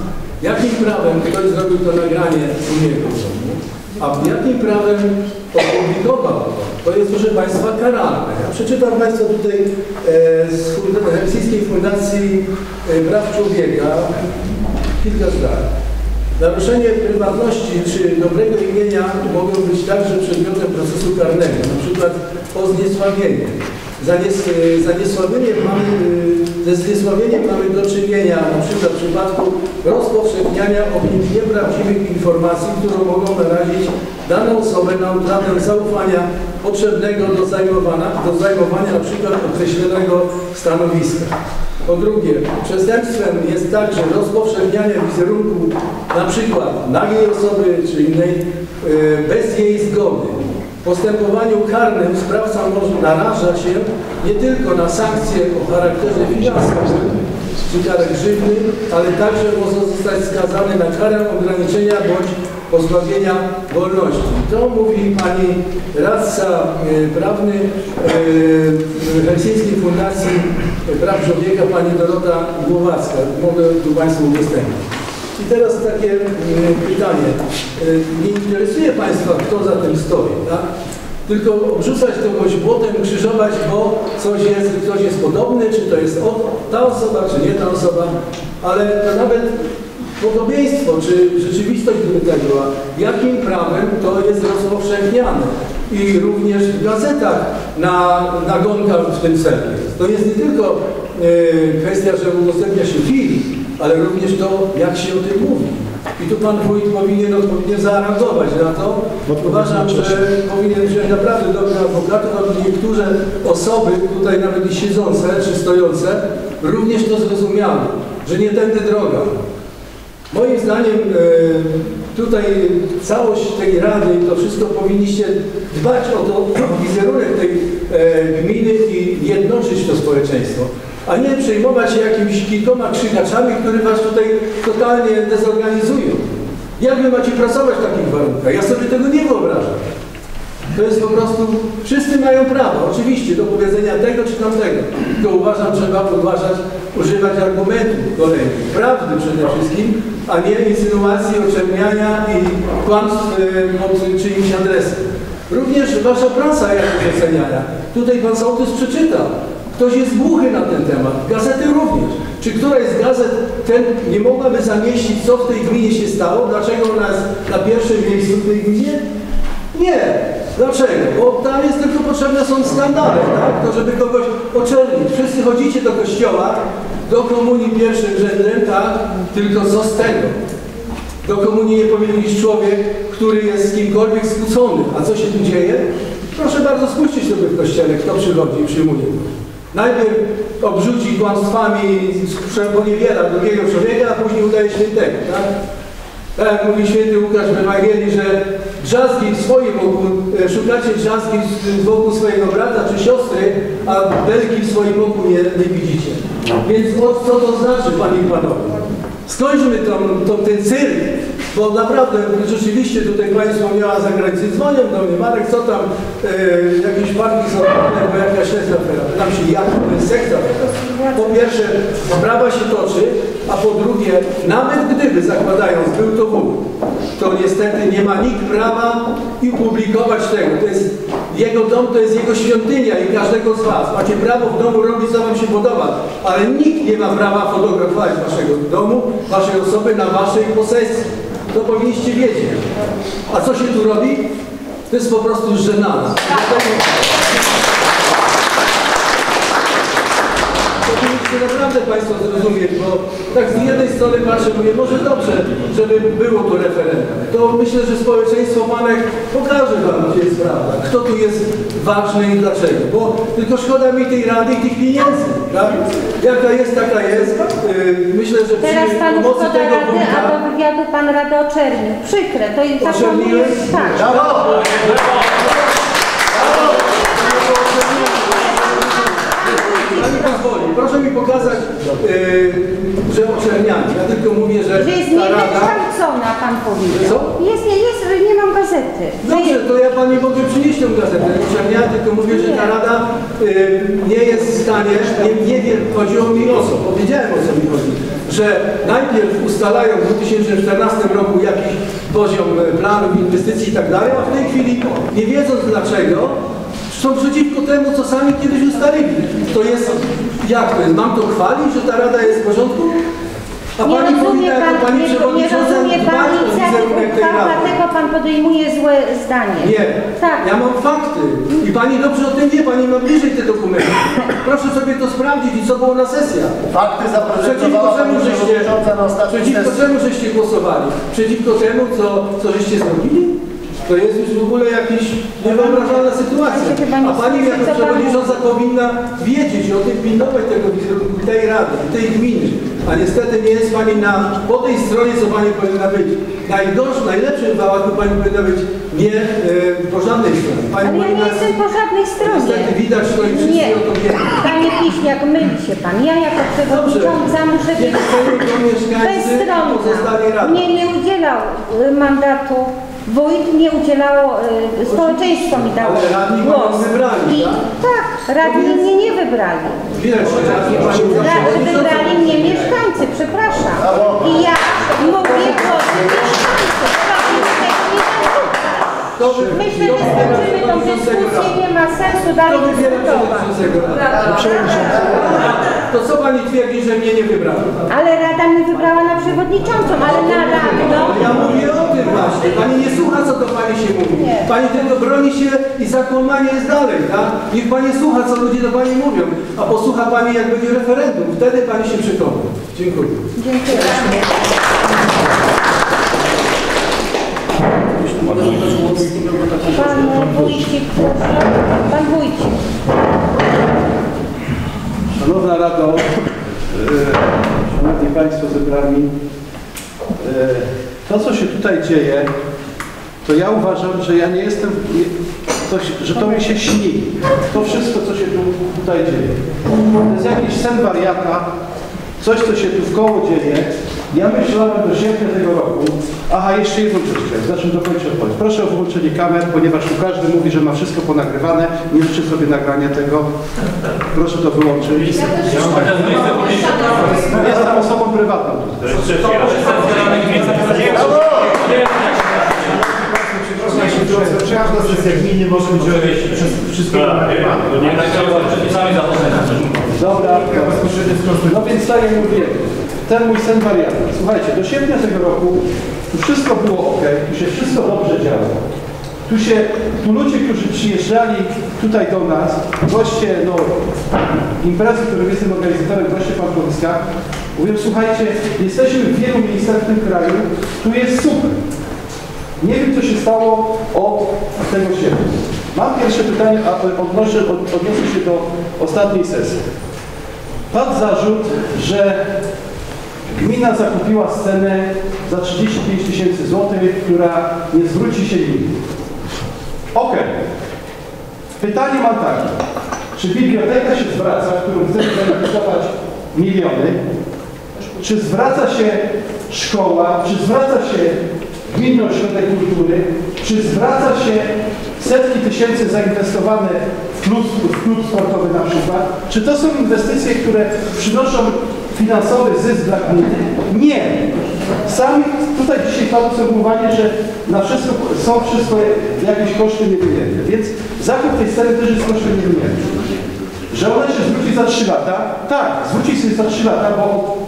jakim prawem ktoś zrobił to nagranie u niego w domu, a jakim prawem opublikował to? Jest, proszę Państwa, karalne. Ja przeczytam Państwu tutaj e, z Helsińskiej Fundacji e, Praw Człowieka kilka zdań. Naruszenie prywatności czy dobrego imienia mogą być także przedmiotem procesu karnego, przykład o zniesławienie. Za, nies, za niesławienie mamy, ze zniesławieniem mamy do czynienia na przykład w przypadku rozpowszechniania opinii nieprawdziwych informacji, które mogą narazić daną osobę na utratę zaufania potrzebnego do zajmowania, do zajmowania na przykład określonego stanowiska. Po drugie, przestępstwem jest także rozpowszechnianie wizerunku na przykład nagiej osoby czy innej y, bez jej zgody. Postępowaniu karnym sprawca może naraża się nie tylko na sankcje o charakterze finansowym czy karę grzywny, ale także może zostać skazany na karę ograniczenia bądź pozbawienia wolności. To mówi pani radca e, prawny e, Helsińskiej Fundacji Praw Człowieka, pani Dorota Głowacka. Mogę tu Państwu udostępnić. I teraz takie e, pytanie. E, Nie interesuje Państwa, kto za tym stoi, tak? Tylko obrzucać kogoś błotem, krzyżować, bo coś jest, ktoś jest podobny, czy to jest ta osoba, czy nie ta osoba, ale to nawet podobieństwo, czy rzeczywistość gdyby tak jakim prawem to jest rozpowszechniane. I również w gazetach na, nagonka w tym celu. To jest nie tylko e, kwestia, że udostępnia się film, ale również to, jak się o tym mówi. I tu Pan Wójt powinien odpowiednio zareagować na to. Uważam, że powinien wziąć naprawdę dobrych adwokatów, aby niektóre osoby, tutaj nawet i siedzące czy stojące, również to zrozumiały, że nie tędy droga. Moim zdaniem e, tutaj całość tej rady i to wszystko powinniście dbać o to, wizerunek tej e, gminy i jednoczyć to społeczeństwo, a nie przejmować się jakimiś kilkoma krzykaczami, które was tutaj totalnie dezorganizują. Jak wy macie pracować w takich warunkach? Ja sobie tego nie wyobrażam. To jest po prostu, wszyscy mają prawo, oczywiście, do powiedzenia tego czy tamtego. Tylko uważam, trzeba podważać, używać argumentów kolejnych, prawdy przede wszystkim, a nie insynuacji, oczerniania i kłamstw e, pod czyimś adresem. Również wasza praca jakoś oceniania. Tutaj pan sołtys przeczytał. Ktoś jest głuchy na ten temat. Gazety również. Czy któraś z gazet ten nie mogłaby zamieścić, co w tej gminie się stało? Dlaczego ona jest na pierwszym miejscu w tej gminie? Nie. Dlaczego? Bo tam jest tylko potrzebne są skandale, tak? To żeby kogoś oczernić. Wszyscy chodzicie do kościoła, do komunii pierwszym rzędem, tak? Tylko co z tego? Do komunii nie powinien iść człowiek, który jest z kimkolwiek skłócony. A co się tu dzieje? Proszę bardzo spójrzcie sobie w kościele, kto przychodzi i przyjmuje. Najpierw obrzuci kłamstwami, poniewiera drugiego człowieka, a później udaje świętego, tak? Tak jak mówi święty Łukasz w Ewangelii, że drzazgi w swoim oku, e, szukacie drzazgi wokół swojego brata czy siostry, a belki w swoim oku nie, nie widzicie. Więc o, co to znaczy, Panie i Panowie? Skończmy tą, ten cyrk, bo naprawdę rzeczywiście tutaj Pani wspomniała za granicę, dzwonią do mnie, Marek, co tam, e, jakieś parki są, bo jakaś jest. Tam się jak, to jest sekta. Po pierwsze, sprawa się toczy, a po drugie, nawet gdyby zakładając, był to Bóg, to niestety nie ma nikt prawa i publikować tego. To jest jego dom, to jest jego świątynia i każdego z Was. Macie prawo w domu robić, co Wam się podoba, ale nikt nie ma prawa fotografować Waszego domu, Waszej osoby na Waszej posesji. To powinniście wiedzieć. A co się tu robi? To jest po prostu żenada. Powinniście naprawdę Państwo zrozumieć, bo tak z jednej strony patrzę, mówię, może dobrze, żeby było to referendum. To myślę, że społeczeństwo Panek pokaże Wam, gdzie jest prawda, kto tu jest ważny i dlaczego. Bo tylko szkoda mi tej rady i tych pieniędzy. Tak? Jaka jest, taka jest. Yy, myślę, że Teraz przy panu pomocy szkoda tego rady, wójta... a do wywiadu pan radę oczernił. Przykre, to jest zakłamuje Oczerniłem? tak. Pozwoli, proszę mi pokazać, yy, że oczernianie. Ja tylko mówię, że Że jest ta rada... niewykształcona, pan powiedział. Co? Jest, nie, jest, nie mam gazety. Dobrze, to ja pani mogę przynieść tę gazetę. Oczerniałem, tylko mówię, że ta rada y, nie jest w stanie, nie, nie wiem, chodziło mi o co, powiedziałem o co mi chodzi, że najpierw ustalają w 2014 roku jakiś poziom planów, inwestycji i tak dalej, a w tej chwili, nie wiedząc dlaczego, są przeciwko temu, co sami kiedyś ustalili. To jest, jak to jest, mam to chwalić, że ta rada jest w porządku? A Nie pani rozumie powinna pan, jako pani nie, nie przewodnicząca rozumie pan dbać o inicjatyw wizerunek tej uchwał, rady. dlatego pan podejmuje złe zdanie. Nie. Tak. Ja mam fakty. I pani dobrze o tym wie, pani ma bliżej te dokumenty. Proszę sobie to sprawdzić i co było na sesjach. Fakty Przeciwko zaprezentowała czemu pani żeście, przewodnicząca na ostatniej przeciwko sesji. czemu żeście głosowali? Przeciwko temu, co, co żeście zrobili? To jest już w ogóle jakaś niewyobrażalna sytuacja. Nie A pani jako przewodnicząca powinna wiedzieć o tym, pilnować tego wizerunku tej rady, tej gminy. A niestety nie jest pani na, po tej stronie, co pani powinna być. Najgorszym, najlepszym bałaku pani powinna być nie e, po żadnej stronie. Pani Ale ja nie jestem po żadnej stronie. Niestety widać to i wszyscy Nie, o to wiedzą. panie Piśniak, myli się pan. Ja jako przewodnicząca muszę Nie to mieszkańcy pozostali bezstronna. Mnie nie udzielał y, mandatu wójt, nie udzielało, y, społeczeństwo mi dało Ale radni panią głos. wybrali, I, tak, radni mnie nie wybrali. Widać, że radni pani Ra, wybrali mnie mieszkańcy, przepraszam. I ja mówię głosem mieszkańców. Myślę, że skończymy tą dyskusję, nie ma sensu dalej dyskutować. To co pani twierdzi, że mnie nie wybrano? Ale Rada mnie wybrała na przewodniczącą, ale na radną... Ja mówię o tym właśnie. Pani nie słucha, co do pani się mówi. Pani tylko broni się i zakłamanie jest dalej, tak? Niech pani słucha, co ludzie do pani mówią, a posłucha pani, jak będzie referendum. Wtedy pani się przekona. Dziękuję. Dziękuję. Pan Wójcik, proszę. Pan Wójcik. Szanowna Rado, e, Szanowni Państwo zebrani, e, to co się tutaj dzieje, to ja uważam, że ja nie jestem, to, że to mi się śni. To wszystko, co się tu, tutaj dzieje. To jest jakiś sen wariata, coś, co się tu w koło dzieje. Ja myślałem do sierpnia tego roku, aha, jeszcze jedną rzecz chciałem, zacznę dokończyć odpowiedź. Proszę o wyłączenie kamer, ponieważ tu każdy mówi, że ma wszystko ponagrywane, nie życzy sobie nagrania tego. Proszę to wyłączyć. Jestem osobą prywatną. Każda sesja gminy może być przez wszystkie Dobra, no więc tak jak mówiłem, ten mój sen wariata. Słuchajcie, do sierpnia tego roku tu wszystko było ok, tu się wszystko dobrze działo. Tu się, tu ludzie, którzy przyjeżdżali tutaj do nas, goście, no, imprezy, których jestem organizatorem, goście Pawłowiska, mówią, słuchajcie, jesteśmy w wielu miejscach w tym kraju, tu jest super. Nie wiem, co się stało od tego sierpnia. Mam pierwsze pytanie, a odnoszę, od, odniosę się do ostatniej sesji. Padł zarzut, że gmina zakupiła scenę za 35 tysięcy złotych, która nie zwróci się nigdy. Okej. Pytanie mam takie. Czy biblioteka się zwraca, którą chcemy zainwestować miliony? Czy zwraca się szkoła? Czy zwraca się Gminny Ośrodek Kultury? Czy zwraca się setki tysięcy zainwestowane w klub, w klub sportowy na przykład? Czy to są inwestycje, które przynoszą finansowy zysk dla gminy? Nie. Sami tutaj dzisiaj padło sformułowanie, że na wszystko są wszystko jakieś koszty niewymierne. Więc zakup tej sceny też jest kosztem niewymiernym. Że ona się zwróci za 3 lata? Tak, zwróci się za 3 lata, bo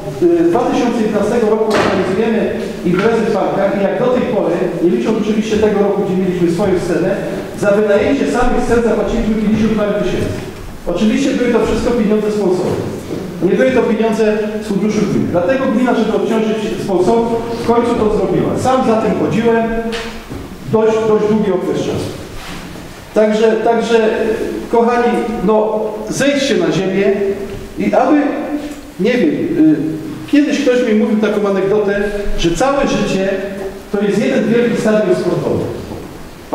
od y, 2011 roku organizujemy imprezy w parkach i jak do tej pory, nie licząc oczywiście tego roku, gdzie mieliśmy swoją scenę, za wynajęcie samych scen zapłaciliśmy 50 parę tysięcy. Oczywiście były to wszystko pieniądze sponsorów. Nie były to pieniądze z funduszu gminy. Dlatego gmina, żeby odciążyć sponsorów, w końcu to zrobiła. Sam za tym chodziłem dość, dość długi okres czasu. Także, także, kochani, no zejdźcie na ziemię i aby, nie wiem, y, kiedyś ktoś mi mówił taką anegdotę, że całe życie to jest jeden wielki stadion sportowy.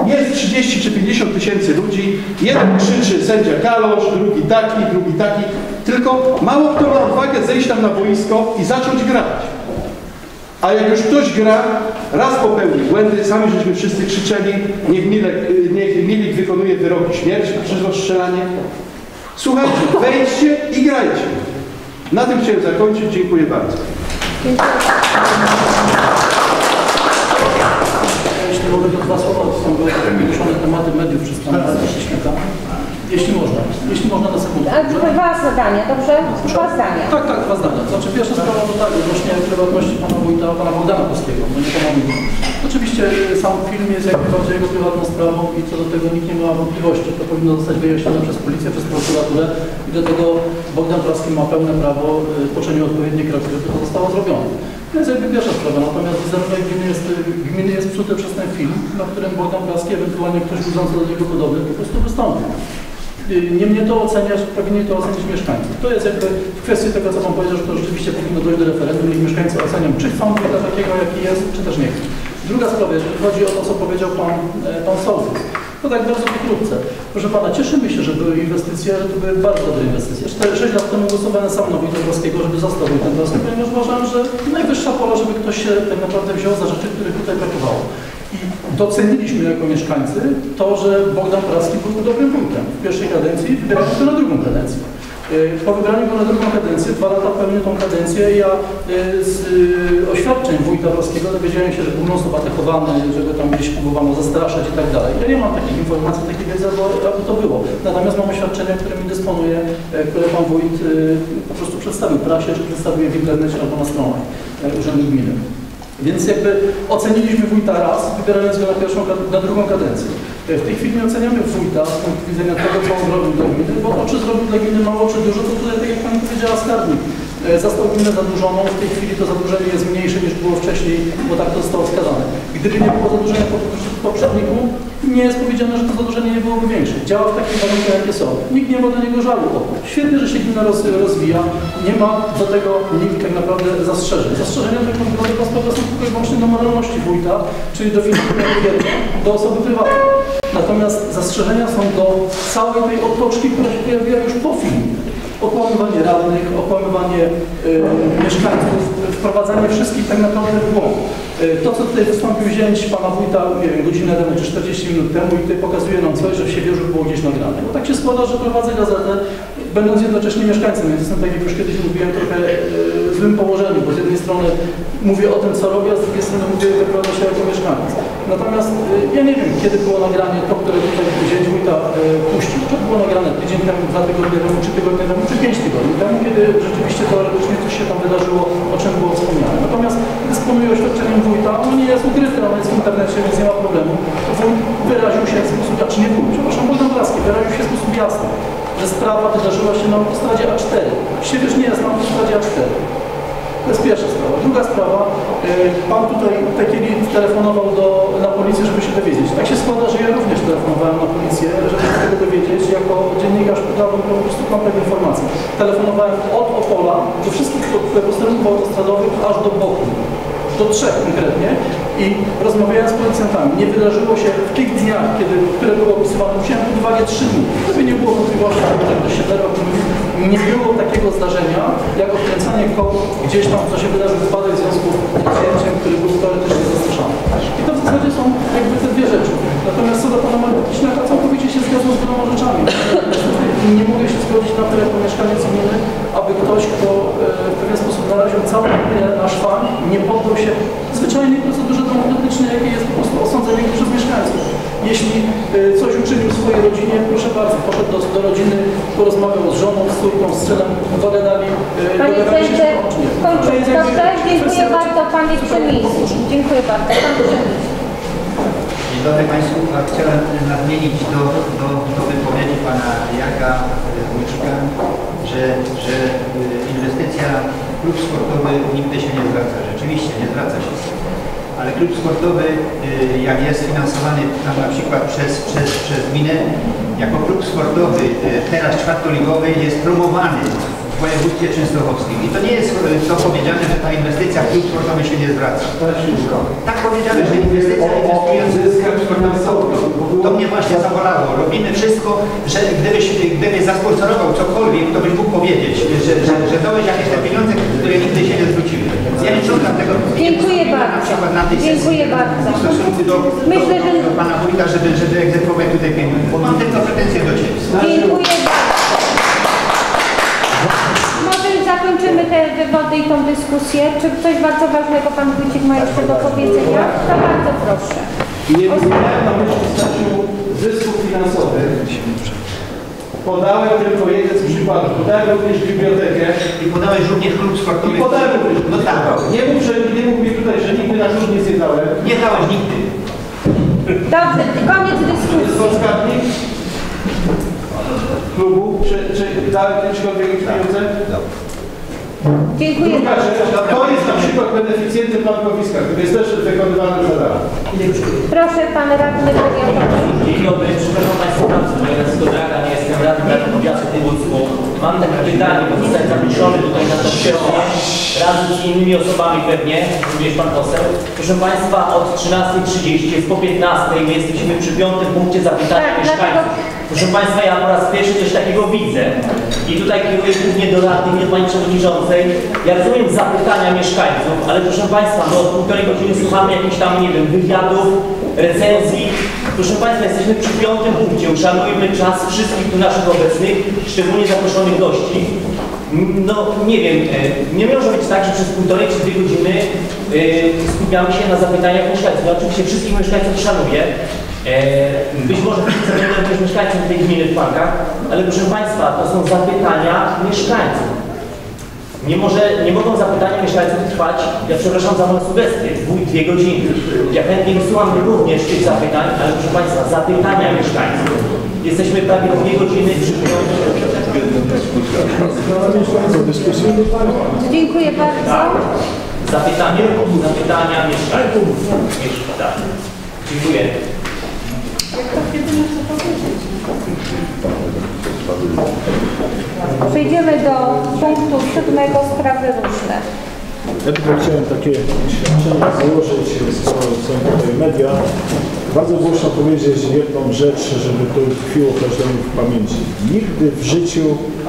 Jest 30 czy 50 tysięcy ludzi, jeden krzyczy sędzia Kalosz, drugi taki, drugi taki, tylko mało kto ma odwagę zejść tam na boisko i zacząć grać. A jak już ktoś gra, raz popełni błędy, sami żeśmy wszyscy krzyczeli, niech y, niech Milik wykonuje wyroki śmierci przez rozstrzelanie. Słuchajcie, wejdźcie i grajcie. Na tym chciałem zakończyć. Dziękuję bardzo. Jeśli mogę to dwa słowa, to są poruszone tematy mediów przez pana Rzecznika. Jeśli można, jeśli można na sekundę. A dwa zdania, dobrze? Dwa zdania. Tak, tak, dwa zdania. Znaczy pierwsza sprawa to tak, odnośnie prywatności pana wójta, pana Bogdana Polskiego, no nie pana wójta. Oczywiście y, sam film jest jak najbardziej jego prywatną sprawą i co do tego nikt nie ma wątpliwości. To powinno zostać wyjaśnione przez policję, przez prokuraturę i do tego Bogdan Praski ma pełne prawo y, poczynił odpowiednie kroki, żeby to zostało zrobione. To jest jakby pierwsza sprawa, natomiast wizerunek gminy jest, gminy jest psuty przez ten film, na którym Bogdan Praski, ewentualnie ktoś budzący do niego podobny, po prostu wystąpił. Y, Nie mnie to oceniać, powinni to ocenić mieszkańcy. To jest jakby w kwestii tego, co Pan powiedział, że to rzeczywiście powinno dojść do referendum, niech mieszkańcy ocenią, czy chcą wojta takiego, jaki jest, czy też nie chcą. Druga sprawa, jeżeli chodzi o to, co powiedział Pan, e, pan Sołtys, to tak bardzo pokrótce. Proszę Pana, cieszymy się, że były inwestycje, że to były bardzo dobre inwestycje. 4-6 lat temu głosowałem sam na Wójta Dąbrowskiego, żeby został Wójtem Dąbrowskim, ponieważ uważałem, że najwyższa pora, żeby ktoś się tak naprawdę wziął za rzeczy, których tutaj brakowało. I doceniliśmy jako mieszkańcy to, że Bogdan Praski był dobrym wójtem w pierwszej kadencji go na drugą kadencję. Y, Po wybraniu go na drugą kadencję, dwa lata pełnię tą kadencję, ja y, z y, oświadczeń wójta Praskiego dowiedziałem się, że był non-stop atakowany, że go tam gdzieś próbowano zastraszać i tak dalej. Ja nie mam takich informacji, takiej wiedzy, aby to było. Natomiast mam oświadczenia, którymi dysponuję, y, które pan wójt po prostu przedstawił prasie, czy przedstawił w internecie albo na stronach y, Urzędu Gminy. Więc jakby oceniliśmy wójta raz, wybierając go na pierwszą, na drugą kadencję. E, W tej chwili nie oceniamy wójta z punktu widzenia tego, co on zrobił dla gminy, bo to, czy zrobił dla gminy mało, czy dużo, to tutaj, tak jak Pani powiedziała, skarbnik. E, gminę zadłużoną, w tej chwili to zadłużenie jest mniejsze niż było wcześniej, bo tak to zostało wskazane. Gdyby nie było zadłużenia poprzedniku, nie jest powiedziane, że to zadłużenie nie byłoby większe. Działa w takich warunkach, jakie są. Nikt nie ma do niego żalu. Świetnie, że się gmina roz, rozwija. Nie ma do tego nikt tak naprawdę zastrzeżeń. Zastrzeżenia naprawdę ta sprawa są tylko i wyłącznie do moralności wójta, czyli do finansowania do osoby prywatnej. Natomiast zastrzeżenia są do całej tej otoczki, która się pojawiła już po filmie. Okłamywanie radnych, okłamywanie y, mieszkańców, wprowadzanie wszystkich tak naprawdę w błąd. Y, to, co tutaj wystąpił zięć pana wójta, nie wiem, godzinę temu czy 40 minut temu i tutaj pokazuje nam coś, że w siebie już było gdzieś nagrane. Bo tak się składa, że prowadzę gazetę, będąc jednocześnie mieszkańcem, więc jestem, tak jak już kiedyś mówiłem, trochę y, w złym położeniu, bo z jednej strony mówię o tym, co robię, a z drugiej strony mówię, że wypowiadam się jako mieszkaniec. Natomiast y, ja nie wiem, kiedy było nagranie to, które tutaj zięć wójta y, puścił. Czy było nagrane tydzień temu, dwa tygodnie temu, czy tygodnie temu, czy pięć tygodni temu, kiedy rzeczywiście teoretycznie coś się tam wydarzyło, o czym było wspomniane. Natomiast gdy dysponuje oświadczeniem wójta, ono nie jest ukryte, ono jest w internecie, więc nie ma problemu. Wójt wyraził się w sposób, znaczy nie wójt, przepraszam, wójt Dąbrowski wyraził się w sposób jasny, że sprawa wydarzyła się na autostradzie A4. Siewierz nie jest na autostradzie A4. To jest pierwsza sprawa. Druga sprawa, y, pan tutaj chwili telefonował do, na policję, żeby się dowiedzieć. Tak się składa, że ja również telefonowałem na policję, żeby się dowiedzieć. Jako dziennikarz pytałem po prostu komplet informacji. Telefonowałem od Opola do wszystkich po- posterunków autostradowych aż do Boku. Do trzech konkretnie i rozmawiałem z policjantami. Nie wydarzyło się w tych dniach, kiedy, które były opisywane, musiałem uwagę trzy dni. Żeby nie było wątpliwości, że ktoś się zerwał, nie było takiego zdarzenia, jak odkręcanie koł gdzieś tam, co się wydarzył wypadek w związku z zdjęciem, który był teoretycznie zastraszany. I to w zasadzie są jakby te dwie rzeczy. Natomiast co do pana Markiśniaka, całkowicie się zgadzam z wieloma rzeczami. Nie mogę się zgodzić na to jako mieszkaniec gminy, aby ktoś, kto e, w pewien sposób naraził całą gminę na szwan, nie poddał się zwyczajnej procedurze demokratycznej, jakiej jest po prostu osądzenie przez mieszkańców. Jeśli e, coś uczynił w swojej rodzinie, proszę bardzo, poszedł do, do rodziny, porozmawiał z żoną, z córką, z synem, dogadali, e, dogadali się Dobrze, dziękuję bardzo Panie Przemysł. Dziękuję bardzo. Pan Państwu. A Chciałem nadmienić do, do, do wypowiedzi Pana Jaka Wójcika, że, że y, inwestycja klub sportowy nigdy się nie zwraca. Rzeczywiście nie zwraca się. Ale klub sportowy, y, jak jest finansowany tam na przykład przez, przez, przez gminę, jako klub sportowy teraz czwartoligowy jest promowany województwie częstochowskim. I to nie jest y, to powiedziane, że ta inwestycja w klub sportowy się nie zwraca. Tak powiedziane, że inwestycja inwestująca to mnie właśnie zabolało. Robimy wszystko, że gdybyś, gdybyś zasponsorował cokolwiek, to byś mógł powiedzieć, że, że, że dałeś jakieś te pieniądze, które nigdy się nie zwróciły. Ja nie ciągam tego Dziękuję bardzo. przykład na tej Dziękuję bardzo. w stosunku do, Myślę, do, że- do pana wójta, żeby, żeby egzekwować tutaj pieniądze. Mam tylko pretensje do Ciebie. Dziękuję bardzo. Może zakończymy te wywody i tą dyskusję. Czy coś bardzo ważnego Pan Wójcik ma jeszcze do powiedzenia? To bardzo proszę. Nie miałem na myśli zysków finansowych. Podałem tylko jeden z przykładów. Podałem również bibliotekę. I podałeś również klub sportowy. I podałem również. No tak. Nie mów, że nie mów mi tutaj, że nigdy na nic nie dałem. Nie dałeś nigdy. Dobrze, koniec dyskusji. Skarbnik klubu? Czy, czy dałem jakieś pieniądze? Dziękuję Druga bardzo. rzecz, to jest na przykład beneficjentem bankowiska, który jest też wykonywany za darmo. Proszę Pan Radny Powiatowy. Dzień dobry, przepraszam Państwa bardzo, ja jestem Skodraka, nie jestem radnym na powiatu Półwódzku. Mam takie pytanie, bo zostałem zaproszony tutaj na to sesję, razem z innymi osobami pewnie, również Pan poseł. Proszę Państwa, od 13.30 jest po 15.00, my jesteśmy przy piątym punkcie zapytania Tak, mieszkańców. Proszę Państwa, ja po raz pierwszy coś takiego widzę. I tutaj kieruję głównie do radnych, nie do Pani Przewodniczącej. Ja rozumiem zapytania mieszkańców, ale proszę Państwa, no od półtorej godziny słuchamy jakichś tam, nie wiem, wywiadów, recenzji. Proszę Państwa, jesteśmy przy piątym punkcie. Uszanujmy czas wszystkich tu naszych obecnych, szczególnie zaproszonych gości. No nie wiem, e, nie może być tak, że przez półtorej czy dwie godziny e, skupiamy się na zapytaniach mieszkańców. Ja oczywiście wszystkich mieszkańców szanuję. E, Być może zamieniam też mieszkańców tej gminy w parkach, ale proszę Państwa, to są zapytania mieszkańców. Nie, może, nie mogą zapytania mieszkańców trwać, ja przepraszam za moją sugestię, dwóch, dwie godziny. Ja chętnie wysłucham również tych zapytań, ale proszę Państwa, zapytania mieszkańców. Jesteśmy prawie dwie godziny przy Dziękuję bardzo. Tak. Zapytania, zapytania mieszkańców. Miesz- Tak. Dziękuję. Jak tak jedynie chcę powiedzieć. Przejdziemy do punktu siódmego sprawy różne. Ja tylko chciałem takie oświadczenie założyć, skoro są tutaj media. Bardzo głośno powiedzieć jedną rzecz, żeby to tkwiło każdemu w pamięci. Nigdy w życiu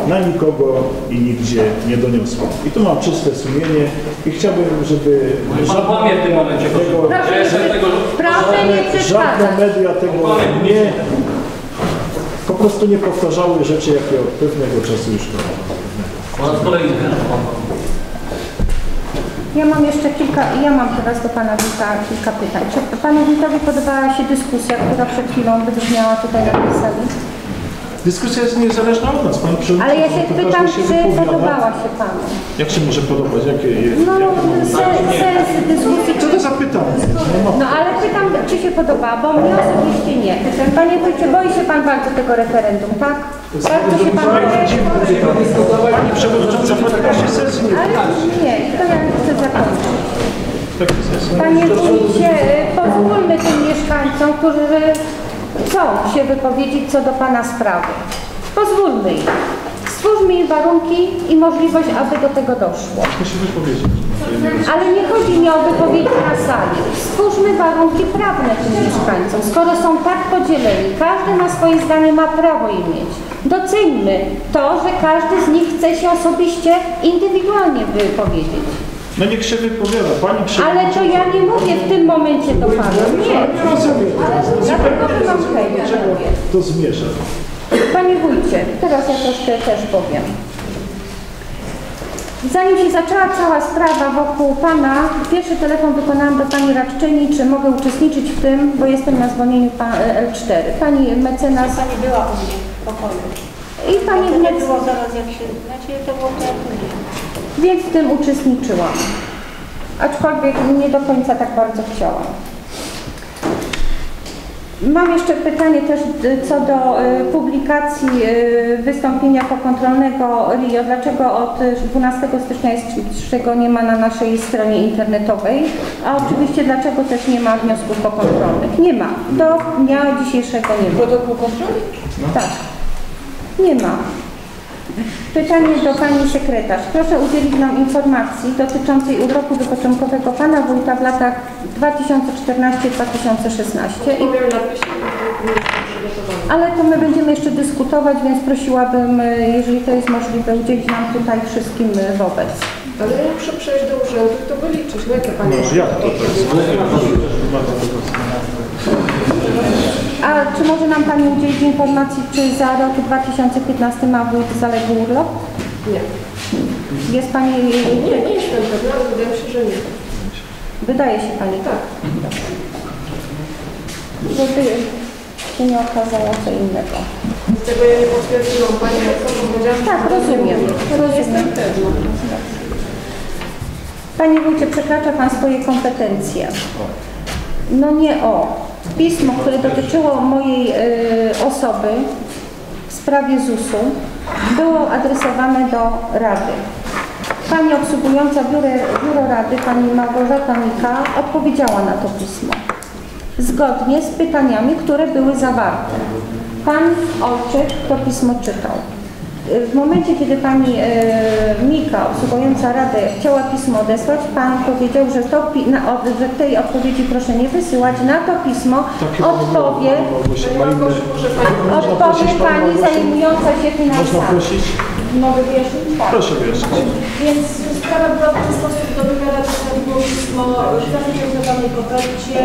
na nikogo i nigdzie nie doniosłem. I tu mam czyste sumienie i chciałbym, żeby Pan kłamie w tym momencie, proszę. tego. Proszę nie żadne przeszkadzać. media tego nie, po prostu nie powtarzały rzeczy, jakie od pewnego czasu już robią. Ja mam jeszcze kilka, ja mam teraz do Pana Wójta kilka pytań. Czy Panu Wójtowi podobała się dyskusja, która przed chwilą wybrzmiała tutaj na tej sali? Dyskusja jest niezależna od nas. Pan Ale ja się pytam, czy podobała się Panu? Jak się może podobać? Jakie, No, sens, sens dyskusji. Co to za pytanie? No ale pytam, czy się podoba, bo mnie osobiście nie. Panie wójcie, boi się Pan bardzo tego referendum, tak? Bardzo się Pan boi. Pani przewodnicząca, sesji nie Ale nie, to ja chcę zakończyć. Panie wójcie, pozwólmy tym mieszkańcom, którzy chcą się wypowiedzieć co do Pana sprawy. Pozwólmy im. Stwórzmy im warunki i możliwość, aby do tego doszło. Wypowiedzieć. Ale nie chodzi mi o wypowiedzi na sali. Stwórzmy warunki prawne tym mieszkańcom. Skoro są tak podzieleni, każdy ma swoje zdanie, ma prawo je mieć. Doceńmy to, że każdy z nich chce się osobiście, indywidualnie wypowiedzieć. No niech się wypowiada. Pani Ale przewodnicząca. to ja nie mówię w tym momencie do Pana. Nie. Nie rozumiem. Dlatego mam chęć, mówię. To zmierza. Panie wójcie, teraz ja troszkę też powiem. Zanim się zaczęła cała sprawa wokół Pana, pierwszy telefon wykonałam do Pani radczyni, czy mogę uczestniczyć w tym, bo jestem na zwolnieniu pa- L4. Pani mecenas... Pani była u mnie w pokoju. I Pani To nie mecenas... było zaraz jak się, znaczy to było tak później. Więc w tym uczestniczyłam. Aczkolwiek nie do końca tak bardzo chciałam. Mam jeszcze pytanie też y, co do y, publikacji y, wystąpienia pokontrolnego RIO. Dlaczego od y, 12 stycznia jeszcze nie ma na naszej stronie internetowej? A oczywiście dlaczego też nie ma wniosków pokontrolnych? Nie ma. Do dnia dzisiejszego nie ma. Protokół kontroli? Tak. Nie ma. Pytanie do Pani Sekretarz. Proszę udzielić nam informacji dotyczącej urlopu wypoczynkowego Pana Wójta w latach 2014-2016. I... Ale to my będziemy jeszcze dyskutować, więc prosiłabym, jeżeli to jest możliwe, udzielić nam tutaj wszystkim wobec. Ale ja muszę przejść do urzędu i to wyliczyć. No jakie Pani No, jak to A czy może nam Pani udzielić informacji, czy za rok 2015 ma wójt zaległy urlop? Nie. Jest Pani... Nie, nie jestem pewna, ale wydaje mi się, że nie. Wydaje się Pani, tak? Żeby się nie okazało co innego. Tego ja nie potwierdziłam Pani, jak to powiedziałam. Tak, rozumiem. Jestem rozumiem. pewna. Panie wójcie, przekracza Pan swoje kompetencje. No nie o. Pismo, które dotyczyło mojej y, osoby w sprawie ZUS-u było adresowane do Rady. Pani obsługująca biuro, biuro Rady, Pani Małgorzata Mika, odpowiedziała na to pismo. Zgodnie z pytaniami, które były zawarte. Pan Olczyk to pismo czytał. Y, W momencie, kiedy pani e, Mika, obsługująca Radę, chciała pismo odesłać, pan powiedział, że, to, na, że tej odpowiedzi proszę nie wysyłać. Na to pismo odpowie, odpowie pani zajmująca się Można finansami. prosić? Mogę wyjaśnić? Tak. Proszę wyjaśnić. Więc sprawa była w ten sposób do wywiadu było pismo w zatytułowanej kopercie.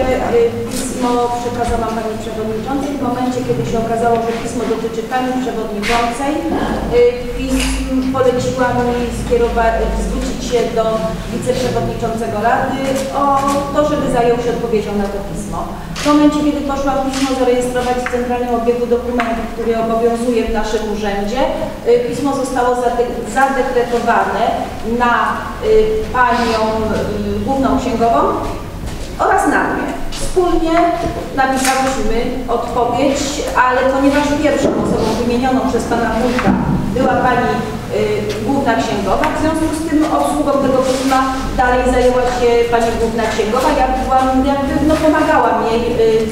Pismo przekazałam Pani Przewodniczącej. W momencie, kiedy się okazało, że pismo dotyczy Pani Przewodniczącej, y, pism poleciła mi skierować, zwrócić się do Wiceprzewodniczącego Rady o to, żeby zajął się odpowiedzią na to pismo. W momencie, kiedy poszłam pismo zarejestrować w Centralnym Obiegu Dokumentów, który obowiązuje w naszym urzędzie, y, pismo zostało zade- zadekretowane na y, Panią Główną Księgową oraz na mnie. Wspólnie napisałyśmy odpowiedź, ale ponieważ pierwszą osobą wymienioną przez Pana Wójta była Pani y, Główna Księgowa, w związku z tym obsługą tego pisma dalej zajęła się Pani Główna Księgowa. Ja byłam, jakby, no pomagałam jej y,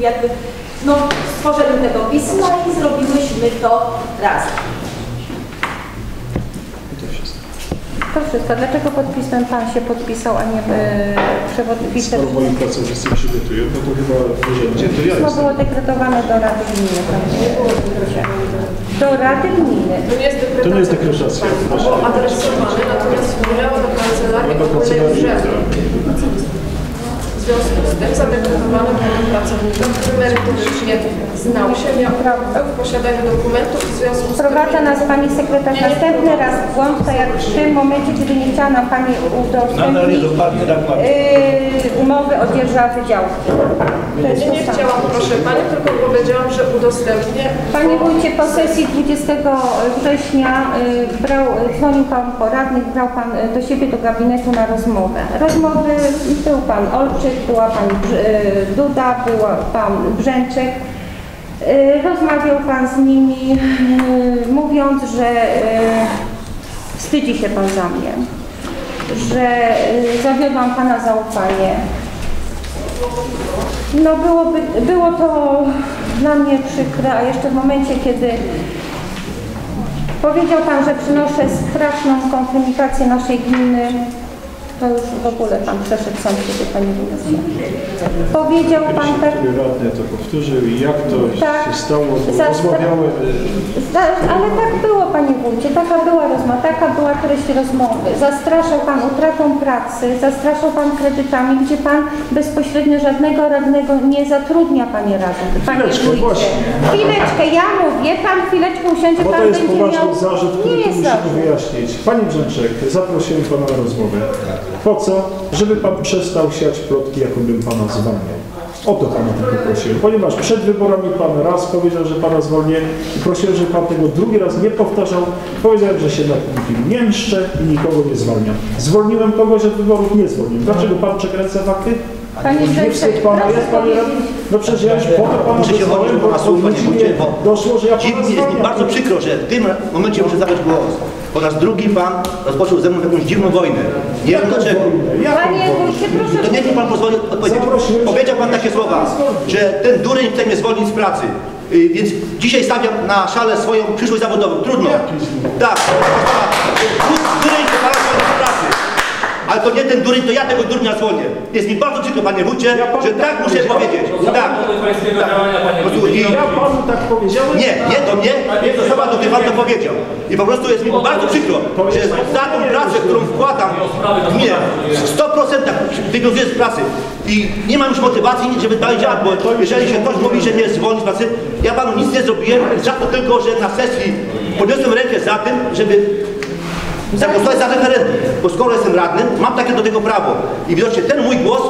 jakby, no, stworzeniu tego pisma i zrobiłyśmy to razem. To wszystko. Dlaczego pod pismem pan się podpisał, a nie e, przewodniczący? Skoro moi pracownicy przygotują, no to chyba w urzędzie to ja Pismo jestem. było dekretowane do Rady Gminy. panie wójcie. Do Rady Gminy. To nie jest To nie jest dekretacja. Było adresowane, natomiast wpłynęło do kancelarii Do kancelarii. W związku z tym zadeklarowane było pracownikom, który merytorycznie znał się, miał prawo w posiadaniu dokumentów w związku z Wprowadza nas Pani sekretarz następny raz w błąd, tak jak w tym momencie, kiedy nie chciała nam Pani udostępnić yy, umowy o dzierżawy działki. Nie, nie chciałam, proszę Pani, tylko powiedziałam, że udostępnię. Panie Wójcie, po sesji 20 września y, brał, dzwonił Pan poradnik, brał Pan y, do siebie do gabinetu na rozmowę. Rozmowy był Pan Olczyk, była Pani y, Duda, był Pan Brzęczek. Y, Rozmawiał Pan z nimi, y, mówiąc, że y, wstydzi się Pan za mnie, że y, zawiodłam Pana zaufanie. No byłoby, było to dla mnie przykre, a jeszcze w momencie, kiedy powiedział Pan, że przynoszę straszną kompromitację naszej gminy, to już w ogóle Pan przeszedł sam siebie, Panie Wójcie. Powiedział Pan tak, Radny to powtórzył i jak to Tak. się stało, bo Za- rozmawiałem Za- Ale tak było, Panie Wójcie, taka była rozmowa, taka była treść rozmowy. Zastraszał Pan utratą pracy, zastraszał Pan kredytami, gdzie Pan bezpośrednio żadnego radnego nie zatrudnia, Panie radny. Panie Chwileczkę, Wójcie. właśnie. Chwileczkę, ja mówię, Pan chwileczkę usiądzie, Bo Pan to jest będzie poważny miał... zarzut, który Nie jest musimy zarzut. wyjaśnić. Panie Brzęczek, zaprosiłem Pana na rozmowę. Po co? Żeby Pan przestał siać plotki, jakobym Pana zwalniał. O to Pana tylko prosiłem, ponieważ przed wyborami Pan raz powiedział, że Pana zwolnię i prosiłem, żeby Pan tego drugi raz nie powtarzał. Powiedziałem, że się nad nikim nie mszczę i nikogo nie zwalniam. Zwolniłem kogoś od wyborów? Nie zwolniłem. Dlaczego Pan przekręca fakty? Panie nie wstyd Pana, jest Pan radny? No przecież ja już po to Pana do bo Wójcie, mnie bo doszło, że ja Pana jest bardzo przykro, że w tym momencie muszę zabrać głos. Po raz drugi Pan rozpoczął ze mną jakąś dziwną wojnę. Nie wiem dlaczego. Panie Wójcie, proszę... To niech mi Pan pozwoli odpowiedzieć. Powiedział Pan takie słowa, że ten dureń chce mnie zwolnić z pracy. Y, Więc dzisiaj stawiam na szale swoją przyszłość zawodową. Trudno. Tak. Dureń z pracy. Ale to nie ten dureń, to ja tego durnia zwolnię. Jest mi bardzo przykro, Panie Wójcie, że tak muszę powiedzieć. Tak. działania, panie Posłuchaj, wójcie. Ja Panu tak powiedziałem? nie, nie do mnie, nie do osoba, do mnie Pan to powiedział. I po prostu jest mi bardzo przykro, że za tą pracę, którą wkładam w mnie, w 100% wywiązuję z pracy. I nie mam już motywacji, żeby dalej działać, bo jeżeli się ktoś mówi, że mnie zwolni z pracy, ja Panu nic nie zrobiłem, za to tylko, że na sesji podniosłem rękę za tym, żeby zagłosować za referendum. Bo skoro jestem radnym, mam takie do tego prawo. I widocznie ten mój głos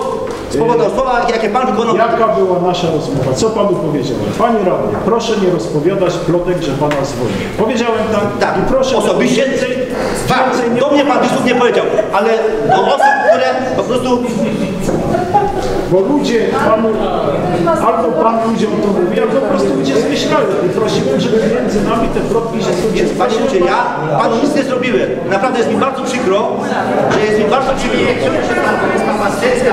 spowodował słowa, jakie Pan wykonał. Jaka była nasza rozmowa? Co Panu powiedziałem? Panie radny, proszę nie rozpowiadać plotek, że Pana zwolnię. Powiedziałem tak, Tak, i proszę osobiście więcej, więcej do mnie pan nie powiedział, ale do osób, które po prostu Bo ludzie panu, albo pan ludziom to mówi, albo po prostu ludzie zmyślają. I prosiłem, żeby między nami te plotki się Więc panie że ja panu nic nie zrobiłem. Naprawdę jest mi bardzo przykro, że jest mi bardzo przykro. Jest pan pasterska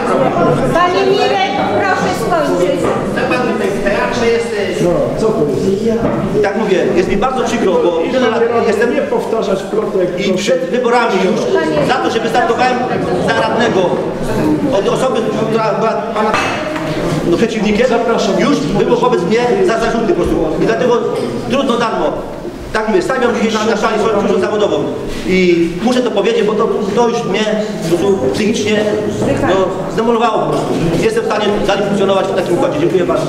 Panie Mirek, proszę skończyć. Teatrze jesteś. No, co to jest? Tak mówię, jest mi bardzo przykro, bo tyle lat jestem Nie powtarzać plotek. i przed wyborami już za to, że wystartowałem za radnego od osoby, która była pana no, przeciwnikiem, już było wobec mnie za zarzuty po prostu. I dlatego trudno darmo. Tak mówię, stawiam dzisiaj na, na szali swoją przyszłość zawodową. I muszę to powiedzieć, bo to, to już mnie psychicznie no, zdemolowało po prostu. Jestem w stanie dalej funkcjonować w takim układzie. Dziękuję bardzo.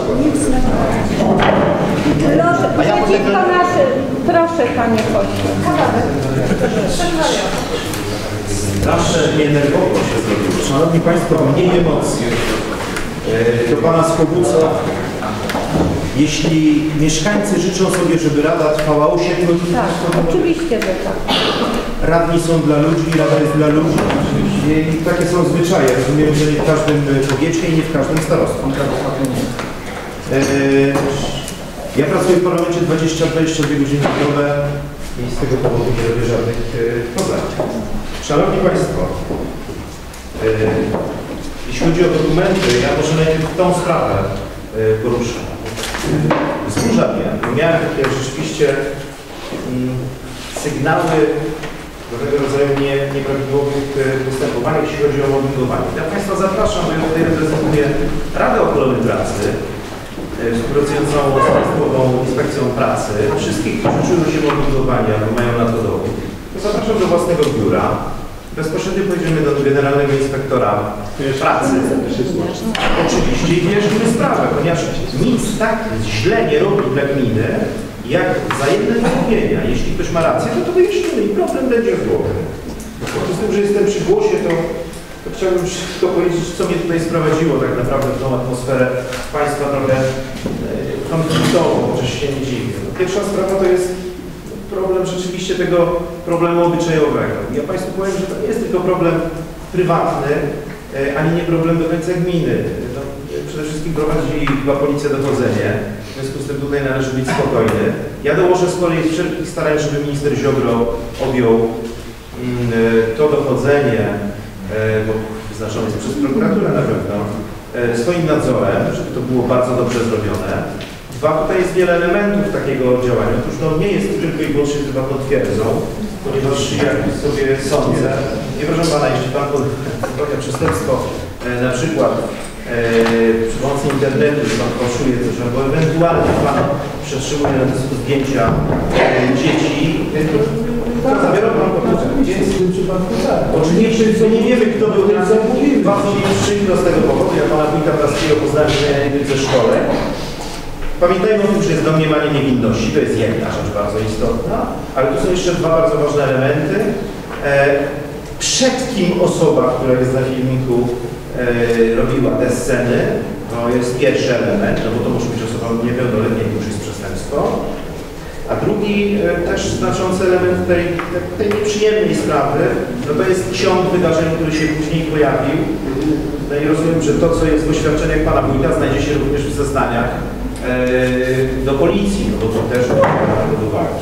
Proszę, A ja przeciwko potem- naszy... Proszę, Panie pośle. Nasze nienerwowo się zrobiło. Szanowni Państwo, mniej emocji. Do Pana Skobuca. Jeśli mieszkańcy życzą sobie, żeby Rada trwała 8 godzin, Tak, to oczywiście, że tak. radni są dla ludzi, Rada jest dla ludzi. I takie są zwyczaje. Rozumiem, że nie w każdym powiecie i nie w każdym starostwie. E, Ja pracuję w parlamencie 20-22 godziny na dobę i z tego powodu nie robię żadnych e, problemów. Szanowni Państwo, e, jeśli chodzi o dokumenty, ja może najpierw tą sprawę e, poruszę. Wzburza mnie, miałem takie rzeczywiście mm, sygnały pewnego rodzaju nie, nieprawidłowych e, postępowań, jeśli chodzi o mobbingowanie. Ja Państwa zapraszam, bo ja tutaj reprezentuję Radę Ochrony Pracy, e, współpracującą z Państwową Inspekcją Pracy. Wszystkich, którzy czują się mobbingowani albo mają na to dowód, zapraszam do własnego biura bezpośrednio pojedziemy do Generalnego Inspektora Pracy. Oczywiście i wyjaśnimy sprawę, ponieważ nic tak źle nie robi dla gminy, jak wzajemne zrozumienia. Jeśli ktoś ma rację, to to wyjaśnimy i problem będzie w głowie. Z tym, że jestem przy głosie, to, to chciałbym powiedzieć, co mnie tutaj sprowadziło tak naprawdę w tą atmosferę Państwa trochę e, konfliktową, chociaż się nie dziwię. Pierwsza sprawa to jest problem rzeczywiście tego problemu obyczajowego. Ja Państwu powiem, że to nie jest tylko problem prywatny, e, ani nie problem do końca gminy. No, e, przede wszystkim prowadzi chyba policja dochodzenie, w związku z tym tutaj należy być spokojny. Ja dołożę z kolei wszelkich starań, żeby minister Ziobro objął mm, e, to dochodzenie, bo wyznaczone jest przez prokuraturę na pewno, swoim nadzorem, żeby to było bardzo dobrze zrobione. Dwa, tutaj jest wiele elementów takiego działania. Otóż no, nie jest tylko i wyłącznie chyba potwierdzą, ponieważ jak sobie sądzę, nie proszę Pana, jeśli Pan popełnia przestępstwo, e, na przykład e, przy pomocy internetu, że Pan fałszuje coś, albo ewentualnie Pan przetrzymuje na dysku zdjęcia e, dzieci, to, to zabiorą Pan komputer. Więc tak. Oczywiście my nie wiemy, kto był na Bardzo mi przykro z tego powodu. Ja pana wójta Praskiego poznałem się ze szkole. Pamiętajmy o tym, że jest domniemanie niewinności. To jest jedna rzecz bardzo istotna. Ale tu są jeszcze dwa bardzo ważne elementy. E, przed kim osoba, która jest na filmiku, e, robiła te sceny, to jest pierwszy element, no bo to musi być osoba niepełnoletnia, już jest przestępstwo. A drugi e, też znaczący element tej, tej nieprzyjemnej sprawy, no to jest ciąg wydarzeń, który się później pojawił. No i rozumiem, że to, co jest w oświadczeniach Pana Wójta, znajdzie się również w zeznaniach do policji, no bo to też pod uwagę.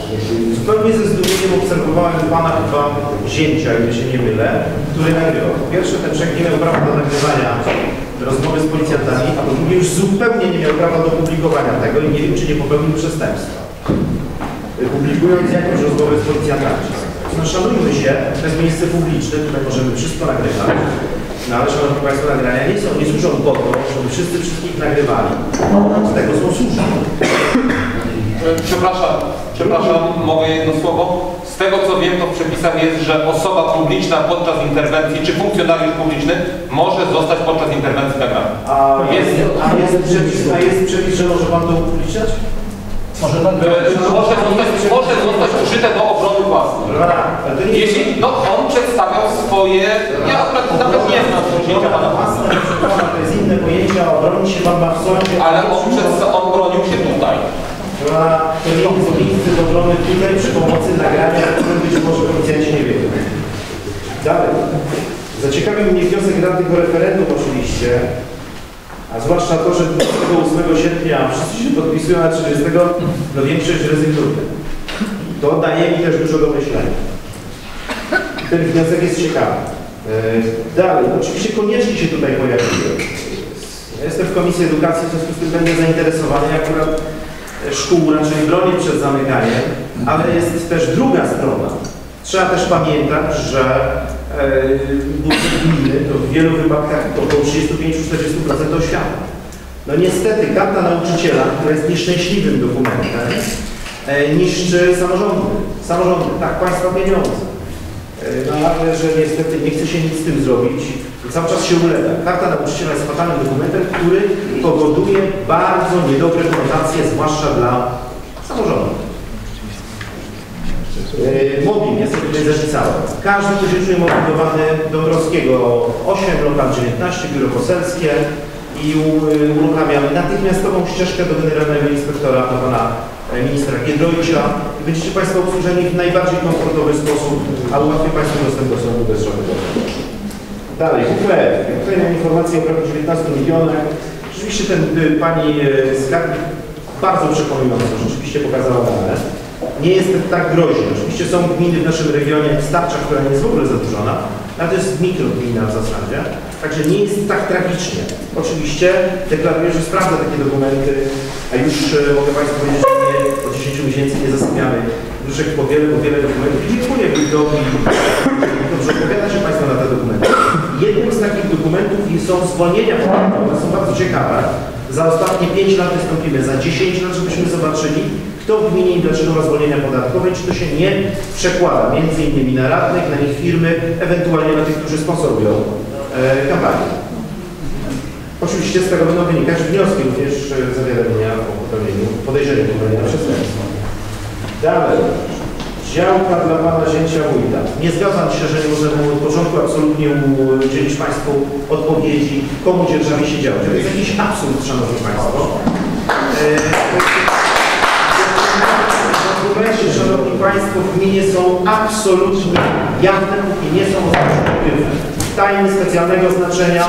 Zupełnie ze zdumieniem obserwowałem Pana chyba zięcia, ile się nie mylę, który nagrywał. Po pierwsze, ten człowiek nie miał prawa do nagrywania rozmowy z policjantami, a po drugie już zupełnie nie miał prawa do publikowania tego i nie wiem, czy nie popełnił przestępstwa publikując jakąś rozmowę z policjantami. No szanujmy się, to jest miejsce publiczne, tutaj możemy wszystko nagrywać. No ale szanowni Państwo, nagrania nie są, nie służą po to, żeby wszyscy wszystkich nagrywali. Z tego są służby. Przepraszam, przepraszam, mogę jedno słowo? Z tego co wiem, to w przepisach jest, że osoba publiczna podczas interwencji, czy funkcjonariusz publiczny może zostać podczas interwencji nagrany. A jest, a jest, przepis, a jest przepis, że może Pan to upubliczniać? Może, e, może, zostać, może zostać użyte do obrony własnej. Jeśli, no on przedstawiał swoje, ja akurat nawet nie znam zdjęcia pana Własne to jest inne pojęcie, a obronić się Pan w sądzie. Ale on, przedsta- on bronił się tutaj. To nie jest miejsce do obrony tutaj przy pomocy nagrania, o którym być może policjanci nie wiedzą. Dalej. Zaciekawił mnie wniosek radnych o referendum oczywiście, a zwłaszcza to, że 28 sierpnia wszyscy się podpisują, a 30 no większość rezygnuje. To daje mi też dużo do myślenia. Ten wniosek jest ciekawy. E, Dalej, oczywiście konieczki się tutaj pojawiły. Ja jestem w Komisji Edukacji, w związku z tym będę zainteresowany. Akurat e, szkół raczej bronię przed zamykaniem, ale jest też druga strona. Trzeba też pamiętać, że budżet gminy to w wielu wypadkach to około 35-40% oświata. No niestety karta nauczyciela, która jest nieszczęśliwym dokumentem, e, niszczy samorządy. Samorządy, tak, państwa pieniądze. E, No ale że niestety nie chce się nic z tym zrobić cały czas się ulega. Karta nauczyciela jest fatalnym dokumentem, który powoduje bardzo niedobre konotacje, zwłaszcza dla samorządów. E, Mobbing, ja sobie tutaj zapisałem. Każdy, kto się czuje mobbingowany, Dąbrowskiego 8, lokal 19, biuro poselskie i u- uruchamiamy natychmiastową ścieżkę do Generalnego Inspektora, do pana e, ministra Giedroycia będziecie Państwo obsłużeni w najbardziej komfortowy sposób, a ułatwi Państwu dostęp do sądu bez żadnego. Dalej, WPF. Tutaj mam informację o prawie 19 milionach. Rzeczywiście ten pani y, skarbnik bardzo przekonująco rzeczywiście pokazała dane. Nie jest tak groźnie. Oczywiście są gminy w naszym regionie, Starcza, która nie jest w ogóle zadłużona, ale to jest mikrogmina w zasadzie. Także nie jest tak tragicznie. Oczywiście deklaruję, że sprawdzę takie dokumenty, a już e, mogę Państwu powiedzieć, że nie, od 10 miesięcy nie zasypiamy duszek po wiele, po wiele dokumentów. I dziękuję Wójtowi, dobrze odpowiadacie Państwo na te dokumenty. Jednym z takich dokumentów są zwolnienia podatkowe, są bardzo ciekawe. Za ostatnie 5 lat wystąpimy, za 10 lat, żebyśmy zobaczyli, kto w gminie i dlaczego ma zwolnienia podatkowe czy to się nie przekłada między innymi na radnych, na ich firmy, ewentualnie na tych, którzy sponsorują e, kampanię. Oczywiście z tego będą wynikać wnioski również e, zawiadomienia o popełnieniu, podejrzeniu popełnienia przestępstwa. Dalej. Działka dla Pana Zięcia Wójta. Nie zgadzam się, że nie możemy od początku absolutnie udzielić Państwu odpowiedzi, komu dzierżawi się działka. To jest jakiś absurd, Szanowni Państwo. Dokumenty, Szanowni Państwo, w gminie są absolutnie jawne, póki nie są oznaczone tajny specjalnego znaczenia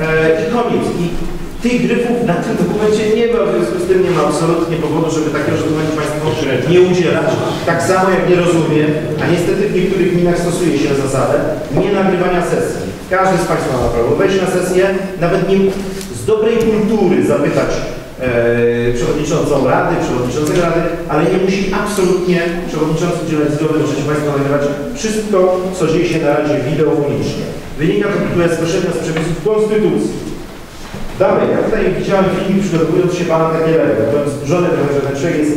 e, i koniec. I tych gryfów na tym dokumencie nie ma, w związku z tym nie ma absolutnie powodu, żeby takiego dokumentu Państwo nie udzielać. Tak samo jak nie rozumiem, a niestety w niektórych gminach stosuje się zasadę nie nagrywania sesji. Każdy z Państwa ma prawo wejść na sesję, nawet nie z dobrej kultury zapytać e, przewodniczącą Rady, przewodniczącego Rady, ale nie musi absolutnie przewodniczący udzielać zgody, możecie Państwo nagrywać wszystko, co dzieje się na Radzie wideofonicznie. Wynika to bezpośrednio z przepisów Konstytucji. Dalej, ja tutaj widziałem film przygotowując się Pana Takielego, byłem zburzony trochę, że ten człowiek jest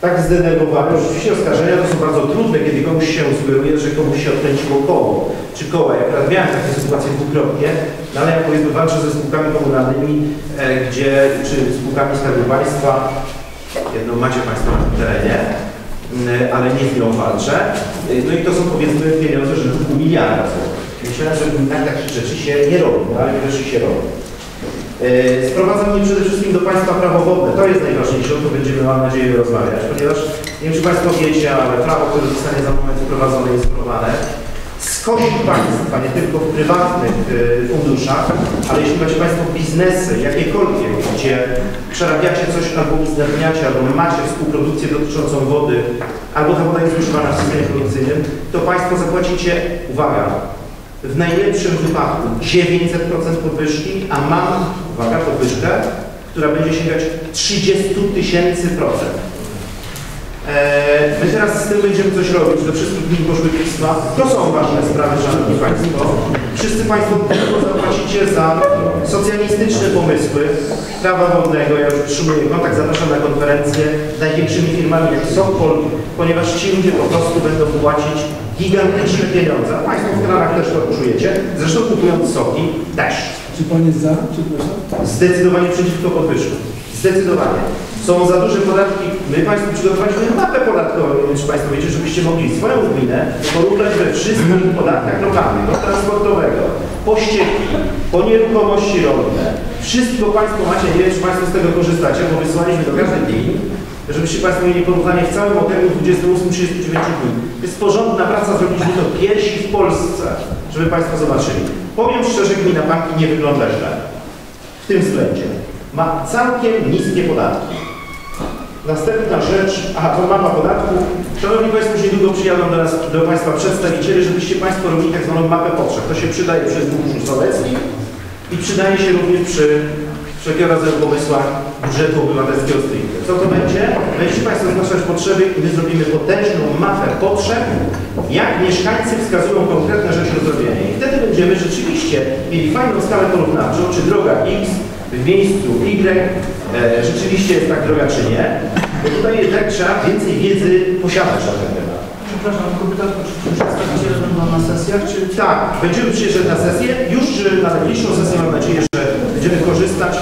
tak zdenerwowany. Oczywiście oskarżenia to są bardzo trudne, kiedy komuś się sugeruje, że komuś się odkręciło koło, czy koła. Ja akurat miałem takie sytuacje dwukrotnie, no ale ja powiedzmy walczę ze spółkami komunalnymi, e, gdzie, czy spółkami Skarbu Państwa, jedno macie Państwo na tym terenie, m, ale nie z nią walczę. E, No i to są powiedzmy pieniądze rzędu pół miliarda złotych. Myślałem, że gminach takich rzeczy się nie robi, no ale wreszcie się robi. E, Sprowadza mnie przede wszystkim do Państwa prawo wodne. To jest najważniejsze, o to będziemy, mam nadzieję, rozmawiać, ponieważ nie wiem, czy Państwo wiecie, ale prawo, które zostanie za moment wprowadzone i sprowadzowane, skosi Państwa nie tylko w prywatnych e, funduszach, ale jeśli macie Państwo biznesy, jakiekolwiek, gdzie przerabiacie coś albo uzgadniacie, albo macie współprodukcję dotyczącą wody, albo ta woda jest używana w systemie produkcyjnym, to Państwo zapłacicie, uwaga, w najlepszym wypadku 900% podwyżki, a mam, uwaga, podwyżkę, która będzie sięgać 30 tysięcy procent. Eee, My teraz z tym będziemy coś robić, do wszystkich poszły pisma. To są ważne sprawy, Szanowni Państwo. Wszyscy Państwo zapłacicie za socjalistyczne pomysły prawa wodnego. Ja już utrzymuję kontakt, zapraszam na konferencję z największymi firmami jak Sokol, ponieważ ci ludzie po prostu będą płacić gigantyczne pieniądze. A Państwo w kranach też to czujecie. Zresztą kupując soki też. Czy Pan jest za? Czy? Zdecydowanie przeciwko podwyżkom. Zdecydowanie. Są za duże podatki. My Państwu przygotowaliśmy mapę podatkową, czy Państwo wiecie, żebyście mogli swoją gminę porównać we wszystkich podatkach lokalnych, od transportowego, po ścieki, po nieruchomości rolne. Wszystko Państwo macie, nie wiem, czy Państwo z tego korzystacie, bo wysłaliśmy do każdej gminy, żebyście Państwo mieli porównanie w całym okręgu 28-39 dni. Jest porządna praca, zrobiliśmy to pierwsi w Polsce, żeby Państwo zobaczyli. Powiem szczerze, gmina Panki nie wygląda źle w tym względzie. Ma całkiem niskie podatki. Następna rzecz, aha, to mapa podatków. Szanowni Państwo, już niedługo przyjadą do nas, do Państwa przedstawiciele, żebyście Państwo robili tak zwaną mapę potrzeb. To się przydaje przez Dłuższ Solecki i przydaje się również przy wszelkiego rodzaju pomysłach budżetu obywatelskiego stricte. Co to będzie? Będziecie Państwo zgłaszać potrzeby i my zrobimy potężną mapę potrzeb, jak mieszkańcy wskazują konkretne rzeczy do zrobienia. I wtedy będziemy rzeczywiście mieli fajną skalę porównawczą, czy droga X w miejscu Y e, rzeczywiście jest tak droga, czy nie. Bo tutaj jednak trzeba więcej wiedzy posiadać na ten temat. Przepraszam, tylko pytanie, czy przedstawiciele będą na sesjach, czy... Tak, będziemy przyjeżdżać na sesję. Już e, na najbliższą sesję mam nadzieję, że będziemy korzystać.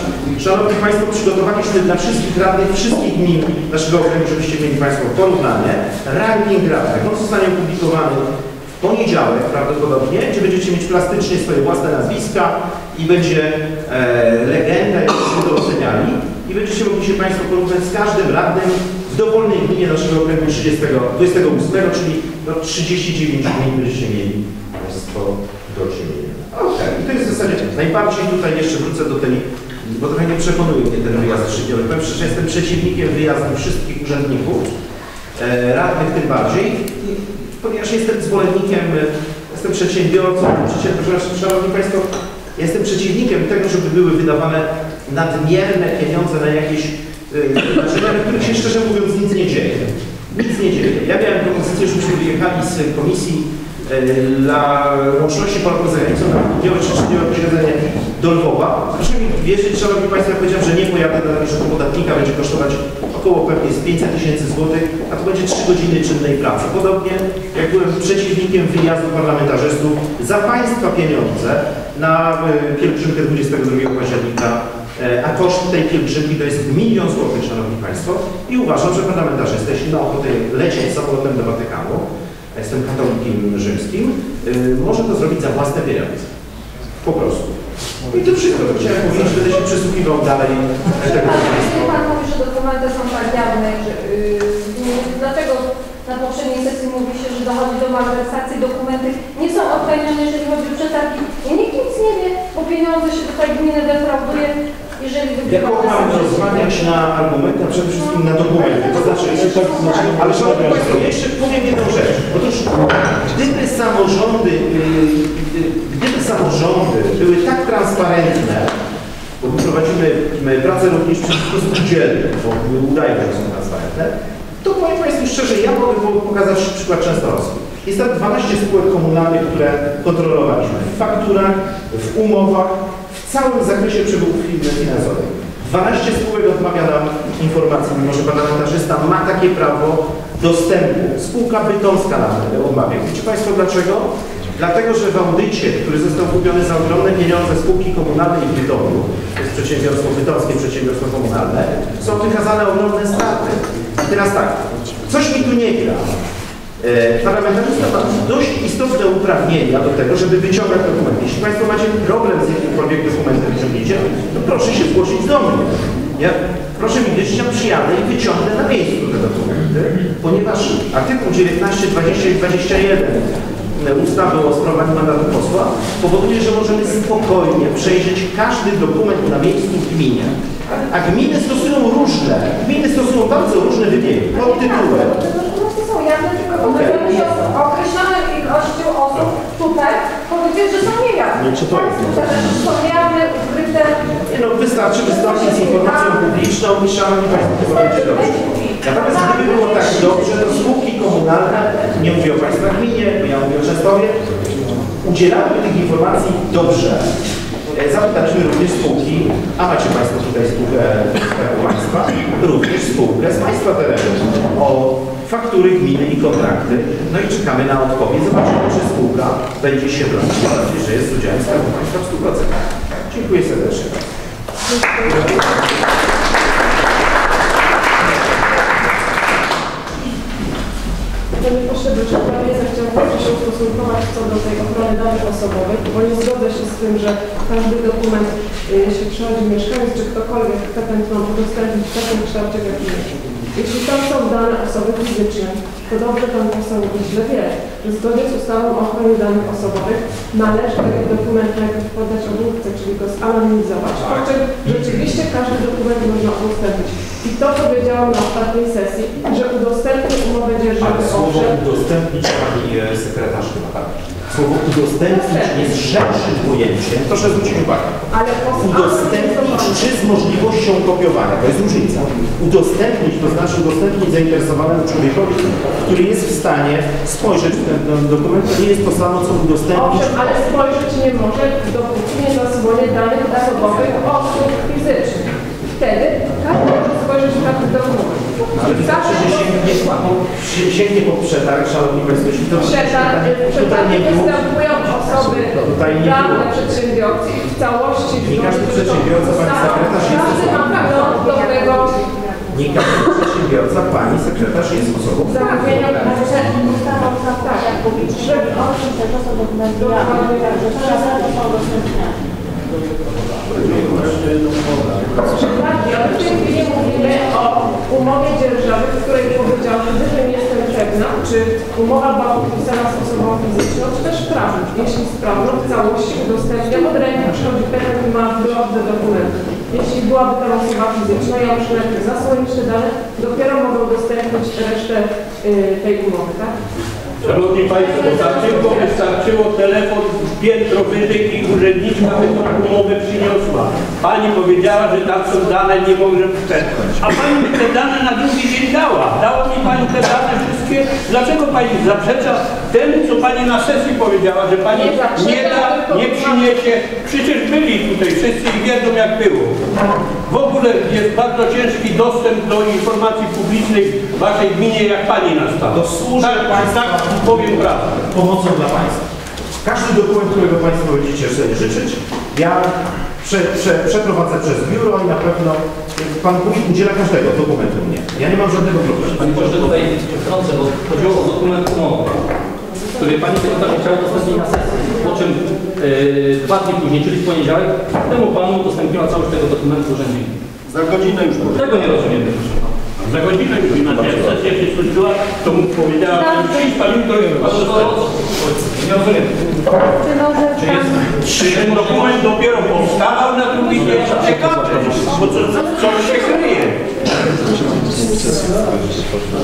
Szanowni Państwo, przygotowaliśmy dla wszystkich radnych, wszystkich gmin naszego okręgu, żebyście mieli Państwo porównanie. Ranking radnych, on zostanie opublikowany poniedziałek prawdopodobnie, gdzie będziecie mieć plastycznie swoje własne nazwiska i będzie e, legenda, jak to oceniali. I będziecie mogli się Państwo porównać z każdym radnym w dowolnej gminie naszego okręgu 30, 28, czyli no, 39 gmin będziecie mieli Państwo do czynienia. Okej, i to jest w zasadzie najbardziej tutaj jeszcze wrócę do tej, bo trochę nie przekonuje mnie ten wyjazd trzydniowy. Powiem szczerze, jestem przeciwnikiem wyjazdu wszystkich urzędników, e, radnych tym bardziej, ponieważ jestem zwolennikiem, jestem przedsiębiorcą, przepraszam, Szanowni Państwo, jestem przeciwnikiem tego, żeby były wydawane nadmierne pieniądze na jakieś yy, znaczy, na których się szczerze mówiąc nic nie dzieje. Nic nie dzieje. Ja miałem propozycję, żebyśmy wyjechali z komisji e, dla łączności Polaków z zagranicą na południowe posiedzenie do Lwowa. Proszę mi wierzyć, Szanowni Państwo, ja powiedziałem, że nie pojadę dla naszego podatnika, będzie kosztować około pewnie z 500 tysięcy złotych, a to będzie 3 godziny czynnej pracy. Podobnie jak byłem przeciwnikiem wyjazdu parlamentarzystów za Państwa pieniądze na e, pielgrzymkę 22 października E, A koszt tej pielgrzymki to jest milion złotych, Szanowni Państwo. I uważam, że parlamentarzysta, jeśli ma ochotę lecieć samolotem do Watykanu, jestem katolikiem rzymskim, y, może to zrobić za własne pieniądze. Po prostu. I to wszystko, to chciałem powiedzieć, będę się przysłuchiwał dalej tego państwa. Pan mówi, że dokumenty są tak jawne, że, yy, dlaczego na poprzedniej sesji mówi się, że dochodzi do malwersacji, dokumenty nie są odtajnione, jeżeli chodzi o przetargi i nikt nic nie wie, bo pieniądze się tutaj gminy defrauduje, jeżeli Ja wygrywa kocham rozmawiać na argumenty, a przede wszystkim na dokumenty. To znaczy, ale Szanowni Państwo, jeszcze powiem jedną rzecz. Otóż gdyby samorządy, yy, yy, gdyby samorządy były tak transparentne, bo my prowadzimy my pracę również przeciwko spółdzielnym, bo udaje się, że są transparentne, to powiem Państwu szczerze, ja mogę po- pokazać przykład Częstochowski. Jest tam 12 spółek komunalnych, które kontrolowaliśmy w fakturach, w umowach, w całym zakresie przewodów finansowych. 12 spółek odmawia nam informacji, mimo że parlamentarzysta ma takie prawo dostępu. Spółka bytomska nam odmawia. Wiecie Państwo dlaczego? Dlatego, że w audycie, który został kupiony za ogromne pieniądze spółki komunalnej w Bytomiu, to jest przedsiębiorstwo bytomskie, przedsiębiorstwo komunalne, są wykazane ogromne straty. I teraz tak, coś mi tu nie gra. E, Parlamentarzysta ma dość istotne uprawnienia do tego, żeby wyciągać dokumenty. Jeśli Państwo macie problem z jakimkolwiek dokumentem wyciągnięciem, to proszę się zgłosić do mnie. Ja, proszę mi wierzyć, ja przyjadę i wyciągnę na miejscu te dokumenty, ponieważ artykuł 19, 20 i 21 ustawy o sprawowaniu mandatu posła powoduje, że możemy spokojnie przejrzeć każdy dokument na miejscu w gminie. A gminy stosują różne, gminy stosują bardzo różne wybiegi pod tytułem Te dokumenty są jawne, tylko okay. Się o określonej ilości osób tutaj powiedzieć, że są niejawne. Nie, czy to jest Państwo też są jawne, ukryte. Nie no, wystarczy wystąpić z informacją publiczną i szanowni Państwo, chyba będzie dobrze. Natomiast gdyby było tak dobrze, to spółki komunalne, nie mówię o Państwa gminie, bo ja mówię o Częstowie, udzielałyby tych informacji dobrze. E, Zapytaliśmy również spółki, a macie Państwo tutaj spółkę Skarbu Państwa, również spółkę z Państwa terenu o faktury gminy i kontrakty. No i czekamy na odpowiedź. Zobaczymy, czy spółka będzie się bronić, Mam nadzieję, że jest udziałem Skarbu Państwa w 100%. Dziękuję serdecznie. Panie pośle, czego pan jest, proszę się ustosunkować co do tej ochrony danych osobowych, bo nie zgodzę się z tym, że każdy dokument, y, jeśli przychodzi mieszkaniec czy ktokolwiek, chce ten nam udostępnić w takim kształcie, w jakim jest. Jeśli tam są dane osoby fizyczne, to dobrze pan poseł źle wie, że zgodnie z ustawą o ochronie danych osobowych należy taki dokument najpierw podać obróbce, czyli go zanonimizować, po czym rzeczywiście każdy dokument można udostępnić. I to powiedziałam na ostatniej sesji, że udostępnię umowę dzierżawy Ale słowo owszem, udostępnić pani e, sekretarz chyba tak. Słowo udostępnić jest szerszym pojęciem. Proszę zwrócić uwagę. Udostępnić czy z możliwością kopiowania, to jest różnica. Udostępnić to znaczy udostępnić zainteresowanemu człowiekowi, który jest w stanie spojrzeć w ten ten dokument. To nie jest to samo, co udostępnić. Owszem, ale spojrzeć nie może, dopóki nie zasłonie danych osobowych osób fizycznych. Wtedy każdy może spojrzeć na ten dokument. Ale wystarczy, że sięgnie, si- sięgnie po przetarg, szanowni państwo, jeśli to Przetarg, tutaj przetargi nie było. występują osoby Tutaj nie było. przedsiębiorcy i w całości Nie każdy przedsiębiorca, pani sekretarz jest tego Nie każdy przedsiębiorca, pani sekretarz jest osobą zamówienia Ustawa o publicznych, żeby owszem, że to są dokumenty jawne, także teraz to są. Ale w tej chwili mówimy o umowie dzierżawy, w której powiedziałam, że gdybym jestem pewna, czy umowa była podpisana z osobą fizyczną, czy też prawną. Jeśli sprawną, w całości udostępniam od ręki, przychodzi który ma blok do dokumentu. Jeśli byłaby tam osoba fizyczna, ja muszę najpierw zasłonić dane, dopiero mogę udostępnić resztę y, tej umowy, tak? Szanowni Państwo, wystarczyło, wystarczyło telefon piętro wyżej i urzędniczka by tą umowę przyniosła. Pani powiedziała, że tam są dane, nie może przetrwać. A pani mi te dane na drugi dzień dała. Dała mi pani te dane wszystkie. Dlaczego pani zaprzecza temu, co pani na sesji powiedziała, że pani Nie da, nie przyniesie. Przecież byli tutaj wszyscy i wiedzą jak było. W ogóle jest bardzo ciężki dostęp do informacji publicznej w waszej gminie, jak pani nastała. To służy tak, tak powiem prawdę. pomocą dla państwa. Każdy dokument, którego państwo będziecie sobie życzyć, ja prze, prze, przeprowadzę przez biuro i na pewno pan wójt udziela każdego dokumentu mnie. Ja nie mam żadnego problemu. Pani pośle, tutaj wtrącę, bo chodziło o dokument umowy, który pani sekretarz chciała udostępnić na sesji, po czym yy, dwa dni później, czyli w poniedziałek, temu panu udostępniła całość tego dokumentu w urzędzie. Za godzinę już Tego nie rozumiem, proszę pana. Za godzinę już jak sesja się skończyła, to mu powiedziała, że przyjdź pan jutro i o? Nie rozumiem. Czy jest, czy ten dokument dopiero powstawał na drugi dzień? Ciekawe, bo co, co się kryje?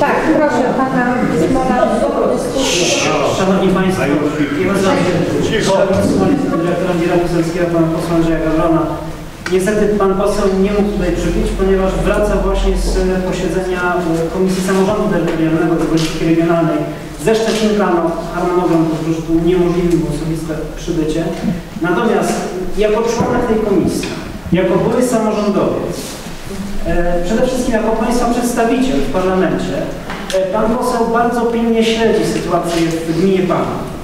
Tak, proszę pana Smola dyskusji. Szanowni Państwo, ja nazywam się Szymon, jestem dyrektorem Biura Poselskiego Pana Posła Andrzeja Gawrona. Niestety Pan Poseł nie mógł tutaj przybyć, ponieważ wraca właśnie z posiedzenia e, Komisji Samorządu Terytorialnego Polityki Regionalnej ze Szczecinka. No, harmonogram po prostu uniemożliwił osobiste przybycie. Natomiast jako członek tej komisji, jako były samorządowiec, E, Przede wszystkim jako Państwa przedstawiciel w parlamencie, e, Pan poseł bardzo pilnie śledzi sytuację w gminie Pana.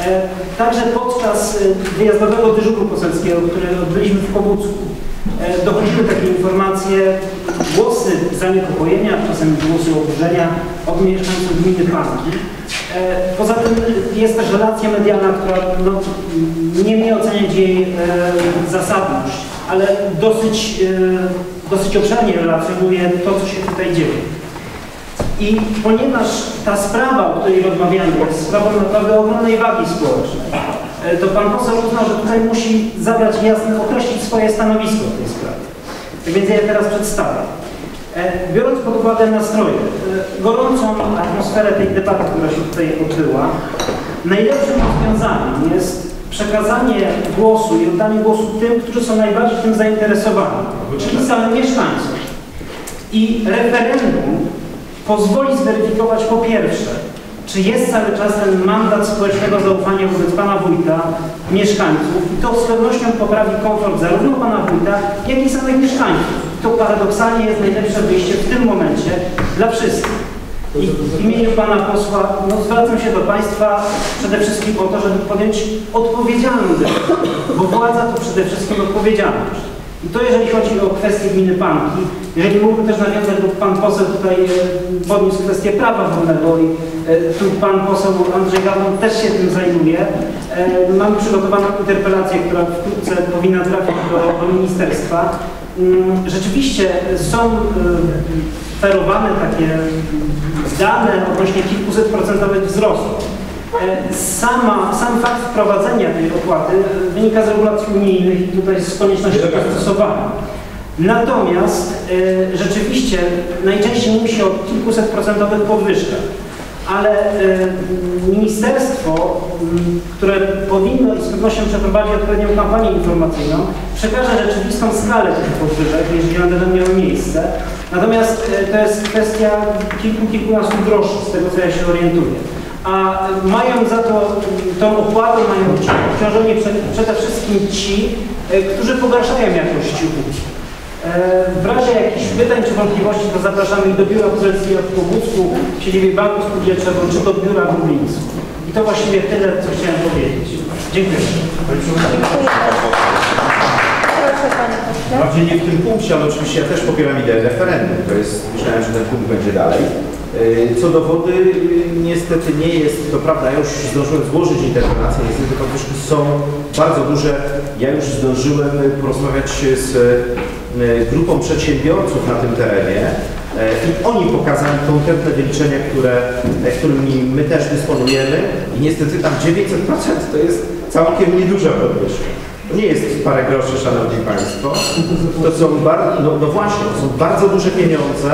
E, Także podczas e, wyjazdowego dyżuru poselskiego, który odbyliśmy w Pobucku, e, dochodziły takie informacje, głosy zaniepokojenia, czasem głosy oburzenia od mieszkańców gminy Panki. Poza tym jest też relacja medialna, która no, nie mnie oceniać jej zasadność, ale dosyć, dosyć obszernie relacjonuje to, co się tutaj dzieje. I ponieważ ta sprawa, o której rozmawiamy, jest sprawą naprawdę ogromnej wagi społecznej, e, to pan poseł uznał, że tutaj musi zabrać jasne, określić swoje stanowisko w tej sprawie. Więc ja je teraz przedstawię. E, Biorąc pod uwagę nastroje, e, gorącą atmosferę tej debaty, która się tutaj odbyła, najlepszym rozwiązaniem jest przekazanie głosu i oddanie głosu tym, którzy są najbardziej tym zainteresowani, czyli samym mieszkańcom. I referendum pozwoli zweryfikować po pierwsze, czy jest cały czas ten mandat społecznego zaufania wobec Pana Wójta, mieszkańców i to z pewnością poprawi komfort zarówno Pana Wójta, jak i samych mieszkańców. To paradoksalnie jest najlepsze wyjście w tym momencie dla wszystkich. I w imieniu Pana posła no, zwracam się do Państwa przede wszystkim o to, żeby podjąć odpowiedzialną decyzję, bo władza to przede wszystkim odpowiedzialność. I to jeżeli chodzi o kwestię gminy Panki, jeżeli mógłbym też nawiązać, bo Pan poseł tutaj e, podniósł kwestię prawa wolnego i e, tu Pan poseł Andrzej Gawron też się tym zajmuje. E, Mamy przygotowaną interpelację, która wkrótce powinna trafić do, do ministerstwa. Mm, Rzeczywiście są ferowane takie dane odnośnie kilkuset procentowych wzrostów. E, Sama, sam fakt wprowadzenia tej opłaty wynika z regulacji unijnych i tutaj z konieczności dostosowania. Natomiast e, rzeczywiście najczęściej mówi się o kilkuset procentowych podwyżkach, ale e, ministerstwo, które powinno i z pewnością przeprowadzi odpowiednią kampanię informacyjną, przekaże rzeczywistą skalę tych podwyżek, jeżeli one będą miały miejsce. Natomiast to jest kwestia kilku, kilkunastu groszy, z tego co ja się orientuję a mają za to, tą opłatę mają obciążenie przed, przede wszystkim ci, e, którzy pogarszają jakość usług. E, W razie jakichś pytań czy wątpliwości, to zapraszamy ich do biura poselskiego w Pobusku, w siedzibie Banku Spółdzielczego, czy do biura w Lublińsku. I to właściwie tyle, co chciałem powiedzieć. Dziękuję. Pośle. Bardziej nie w tym punkcie, ale oczywiście ja też popieram ideę referendum. To jest, myślałem, że ten punkt będzie dalej. Yy, Co do wody, yy, niestety nie jest, to prawda, ja już zdążyłem złożyć interpelację, niestety podwyżki są bardzo duże. Ja już zdążyłem porozmawiać z yy, grupą przedsiębiorców na tym terenie i oni pokazali konkretne wyliczenia, które, którymi my też dysponujemy i niestety tam 900% to jest całkiem nieduża podwyżka. To nie jest parę groszy, Szanowni Państwo. To są bardzo, no, no właśnie, są bardzo duże pieniądze.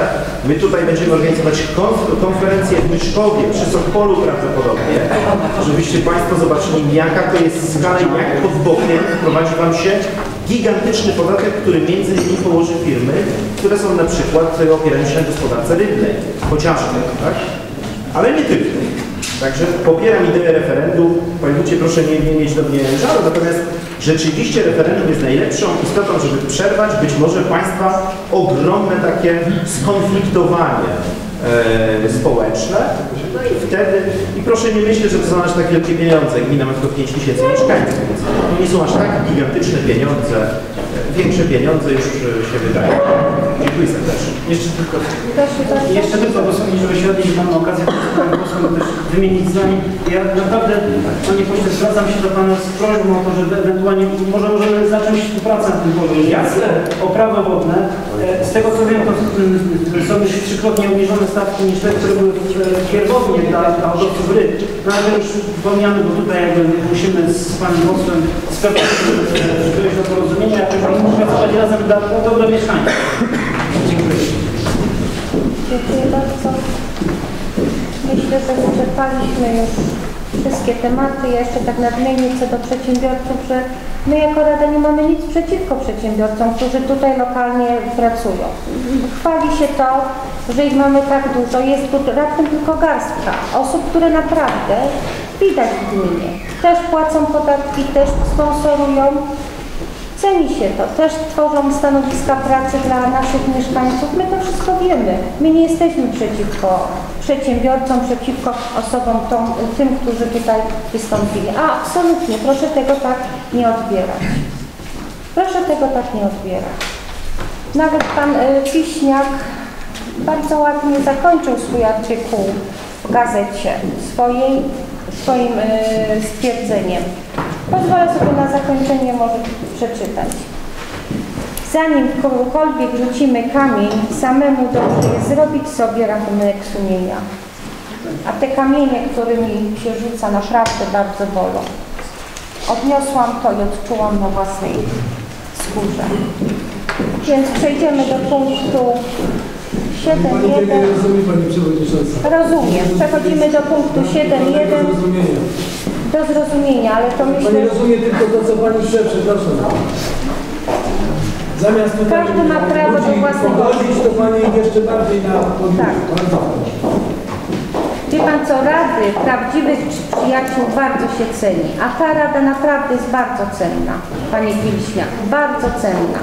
My tutaj będziemy organizować konf konferencję w Myszkowie, przy Sokpolu prawdopodobnie, żebyście Państwo zobaczyli, jaka to jest skala i jak pod bokiem wprowadzi Wam się gigantyczny podatek, który między innymi położy firmy, które są na przykład opierają się na gospodarce rybnej, chociażby, tak? Ale nie tylko. Także popieram ideę referendum. Panie Wójcie, proszę nie, nie mieć do mnie żalu, natomiast rzeczywiście referendum jest najlepszą istotą, żeby przerwać być może Państwa ogromne takie skonfliktowanie e, społeczne. No i wtedy, i proszę nie myśleć, że to są aż tak wielkie pieniądze. Gmina ma tylko 5 tysięcy mieszkańców, więc to nie są aż tak gigantyczne pieniądze. E, Większe pieniądze już e, się wydają. Dziękuję serdecznie. Jeszcze tylko, jeszcze tylko posłuchaj, żeby się odnieść, mam okazję z panem posłem też wymienić zdanie. Ja naprawdę, panie pośle, zwracam się do pana z prośbą o to, żeby ewentualnie, może możemy zacząć współpracę na tym poziomie. Jasne. O prawo wodne. E, Z tego co wiem, to mm, są już trzykrotnie obniżone stawki niż te, które były e, pierwotnie dla, dla hodowców ryb. No ale już wspomniany, bo tutaj jakby musimy z panem posłem spełnić, że dojść do porozumienia, jakoś pracować razem dla dla mieszkańców. Dziękuję. Bardzo. Myślę, że wyczerpaliśmy już wszystkie tematy. Ja jeszcze tak nadmienię co do przedsiębiorców, że my jako Rada nie mamy nic przeciwko przedsiębiorcom, którzy tutaj lokalnie pracują. Chwali się to, że ich mamy tak dużo. Jest tu raptem tylko garstka osób, które naprawdę widać w gminie. Też płacą podatki, też sponsorują. Ceni się to. Też tworzą stanowiska pracy dla naszych mieszkańców. My to wszystko wiemy. My nie jesteśmy przeciwko przedsiębiorcom, przeciwko osobom tą, tym, którzy tutaj wystąpili. A absolutnie, proszę tego tak nie odbierać. Proszę tego tak nie odbierać. Nawet pan y, Wiśniak bardzo ładnie zakończył swój artykuł w gazecie swojej, swoim y, stwierdzeniem. Pozwolę sobie na zakończenie może przeczytać. Zanim komukolwiek rzucimy kamień, samemu dobrze jest zrobić sobie rachunek sumienia. A te kamienie, którymi się rzuca, naprawdę bardzo bolą. Odniosłam to i odczułam na własnej skórze. Więc przejdziemy do punktu 7.1. Pani tego nie rozumie, Pani Przewodnicząca. Rozumiem. Przechodzimy do punktu 7.1 Zrozumienia. Do zrozumienia, ale to myślę, Pani rozumie tylko to, co Pani chce, przepraszam. Zamiast Każdy ma prawo do własnego- pogodzić, to Pani jeszcze bardziej na podwórku. Tak. Wie Pan co, rady prawdziwych przyjaciół bardzo się ceni, a ta rada naprawdę jest bardzo cenna, Panie Wilśniak, bardzo cenna.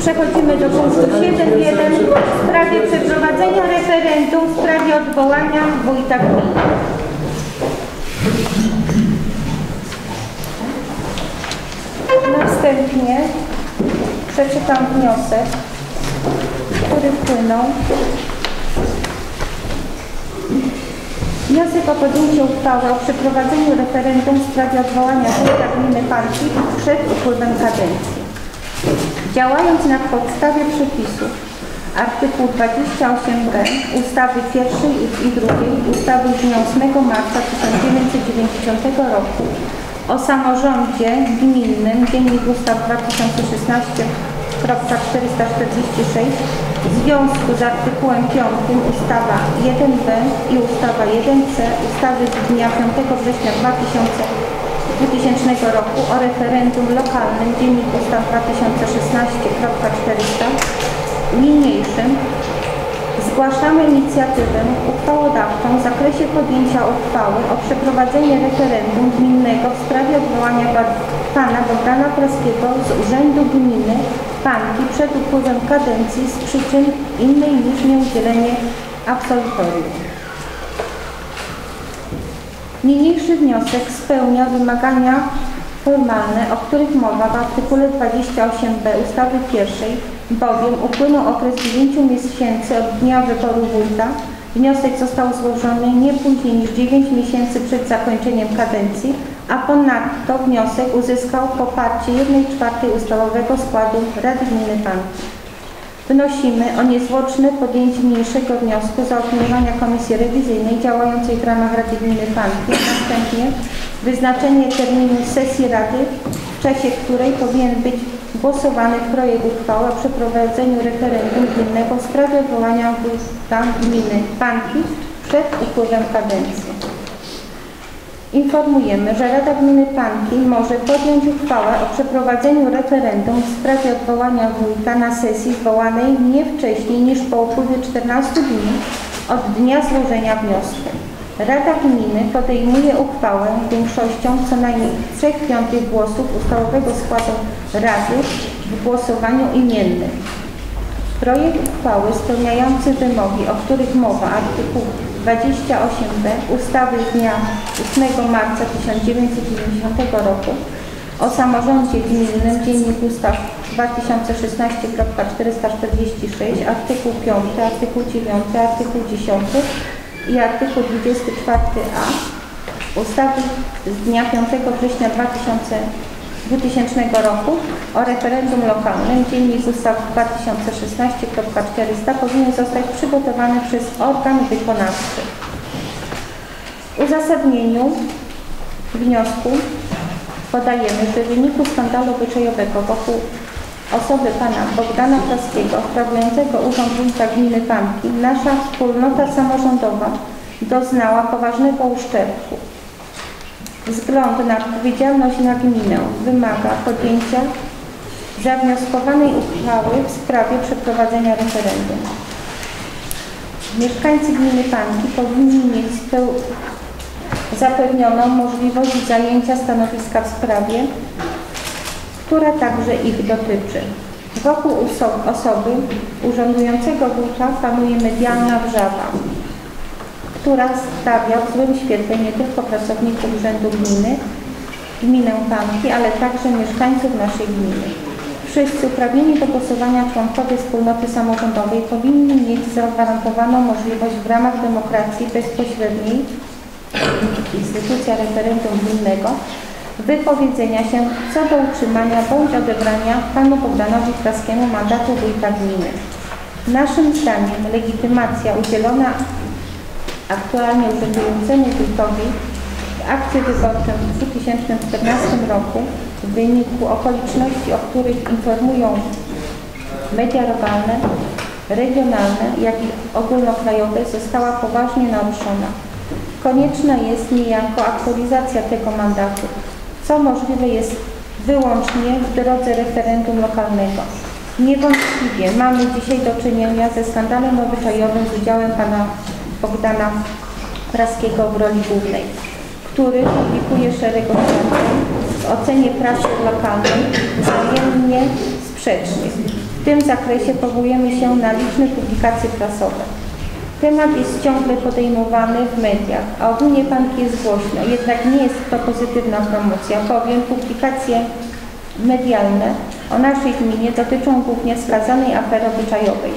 Przechodzimy do punktu 7.1 w sprawie przeprowadzenia referendum w sprawie odwołania wójta gminy. Następnie przeczytam wniosek, który wpłynął Wniosek o podjęcie uchwały o przeprowadzeniu referendum w sprawie odwołania wójta gminy Parki przed upływem kadencji. Działając na podstawie przepisów artykuł 28b ustawy pierwszej i drugiej ustawy z dnia 8 marca 1990 roku o samorządzie gminnym Dziennik Ustaw 2016 446 w związku z artykułem 5 ustawa 1b i ustawa 1c ustawy z dnia 5 września 2000, 2000 roku o referendum lokalnym Dziennik Ustaw 2016.400 niniejszym Zgłaszamy inicjatywę uchwałodawczą w zakresie podjęcia uchwały o przeprowadzenie referendum gminnego w sprawie odwołania pana Bogdana Kraskiego z Urzędu Gminy Panki przed upływem kadencji z przyczyn innej niż nieudzielenie absolutorium. Niniejszy wniosek spełnia wymagania formalne, o których mowa w artykule 28b ustawy pierwszej, bowiem upłynął okres 9 miesięcy od dnia wyboru wójta. Wniosek został złożony nie później niż 9 miesięcy przed zakończeniem kadencji, a ponadto wniosek uzyskał poparcie 1 czwartej ustawowego składu Rady Gminy Panki. Wnosimy o niezwłoczne podjęcie mniejszego wniosku zaopiniowania Komisji Rewizyjnej działającej w ramach Rady Gminy Panki, a następnie wyznaczenie terminu sesji Rady, w czasie której powinien być głosowany projekt uchwały o przeprowadzeniu referendum gminnego w sprawie odwołania wójta gminy Panki przed upływem kadencji. Informujemy, że Rada Gminy Panki może podjąć uchwałę o przeprowadzeniu referendum w sprawie odwołania wójta na sesji zwołanej nie wcześniej niż po upływie 14 dni od dnia złożenia wniosku. Rada Gminy podejmuje uchwałę większością co najmniej 3 piątych głosów ustalowego składu Rady w głosowaniu imiennym. Projekt uchwały spełniający wymogi, o których mowa artykuł 28b ustawy z dnia 8 marca 1990 roku o samorządzie gminnym Dziennik Ustaw 2016.446 artykuł 5, artykuł 9, artykuł 10 i artykuł 24a ustawy z dnia 5 września 2000 2000 roku o referendum lokalnym Dziennik Ustaw 2016.400 powinien zostać przygotowany przez organ wykonawczy. W uzasadnieniu wniosku podajemy, że w wyniku skandalu obyczajowego wokół osoby pana Bogdana Kraskiego, sprawującego urząd wójta gminy Panki, nasza wspólnota samorządowa doznała poważnego uszczerbku. Wzgląd na odpowiedzialność na gminę wymaga podjęcia zawnioskowanej uchwały w sprawie przeprowadzenia referendum. Mieszkańcy gminy Panki powinni mieć zapewnioną możliwość zajęcia stanowiska w sprawie, która także ich dotyczy. Wokół oso- osoby urzędującego wójta panuje medialna wrzawa, która stawia w złym świetle nie tylko pracowników Urzędu Gminy, gminę Panki, ale także mieszkańców naszej gminy. Wszyscy uprawnieni do głosowania członkowie wspólnoty samorządowej powinni mieć zagwarantowaną możliwość w ramach demokracji bezpośredniej instytucja referendum gminnego wypowiedzenia się co do utrzymania bądź odebrania panu Bogdanowi Kraskiemu mandatu wójta gminy. Naszym zdaniem legitymacja udzielona aktualnie urzędującemu wójtowi w akcie wyborczym w 2014 roku w wyniku okoliczności, o których informują media lokalne, regionalne, jak i ogólnokrajowe została poważnie naruszona. Konieczna jest niejako aktualizacja tego mandatu, co możliwe jest wyłącznie w drodze referendum lokalnego. Niewątpliwie mamy dzisiaj do czynienia ze skandalem obyczajowym z udziałem pana Bogdana Praskiego w roli głównej, który publikuje szereg oświadczeń w ocenie prasy lokalnej wzajemnie sprzecznych. W tym zakresie powołujemy się na liczne publikacje prasowe. Temat jest ciągle podejmowany w mediach, a ogólnie panki jest głośno, jednak nie jest to pozytywna promocja, bowiem publikacje medialne o naszej gminie dotyczą głównie wskazanej afery obyczajowej.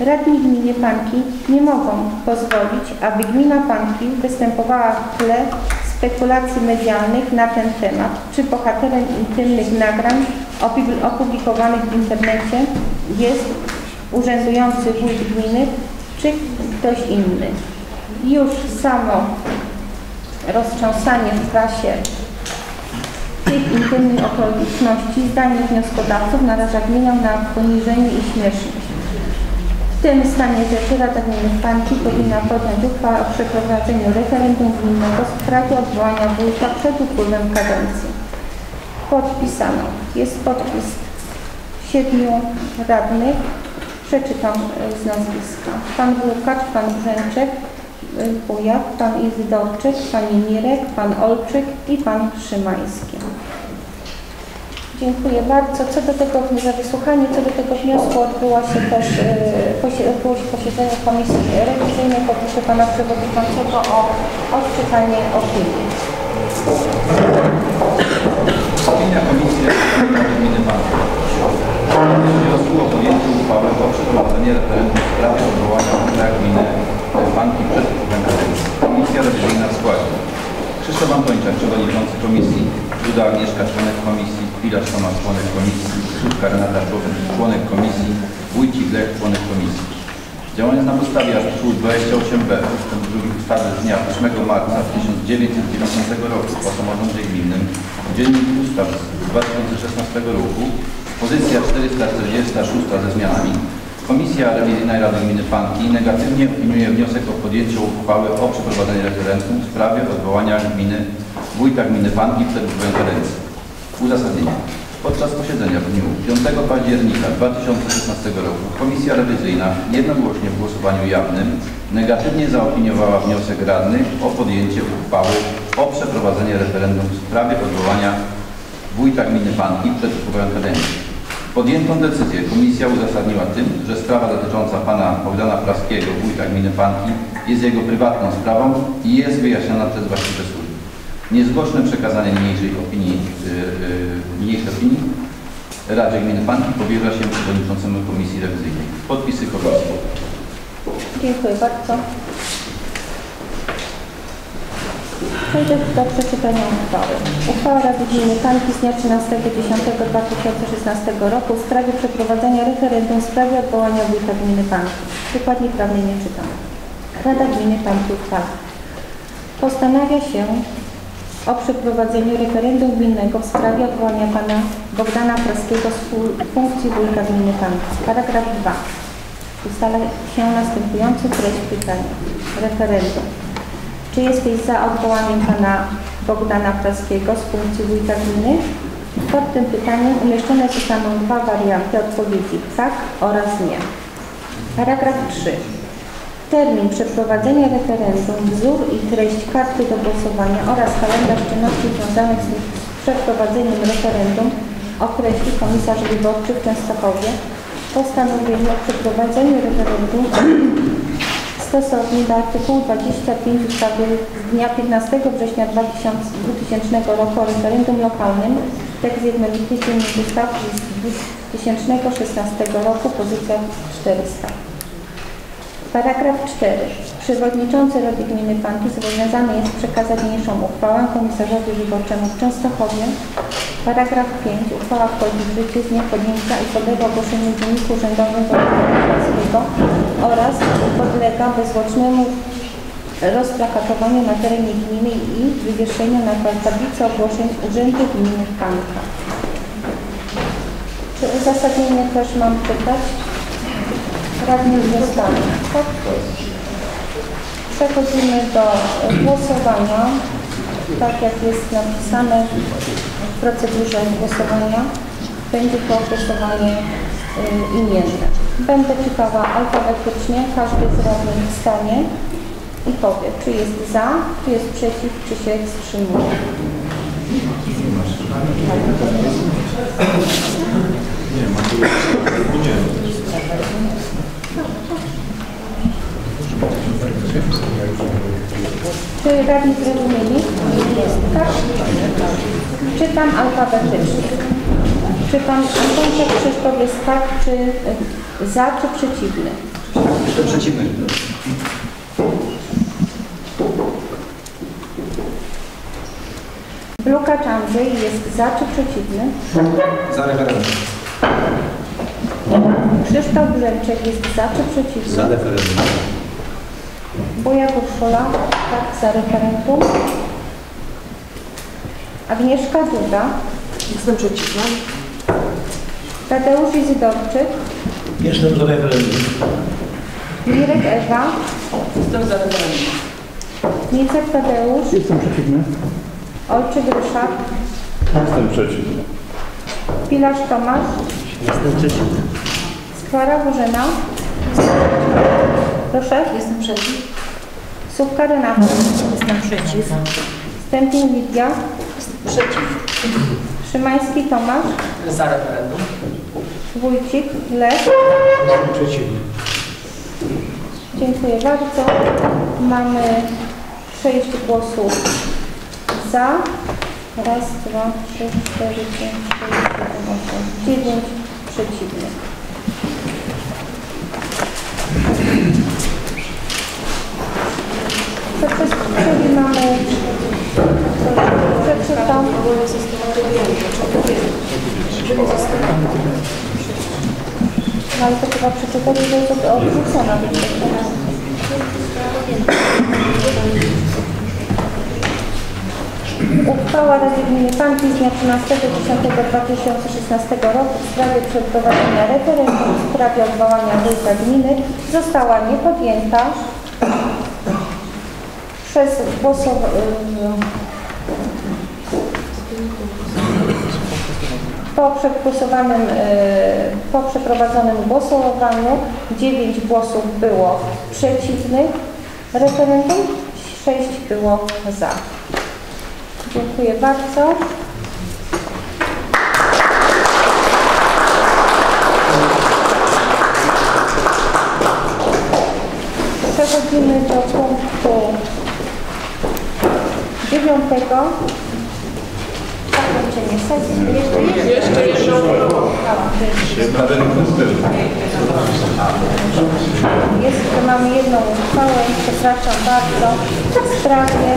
Radni gminy Panki nie mogą pozwolić, aby gmina Panki występowała w tle spekulacji medialnych na ten temat, czy bohaterem intymnych nagrań opublikowanych w internecie jest urzędujący wójt gminy, czy ktoś inny. Już samo roztrząsanie w prasie tych intymnych okoliczności zdaniem wnioskodawców naraża gminę na poniżenie i śmieszność. W tym stanie rzeczy Rada Gminy Panki powinna podjąć uchwałę o przeprowadzeniu referendum gminnego w sprawie odwołania wójta przed upływem kadencji. Podpisano. Jest podpis siedmiu radnych. Przeczytam e, z nazwiska. Pan Łukacz, pan Brzęczek, e, Bujak, pan Izydorczyk, pani Mirek, pan Olczyk i pan Szymański. Dziękuję bardzo. Co do tego za wysłuchanie, co do tego wniosku odbyła się też, e, odbyło się posiedzenie Komisji Rewizyjnej. Poproszę Pana Przewodniczącego o odczytanie opinii. Opinia Komisji Banki. W związku o podjęciu uchwały o przeprowadzenie referendum w sprawie odwołania wójta gminy Banki przed. Komisja rewizyjna w składzie. Krzysztof Antończak, przewodniczący komisji, Duda Agnieszka, członek komisji, Pilarz Tomasz, członek komisji, Słupka Renata, członek komisji, Wójcik Lech, członek komisji. Działając na podstawie artykułu 28b ust. 2 ustawy z dnia 8 marca 1990 roku o samorządzie gminnym, Dziennik Ustaw z 2016 roku, pozycja 446 ze zmianami, Komisja Rewizyjna Rady Gminy Panki negatywnie opiniuje wniosek o podjęcie uchwały o przeprowadzeniu referendum w sprawie odwołania gminy wójta gminy Panki przed kadencji. Uzasadnienie. Podczas posiedzenia w dniu 5 października 2016 roku Komisja Rewizyjna jednogłośnie w głosowaniu jawnym negatywnie zaopiniowała wniosek radnych o podjęcie uchwały o przeprowadzenie referendum w sprawie odwołania wójta gminy Panki przed upływem kadencji. Podjętą decyzję komisja uzasadniła tym, że sprawa dotycząca pana Bogdana Praskiego, wójta gminy Panki, jest jego prywatną sprawą i jest wyjaśniona przez właściwe służby. Przekazanie niniejszej opinii, yy, niniejszej opinii Radzie Gminy Panki powierza się przewodniczącemu Komisji Rewizyjnej. Podpisy komisji. Dziękuję bardzo. Przejdę do przeczytania uchwały. Uchwała Rady Gminy Panki z dnia 13.10.2016 roku w sprawie przeprowadzenia referendum w sprawie odwołania wójta gminy Panki. Dokładnie prawnie nie czytam. Rada Gminy Panki uchwala. Postanawia się o przeprowadzeniu referendum gminnego w sprawie odwołania pana Bogdana Praskiego z fu- funkcji wójta gminy Panki. Paragraf 2. Ustala się następujący treść pytania. Referendum. Czy jesteś za odwołaniem pana Bogdana Praskiego z funkcji wójta gminy? Pod tym pytaniem umieszczone zostaną dwa warianty odpowiedzi tak oraz nie. Paragraf 3. Termin przeprowadzenia referendum, wzór i treść karty do głosowania oraz kalendarz czynności związanych z przeprowadzeniem referendum określi komisarz wyborczy w Częstochowie postanowienie o przeprowadzeniu referendum stosownie do artykułu 25 ustawy z dnia 15 września 2000 2000 roku o referendum lokalnym, tekst jednolity dziennik ustawy z 2016 roku, pozycja 400. Paragraf 4. Przewodniczący Rady Gminy Panki zobowiązany jest przekazać niniejszą uchwałę komisarzowi wyborczemu w Częstochowie. Paragraf 5. Uchwała wchodzi w życie z dnia podjęcia i podlega ogłoszeniu w Dzienniku Urzędowym Województwa oraz podlega bezzwłocznemu rozplakatowaniu na terenie gminy i wywieszeniu na tablicy ogłoszeń Urzędu Gminy Panka. Czy uzasadnienie też mam czytać? Radny zostanie. Tak? Przechodzimy do głosowania. Tak jak jest napisane w procedurze głosowania, będzie to głosowanie y, imienne. Będę czytała alfabetycznie, każdy z radnych wstanie i powie, czy jest za, czy jest przeciw, czy się wstrzymuje. Czy radni zrozumieli? Tak? Czytam alfabetycznie. Czy pan Antoniak Krzysztof jest tak, czy y, za, czy przeciwny? Jestem przeciwny. Blukacz Andrzej jest za, czy przeciwny? Za referendum. Krzysztof Brzęczek jest za, czy przeciwny? Za referendum. Buja Urszula, tak, za referendum. Agnieszka Duda. Jestem przeciwna. Tadeusz Izydorczyk. Jestem za referendum. Mirek Ewa. Jestem za referendum. Nicek Tadeusz. Jestem przeciwny. Olczyk Ryszard. Jestem przeciwny. Pilarz Tomasz. Jestem przeciwny. Skwara Bożena. Proszę. Jestem przeciw. Subka Renata. Jestem przeciw. Stępień Lidia. Przeciw. Szymański Tomasz. Za referendum. Wójcik Lech. Przeciwny. Dziękuję bardzo. Mamy sześć głosów za. Raz, dwa, trzy, cztery, pięć, sześć, siedem, osiem, dziewięć przeciwnych. To przez czyli mamy przeczytam. No ale to trzeba przeczytać, że jest od- odrzucona. Uchwała Rady Gminy Panki z dnia 13.10.2016 roku w sprawie przeprowadzenia referendum w sprawie odwołania wójta gminy została niepodjęta przez głosowanie. Po przegłosowanym, e, po przeprowadzonym głosowaniu 9 głosów było przeciwnych referendum, 6 było za. Dziękuję bardzo. Przechodzimy do punktu dziewiątego. Zakończenie sesji. Jeszcze, jeszcze jedno. Jest, mamy jedną uchwałę, przepraszam bardzo, w sprawie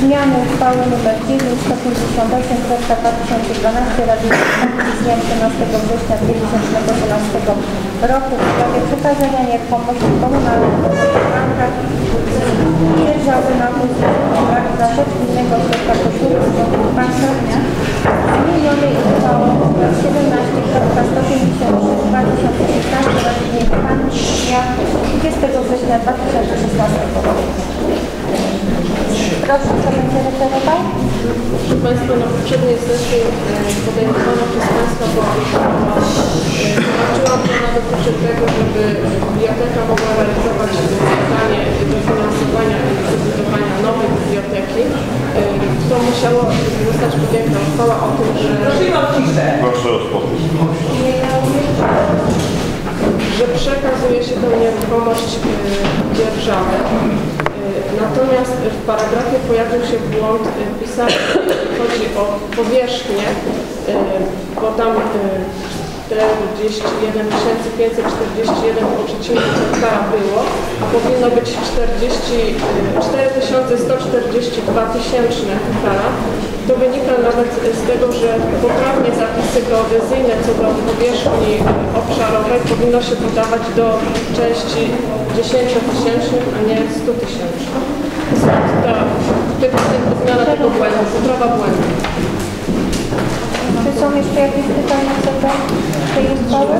zmiany uchwały nr 9 158 2012 Rady z dnia 13 września 2012 roku w sprawie przekazania nieruchomości komunalnych w bankach dzierżawy na na rzecz innego środka posiłku w bankach zmienionej uchwałą nr 17.153 2016 Rady Ministrów z dnia 20 września 2016 roku. Proszę, kto będzie referował? Proszę Państwa, na poprzedniej sesji e, podejmowana przez Państwa była uchwała. e, Zobaczyłam, że ona dotyczy tego, żeby biblioteka mogła realizować zadanie dofinansowania i wybudowania nowej biblioteki. E, Musiało zostać podjęta uchwała o tym, że... Proszę o spokój. że przekazuje się tę nieruchomość y, dzierżawy. Y, Natomiast w paragrafie pojawił się błąd y, pisany, jeśli chodzi o powierzchnię, y, bo tam 41 541 hektara było, a powinno być 40, y, 4142 tysięczne hektara. To wynika nawet z tego, że poprawnie zapisy geodezyjne co do powierzchni obszarowej powinno się podawać do części 10 tysięcznych, a nie 100 tysięcznych. Stąd ta zmiana tego błędu, poprawa błędu. Czy są jeszcze jakieś pytania co do tej uchwały?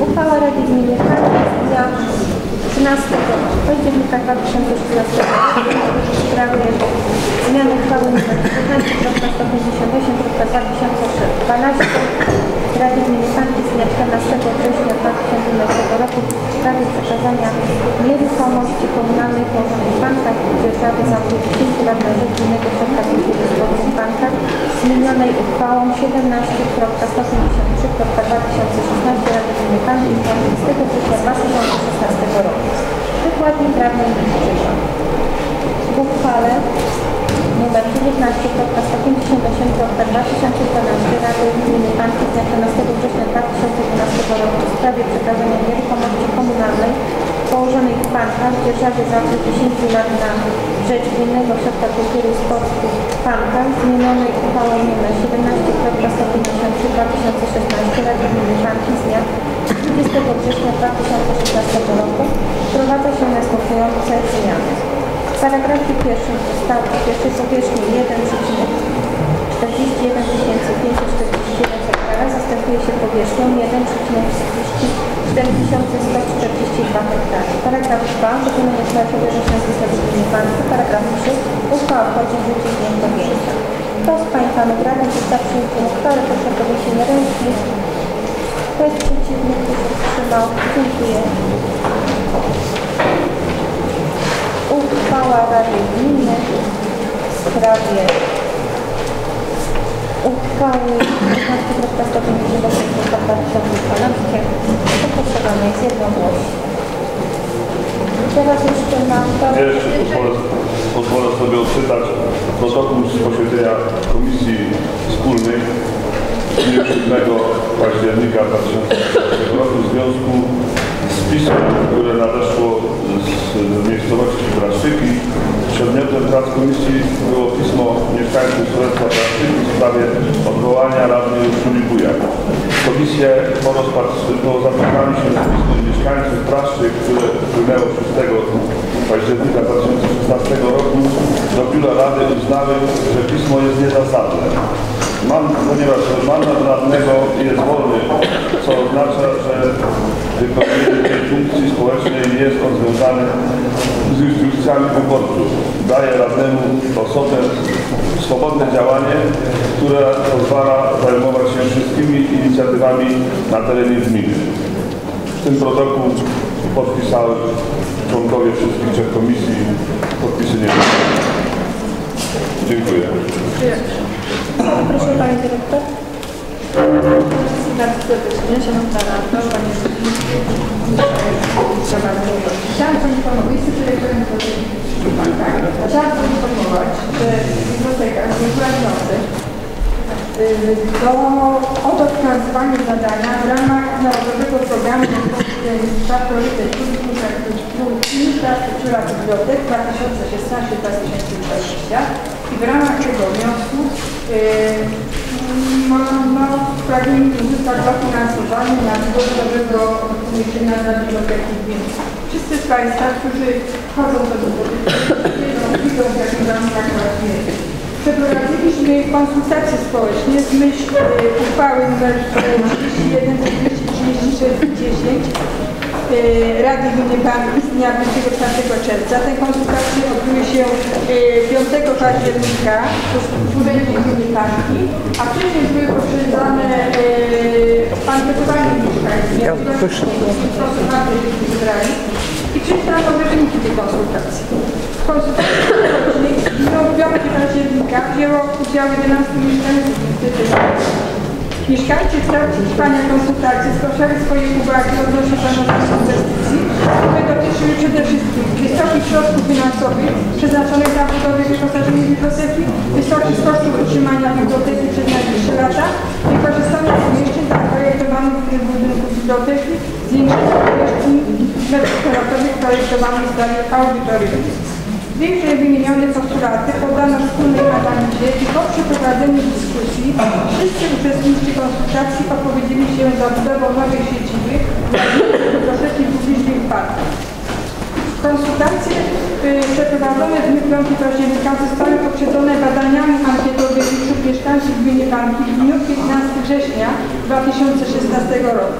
Uchwała Rady Gminy Karty z dnia 13 października 2016 roku w sprawie zmiany uchwały nr 19.158.2012 Rady Gminy Karty z dnia 14 września 2011 roku w sprawie przekazania nieruchomości komunalnej położonej w bankach i dzierżawy za 10 lat na rzecz innego środka kultury sportu w bankach zmienionej uchwałą 17.153.2016 Rady Gminy Karty z dnia 20 września 2016 roku. Wykładni prawnej liczyła. W uchwale nr 19.158.2012 Rady Gminy Banki z dnia 14 września 2012 roku w sprawie przekazania nieruchomości komunalnej położonej w bankach w dzierżawie za okres 10 lat na rzecz Gminnego Ośrodka Kultury i Sportu w bankach zmienionej uchwałą nr 17.153.2016 Rady Gminy Banki z dnia 20 września 2016 roku wprowadza się następujące zmiany. Paragrafie pierwszym ustawy w pierwszej powierzchni 1,41 541 hektara zastępuje się powierzchnią 1,4142 hektary. Paragraf 2 wykonuje prawo wyżej nazwiska gminy Banku. Paragraf 3 uchwała wchodzi w życie z dniem podjęcia. Kto z Pań Panów Radnych został przyjęty uchwałę, proszę o podniesienie ręki. Kto jest przeciwny, kto się wstrzymał? Dziękuję. Uchwała Rady Gminy w sprawie uchwały 15.158.2012 poproszona jest jednogłośnie. Teraz jeszcze mam to... Jeszcze pozwolę, pozwolę sobie odczytać protokół z posiedzenia Komisji Wspólnej z dnia 7 października 2016 roku w związku z pisma, które nadeszło z miejscowości Braszczyki. Przedmiotem prac komisji było pismo mieszkańców Królestwa Braszczyki w sprawie odwołania radnej Urszuli Bujak. Komisja po rozpatrzeniu się z pismem mieszkańców Braszczyk, które wpłynęło 6 października 2016 roku do biura Rady uznały, że pismo jest niezasadne. Man, ponieważ mandat radnego jest wolny, co oznacza, że wypełnienie tej funkcji społecznej jest on związany z instrukcjami wyborców. Daje radnemu osobę swobodne działanie, które pozwala zajmować się wszystkimi inicjatywami na terenie gminy. W tym protokół podpisały członkowie wszystkich trzech komisji. Podpisy nie. Dziękuję. Proszę Pani Dyrektor. Bardzo Chciałam poinformować, jestem? Chciałam poinformować, że biblioteka złożyła wniosek do, o dofinansowanie zadania w ramach Narodowego Programu Bezpieczeństwa Priorytet Infrastruktura Bibliotek 2016-2020 i w ramach tego wniosku uzyskać dofinansowanie na. Wszyscy z Państwa, którzy chodzą do biblioteki, widzą jakim warunkach pracujemy. Przeprowadziliśmy konsultacje społeczne w myśl y, uchwały nr 31 236 10 y, Rady Gminy Banki z dnia 24 czerwca. Te konsultacje odbyły się y, 5 października w Urzędzie Gminy Banki, a wcześniej były poprzedzone y, ankietowaniem mieszkańców, jak wybrali i przeczytałam nowe wyniki tej konsultacji. W konsultacji w dniu 5 października wzięło udział 11 mieszkańców. Mieszkańcy w trakcie trwania konsultacji zgłaszali swoje uwagi odnośnie planowanych inwestycji, które dotyczyły przede wszystkim wysokich środków finansowych przeznaczonych na budowę i wyposażenie biblioteki, wysokich kosztów utrzymania biblioteki przez najbliższe lata, wykorzystania pomieszczeń dla projektowanych budynków biblioteki, zwiększenia powierzchni metrów projektowanych w audytorium. Wyżej wymienione postulaty poddano wspólnej analizie i po przeprowadzeniu dyskusji wszyscy uczestnicy konsultacji opowiedzieli się za budową nowej siedziby publicznej w parku. Konsultacje y, przeprowadzone w dniu 5 października zostały poprzedzone badaniami ankietowymi wśród mieszkańców gminy Banki w dniu 15 września 2016 roku.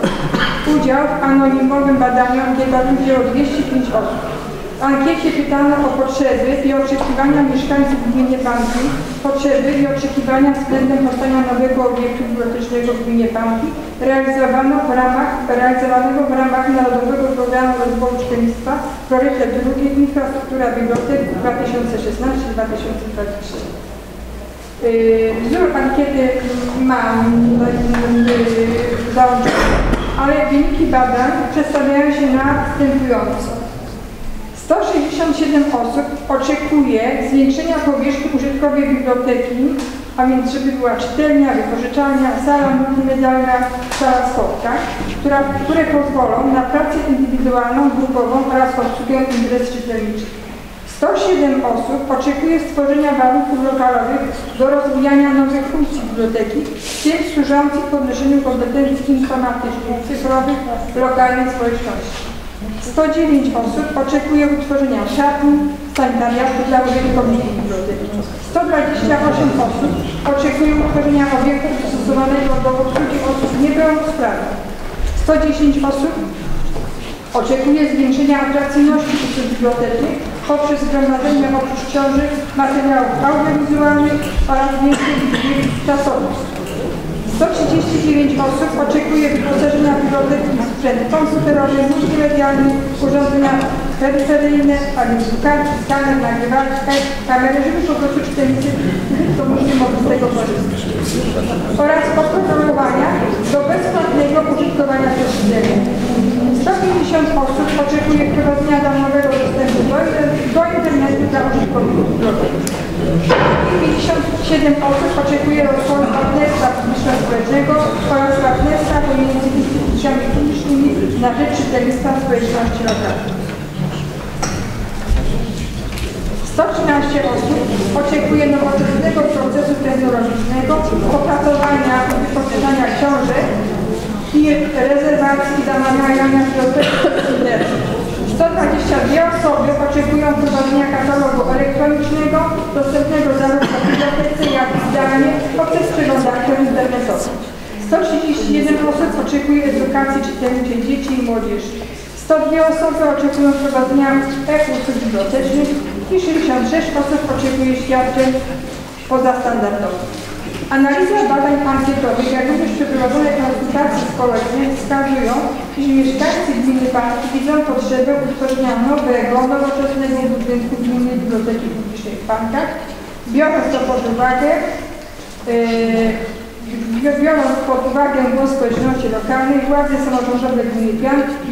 Udział w anonimowym badaniu ankietowym wzięło 205 osób. W ankiecie pytano o potrzeby i oczekiwania mieszkańców gminy Banki, potrzeby i oczekiwania względem powstania nowego obiektu bibliotecznego w gminie Banki realizowano w ramach, realizowanego w ramach Narodowego Programu Rozwoju Szkolnictwa Priorytet drugi Infrastruktura Bibliotek 2016-2020. Yy, Wzór ankiety mam yy, załączony, ale wyniki badań przedstawiają się następująco. 167 osób oczekuje zwiększenia powierzchni użytkowej biblioteki, a więc żeby była czytelnia, wypożyczalnia, sala multimedialna, sala spotkań, która, które pozwolą na pracę indywidualną, grupową oraz obsługę imprez czytelniczych. 107 osób oczekuje stworzenia warunków lokalowych do rozwijania nowych funkcji biblioteki, w służących podnoszeniu kompetencji informatycznych, cyfrowych lokalnej społeczności. 109 osób oczekuje utworzenia szatni, sanitariatu dla użytkowników biblioteki. 128 osób oczekuje utworzenia obiektu przystosowanego do obsługi osób niepełnosprawnych. 110 osób oczekuje zwiększenia atrakcyjności usług bibliotecznych poprzez zgromadzenie oprócz książek materiałów audiowizualnych oraz większej liczby czasowych. 139 osób oczekuje wyposażenia biblioteki w sprzęt komputerowy, multimedialny, urządzenia peryferyjne, drukarki, skaner, nagrywarkę, kamery, żeby po prostu czytelnicy użytkownicy mogli z tego korzystać. Oraz oprogramowania do bezpłatnego użytkowania przez. 150 osób oczekuje wprowadzenia darmowego dostępu do, do internetu dla użytkowników biblioteki. 57 osób oczekuje rozwoju partnerstwa publiczno-społecznego oraz partnerstwa pomiędzy instytucjami publicznymi na rzecz czytelnictwa społeczności lokalnej. 113 osób oczekuje nowoczesnego procesu technologicznego, opracowania i wypowiadania książek i rezerwacji zamawiania biblioteki internetu. 122 osoby oczekują wprowadzenia katalogu elektronicznego, dostępnego zarówno w bibliotece, jak i zdalnie poprzez przeglądarkę internetową. 131 osób oczekuje edukacji czytelniczej dzieci i młodzieży. 102 osoby oczekują wprowadzenia e-usług bibliotecznych i 66 osób oczekuje świadczeń pozastandardowych. Analiza badań ankietowych, jak również przeprowadzone konsultacje społeczne wskazują, iż mieszkańcy gminy Parki widzą potrzebę utworzenia nowego, nowoczesnego budynku gminnej biblioteki publicznej w Pankach, biorąc to pod uwagę yy, biorąc pod uwagę głos społeczności lokalnej, władze samorządowe gminy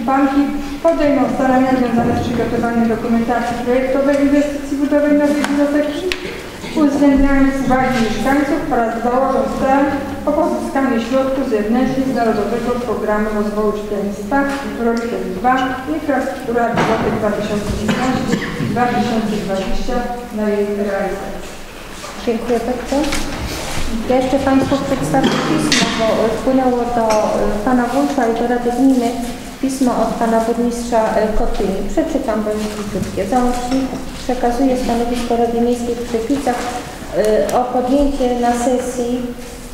Panki podejmą starania związane z przygotowaniem dokumentacji projektowej inwestycji budowy nowej biblioteki, uwzględniając uwagi mieszkańców oraz założą stan o pozyskanie środków zewnętrznych z Narodowego Programu Rozwoju Czytelnictwa Priorytet 2 Infrastruktura Bibliotek 2019-2020 na jej realizację. Dziękuję bardzo. Ja jeszcze Państwu przedstawię pismo, bo wpłynęło do e, Pana Wójta i do Rady Gminy pismo od Pana Burmistrza Kotyni. Przeczytam, bo jest krótkie. Załącznik przekazuje stanowisko Rady Miejskiej w przepisach e, o podjęcie na sesji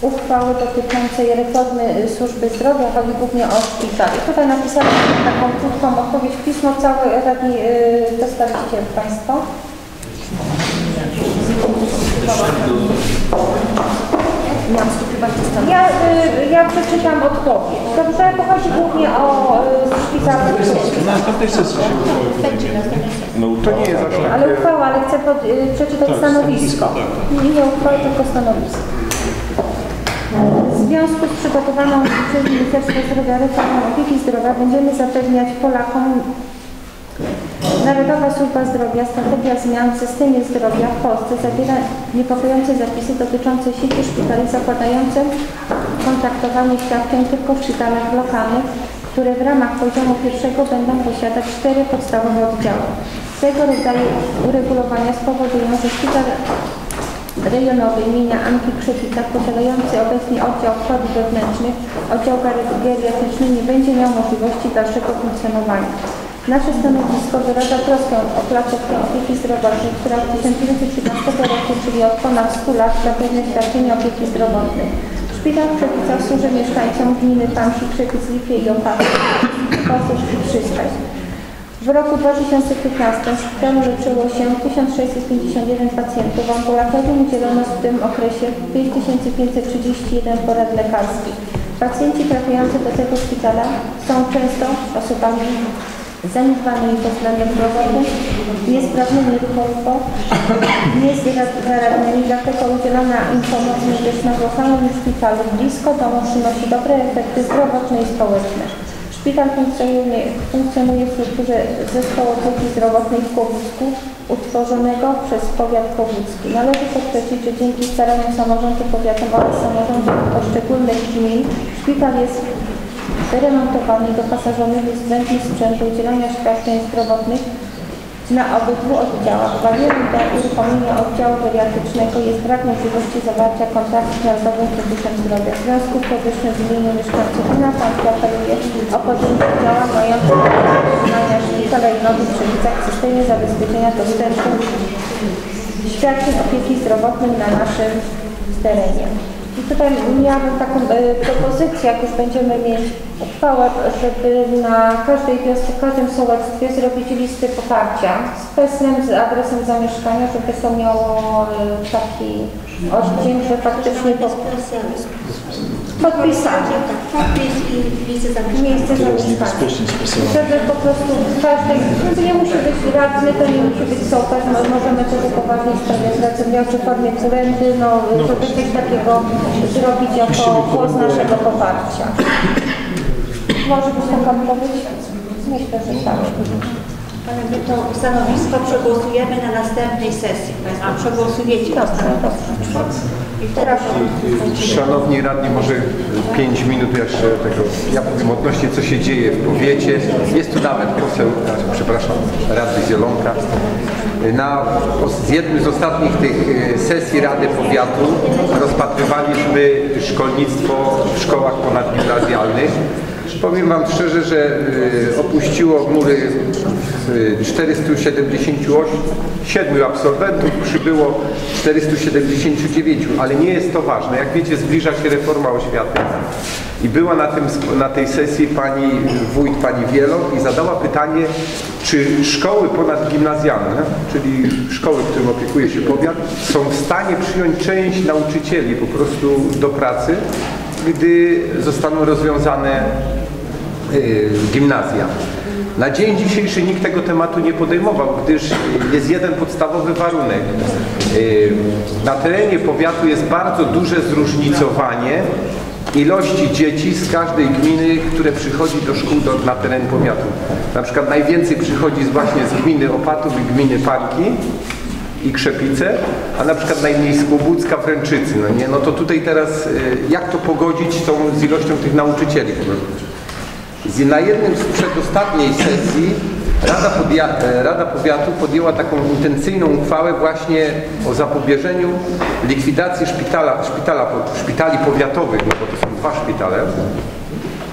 uchwały dotyczącej reformy e, służby zdrowia, chodzi głównie o szpitale. Tutaj napisałam taką krótką odpowiedź. Pismo całe Rady e, dostaliście Państwo. To. Ja, y, ja przeczytam odpowiedź. Dobrze, to chodzi głównie o y, szpital. Na następnej sesji się No, to nie jest aż Ale uchwała, ale chcę pod, y, przeczytać Tak, stanowisko. stanowisko, Nie, nie uchwałę, tylko stanowisko. W związku z przygotowaną przez Ministerstwo Zdrowia reformą opieki zdrowia będziemy zapewniać Polakom Narodowa Służba Zdrowia, strategia zmian w systemie zdrowia w Polsce zawiera niepokojące zapisy dotyczące sieci szpitali zakładające kontraktowanie świadczeń tylko w szpitalach lokalnych, które w ramach poziomu pierwszego będą posiadać cztery podstawowe oddziały. Tego rodzaju uregulowania spowodują, że szpital rejonowy imienia Anki Krzypica posiadający obecnie oddział chorób wewnętrznych, oddział geriatryczny nie będzie miał możliwości dalszego funkcjonowania. Nasze stanowisko wyraża troskę o placówkę opieki zdrowotnej, która od 1913 roku, czyli od ponad 100 lat, zapewnia świadczenie opieki zdrowotnej. Szpital w Krzepicach służy mieszkańcom gminy Pamsi, Krzepic, Lipie i Kostusz i. W roku 2015 w szpitalu leczyło się 1651 pacjentów. W ambulatorium udzielono w tym okresie 5531 porad lekarskich. Pacjenci trafiający do tego szpitala są często osobami zaniedbanymi pod względem zdrowotnym, niesprawnymi ruchowo, niezaradnymi, dlatego udzielana im pomoc medyczna w lokalnym szpitalu blisko domu przynosi dobre efekty zdrowotne i społeczne. Szpital funkcjonuje, funkcjonuje w strukturze Zespołu Opieki Zdrowotnej w Kłobucku, utworzonego przez powiat kłobucki. Należy podkreślić, że dzięki staraniom samorządu powiatu oraz samorządów poszczególnych gmin szpital jest wyremontowany i doposażony w niezbędny sprzęt do udzielania świadczeń zdrowotnych na obydwu oddziałach. Barierą dla uruchomienia oddziału geriatrycznego jest brak możliwości zawarcia kontraktu z Narodowym Funduszem Zdrowia. W związku z powyższym w imieniu mieszkańców Gmina Panki apeluje o podjęcie działań mających utrzymania szpitala rejonowy w Trzebicach w systemie zabezpieczenia dostępu świadczeń opieki zdrowotnej na naszym terenie. I tutaj miałabym taką e, propozycję, jak już będziemy mieć uchwałę, żeby na każdej wiosce, w każdym sołectwie zrobić listy poparcia z PESem, z adresem zamieszkania, żeby to miało e, taki oddźwięk, że faktycznie to podpisanie. Podpis i miejsce zamieszkania. Miejsce zamieszkania. Żeby po prostu w każdej, to nie musi być radny, to nie musi być sołtys, no, możemy to poważnie sprawie zleceniowcze w formie kurendy, no, żeby coś takiego zrobić jako głos naszego poparcia. Może być taka odpowiedź? Myślę, że tak. Ale my to stanowisko przegłosujemy na następnej sesji. Państwo przegłosujecie to stanowisko. Szanowni radni, może 5 minut jeszcze tego. Ja powiem odnośnie co się dzieje w powiecie. Jest tu nawet poseł, przepraszam, radny Zielonka. Na z jednym z ostatnich tych e, sesji Rady Powiatu rozpatrywaliśmy szkolnictwo w szkołach ponadgimnazjalnych. Powiem Wam szczerze, że e, opuściło mury e, 477 absolwentów, przybyło 479, ale nie jest to ważne. Jak wiecie, zbliża się reforma oświaty i była na, tym, na tej sesji pani wójt, pani Wielok i zadała pytanie, czy szkoły ponadgimnazjalne, czyli szkoły, którym opiekuje się powiat, są w stanie przyjąć część nauczycieli po prostu do pracy, gdy zostaną rozwiązane y, gimnazja. Na dzień dzisiejszy nikt tego tematu nie podejmował, gdyż jest jeden podstawowy warunek. Y, Na terenie powiatu jest bardzo duże zróżnicowanie ilości dzieci z każdej gminy, które przychodzi do szkół do, na teren powiatu. Na przykład najwięcej przychodzi właśnie z gminy Opatów i gminy Parki i Krzepice, a na przykład najmniej z Kłobucka, Wręczycy. No, nie? no to tutaj teraz y, jak to pogodzić tą, z ilością tych nauczycieli? Na jednym z przedostatniej sesji Rada, e, Rada Powiatu podjęła taką intencyjną uchwałę właśnie o zapobieżeniu likwidacji szpitala, szpitala, szpitali powiatowych, no bo to są dwa szpitale,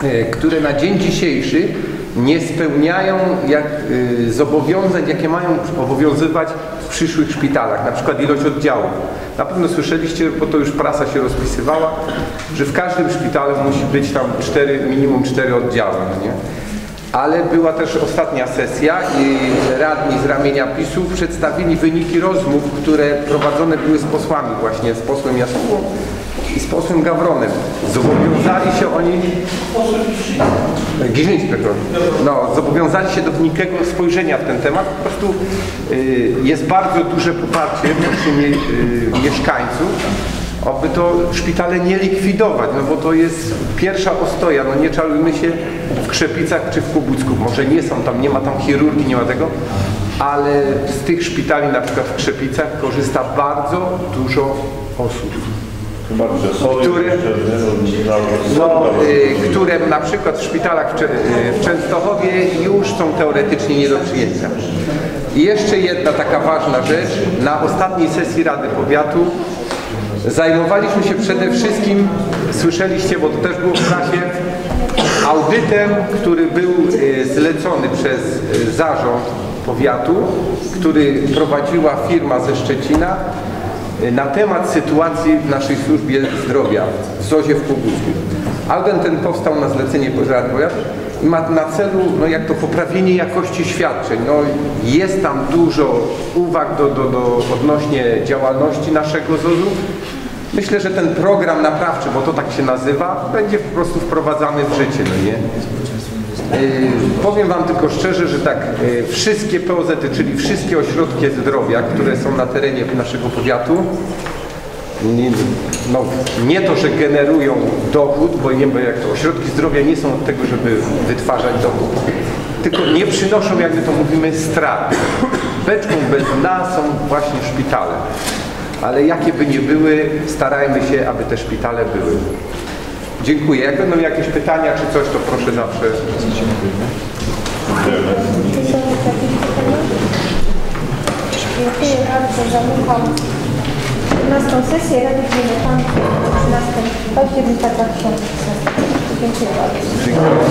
e, które na dzień dzisiejszy nie spełniają jak, y, zobowiązań, jakie mają obowiązywać w przyszłych szpitalach, na przykład ilość oddziałów. Na pewno słyszeliście, bo to już prasa się rozpisywała, że w każdym szpitalu musi być tam cztery, minimum cztery oddziały. No nie? Ale była też ostatnia sesja i radni z ramienia PiSu przedstawili wyniki rozmów, które prowadzone były z posłami właśnie, z posłem Jasłową i z posłem Gawronem. Zobowiązali się oni... Giżyński. No, zobowiązali się do wnikłego spojrzenia w ten temat. Po prostu y, jest bardzo duże poparcie wśród y, mieszkańców, aby to szpitale nie likwidować, no bo to jest pierwsza ostoja, no nie czarujmy się w Krzepicach czy w Kubucku, może nie są tam, nie ma tam chirurgii, nie ma tego, ale z tych szpitali na przykład w Krzepicach korzysta bardzo dużo osób. Nie? No, y, które na przykład w szpitalach w, y, w Częstochowie już są teoretycznie nie do przyjęcia. I jeszcze jedna taka ważna rzecz. Na ostatniej sesji Rady Powiatu zajmowaliśmy się przede wszystkim, słyszeliście, bo to też było w prasie, audytem, który był y, zlecony przez zarząd powiatu, który prowadziła firma ze Szczecina na temat sytuacji w naszej służbie zdrowia w ZOzie w Kłobucku. Audent ten powstał na zlecenie Powiatu i ma na celu, no jak to poprawienie jakości świadczeń. No, jest tam dużo uwag do, do, do, odnośnie działalności naszego ZOZ-u. Myślę, że ten program naprawczy, bo to tak się nazywa, będzie po prostu wprowadzany w życie, no nie? Yy, powiem Wam tylko szczerze, że tak, yy, wszystkie POZ, czyli wszystkie ośrodki zdrowia, które są na terenie naszego powiatu, no, nie to, że generują dochód, bo nie bo jak to ośrodki zdrowia nie są od tego, żeby wytwarzać dochód, tylko nie przynoszą, jak my to mówimy, strat. Beczką bez dna są właśnie szpitale. Ale jakie by nie były, starajmy się, aby te szpitale były. Dziękuję. Jak będą jakieś pytania czy coś, to proszę zawsze. Dziękuję bardzo. Zamykam 13 sesję Rady Gminy Pan 13 października 2016. Dziękuję bardzo. Dziękuję.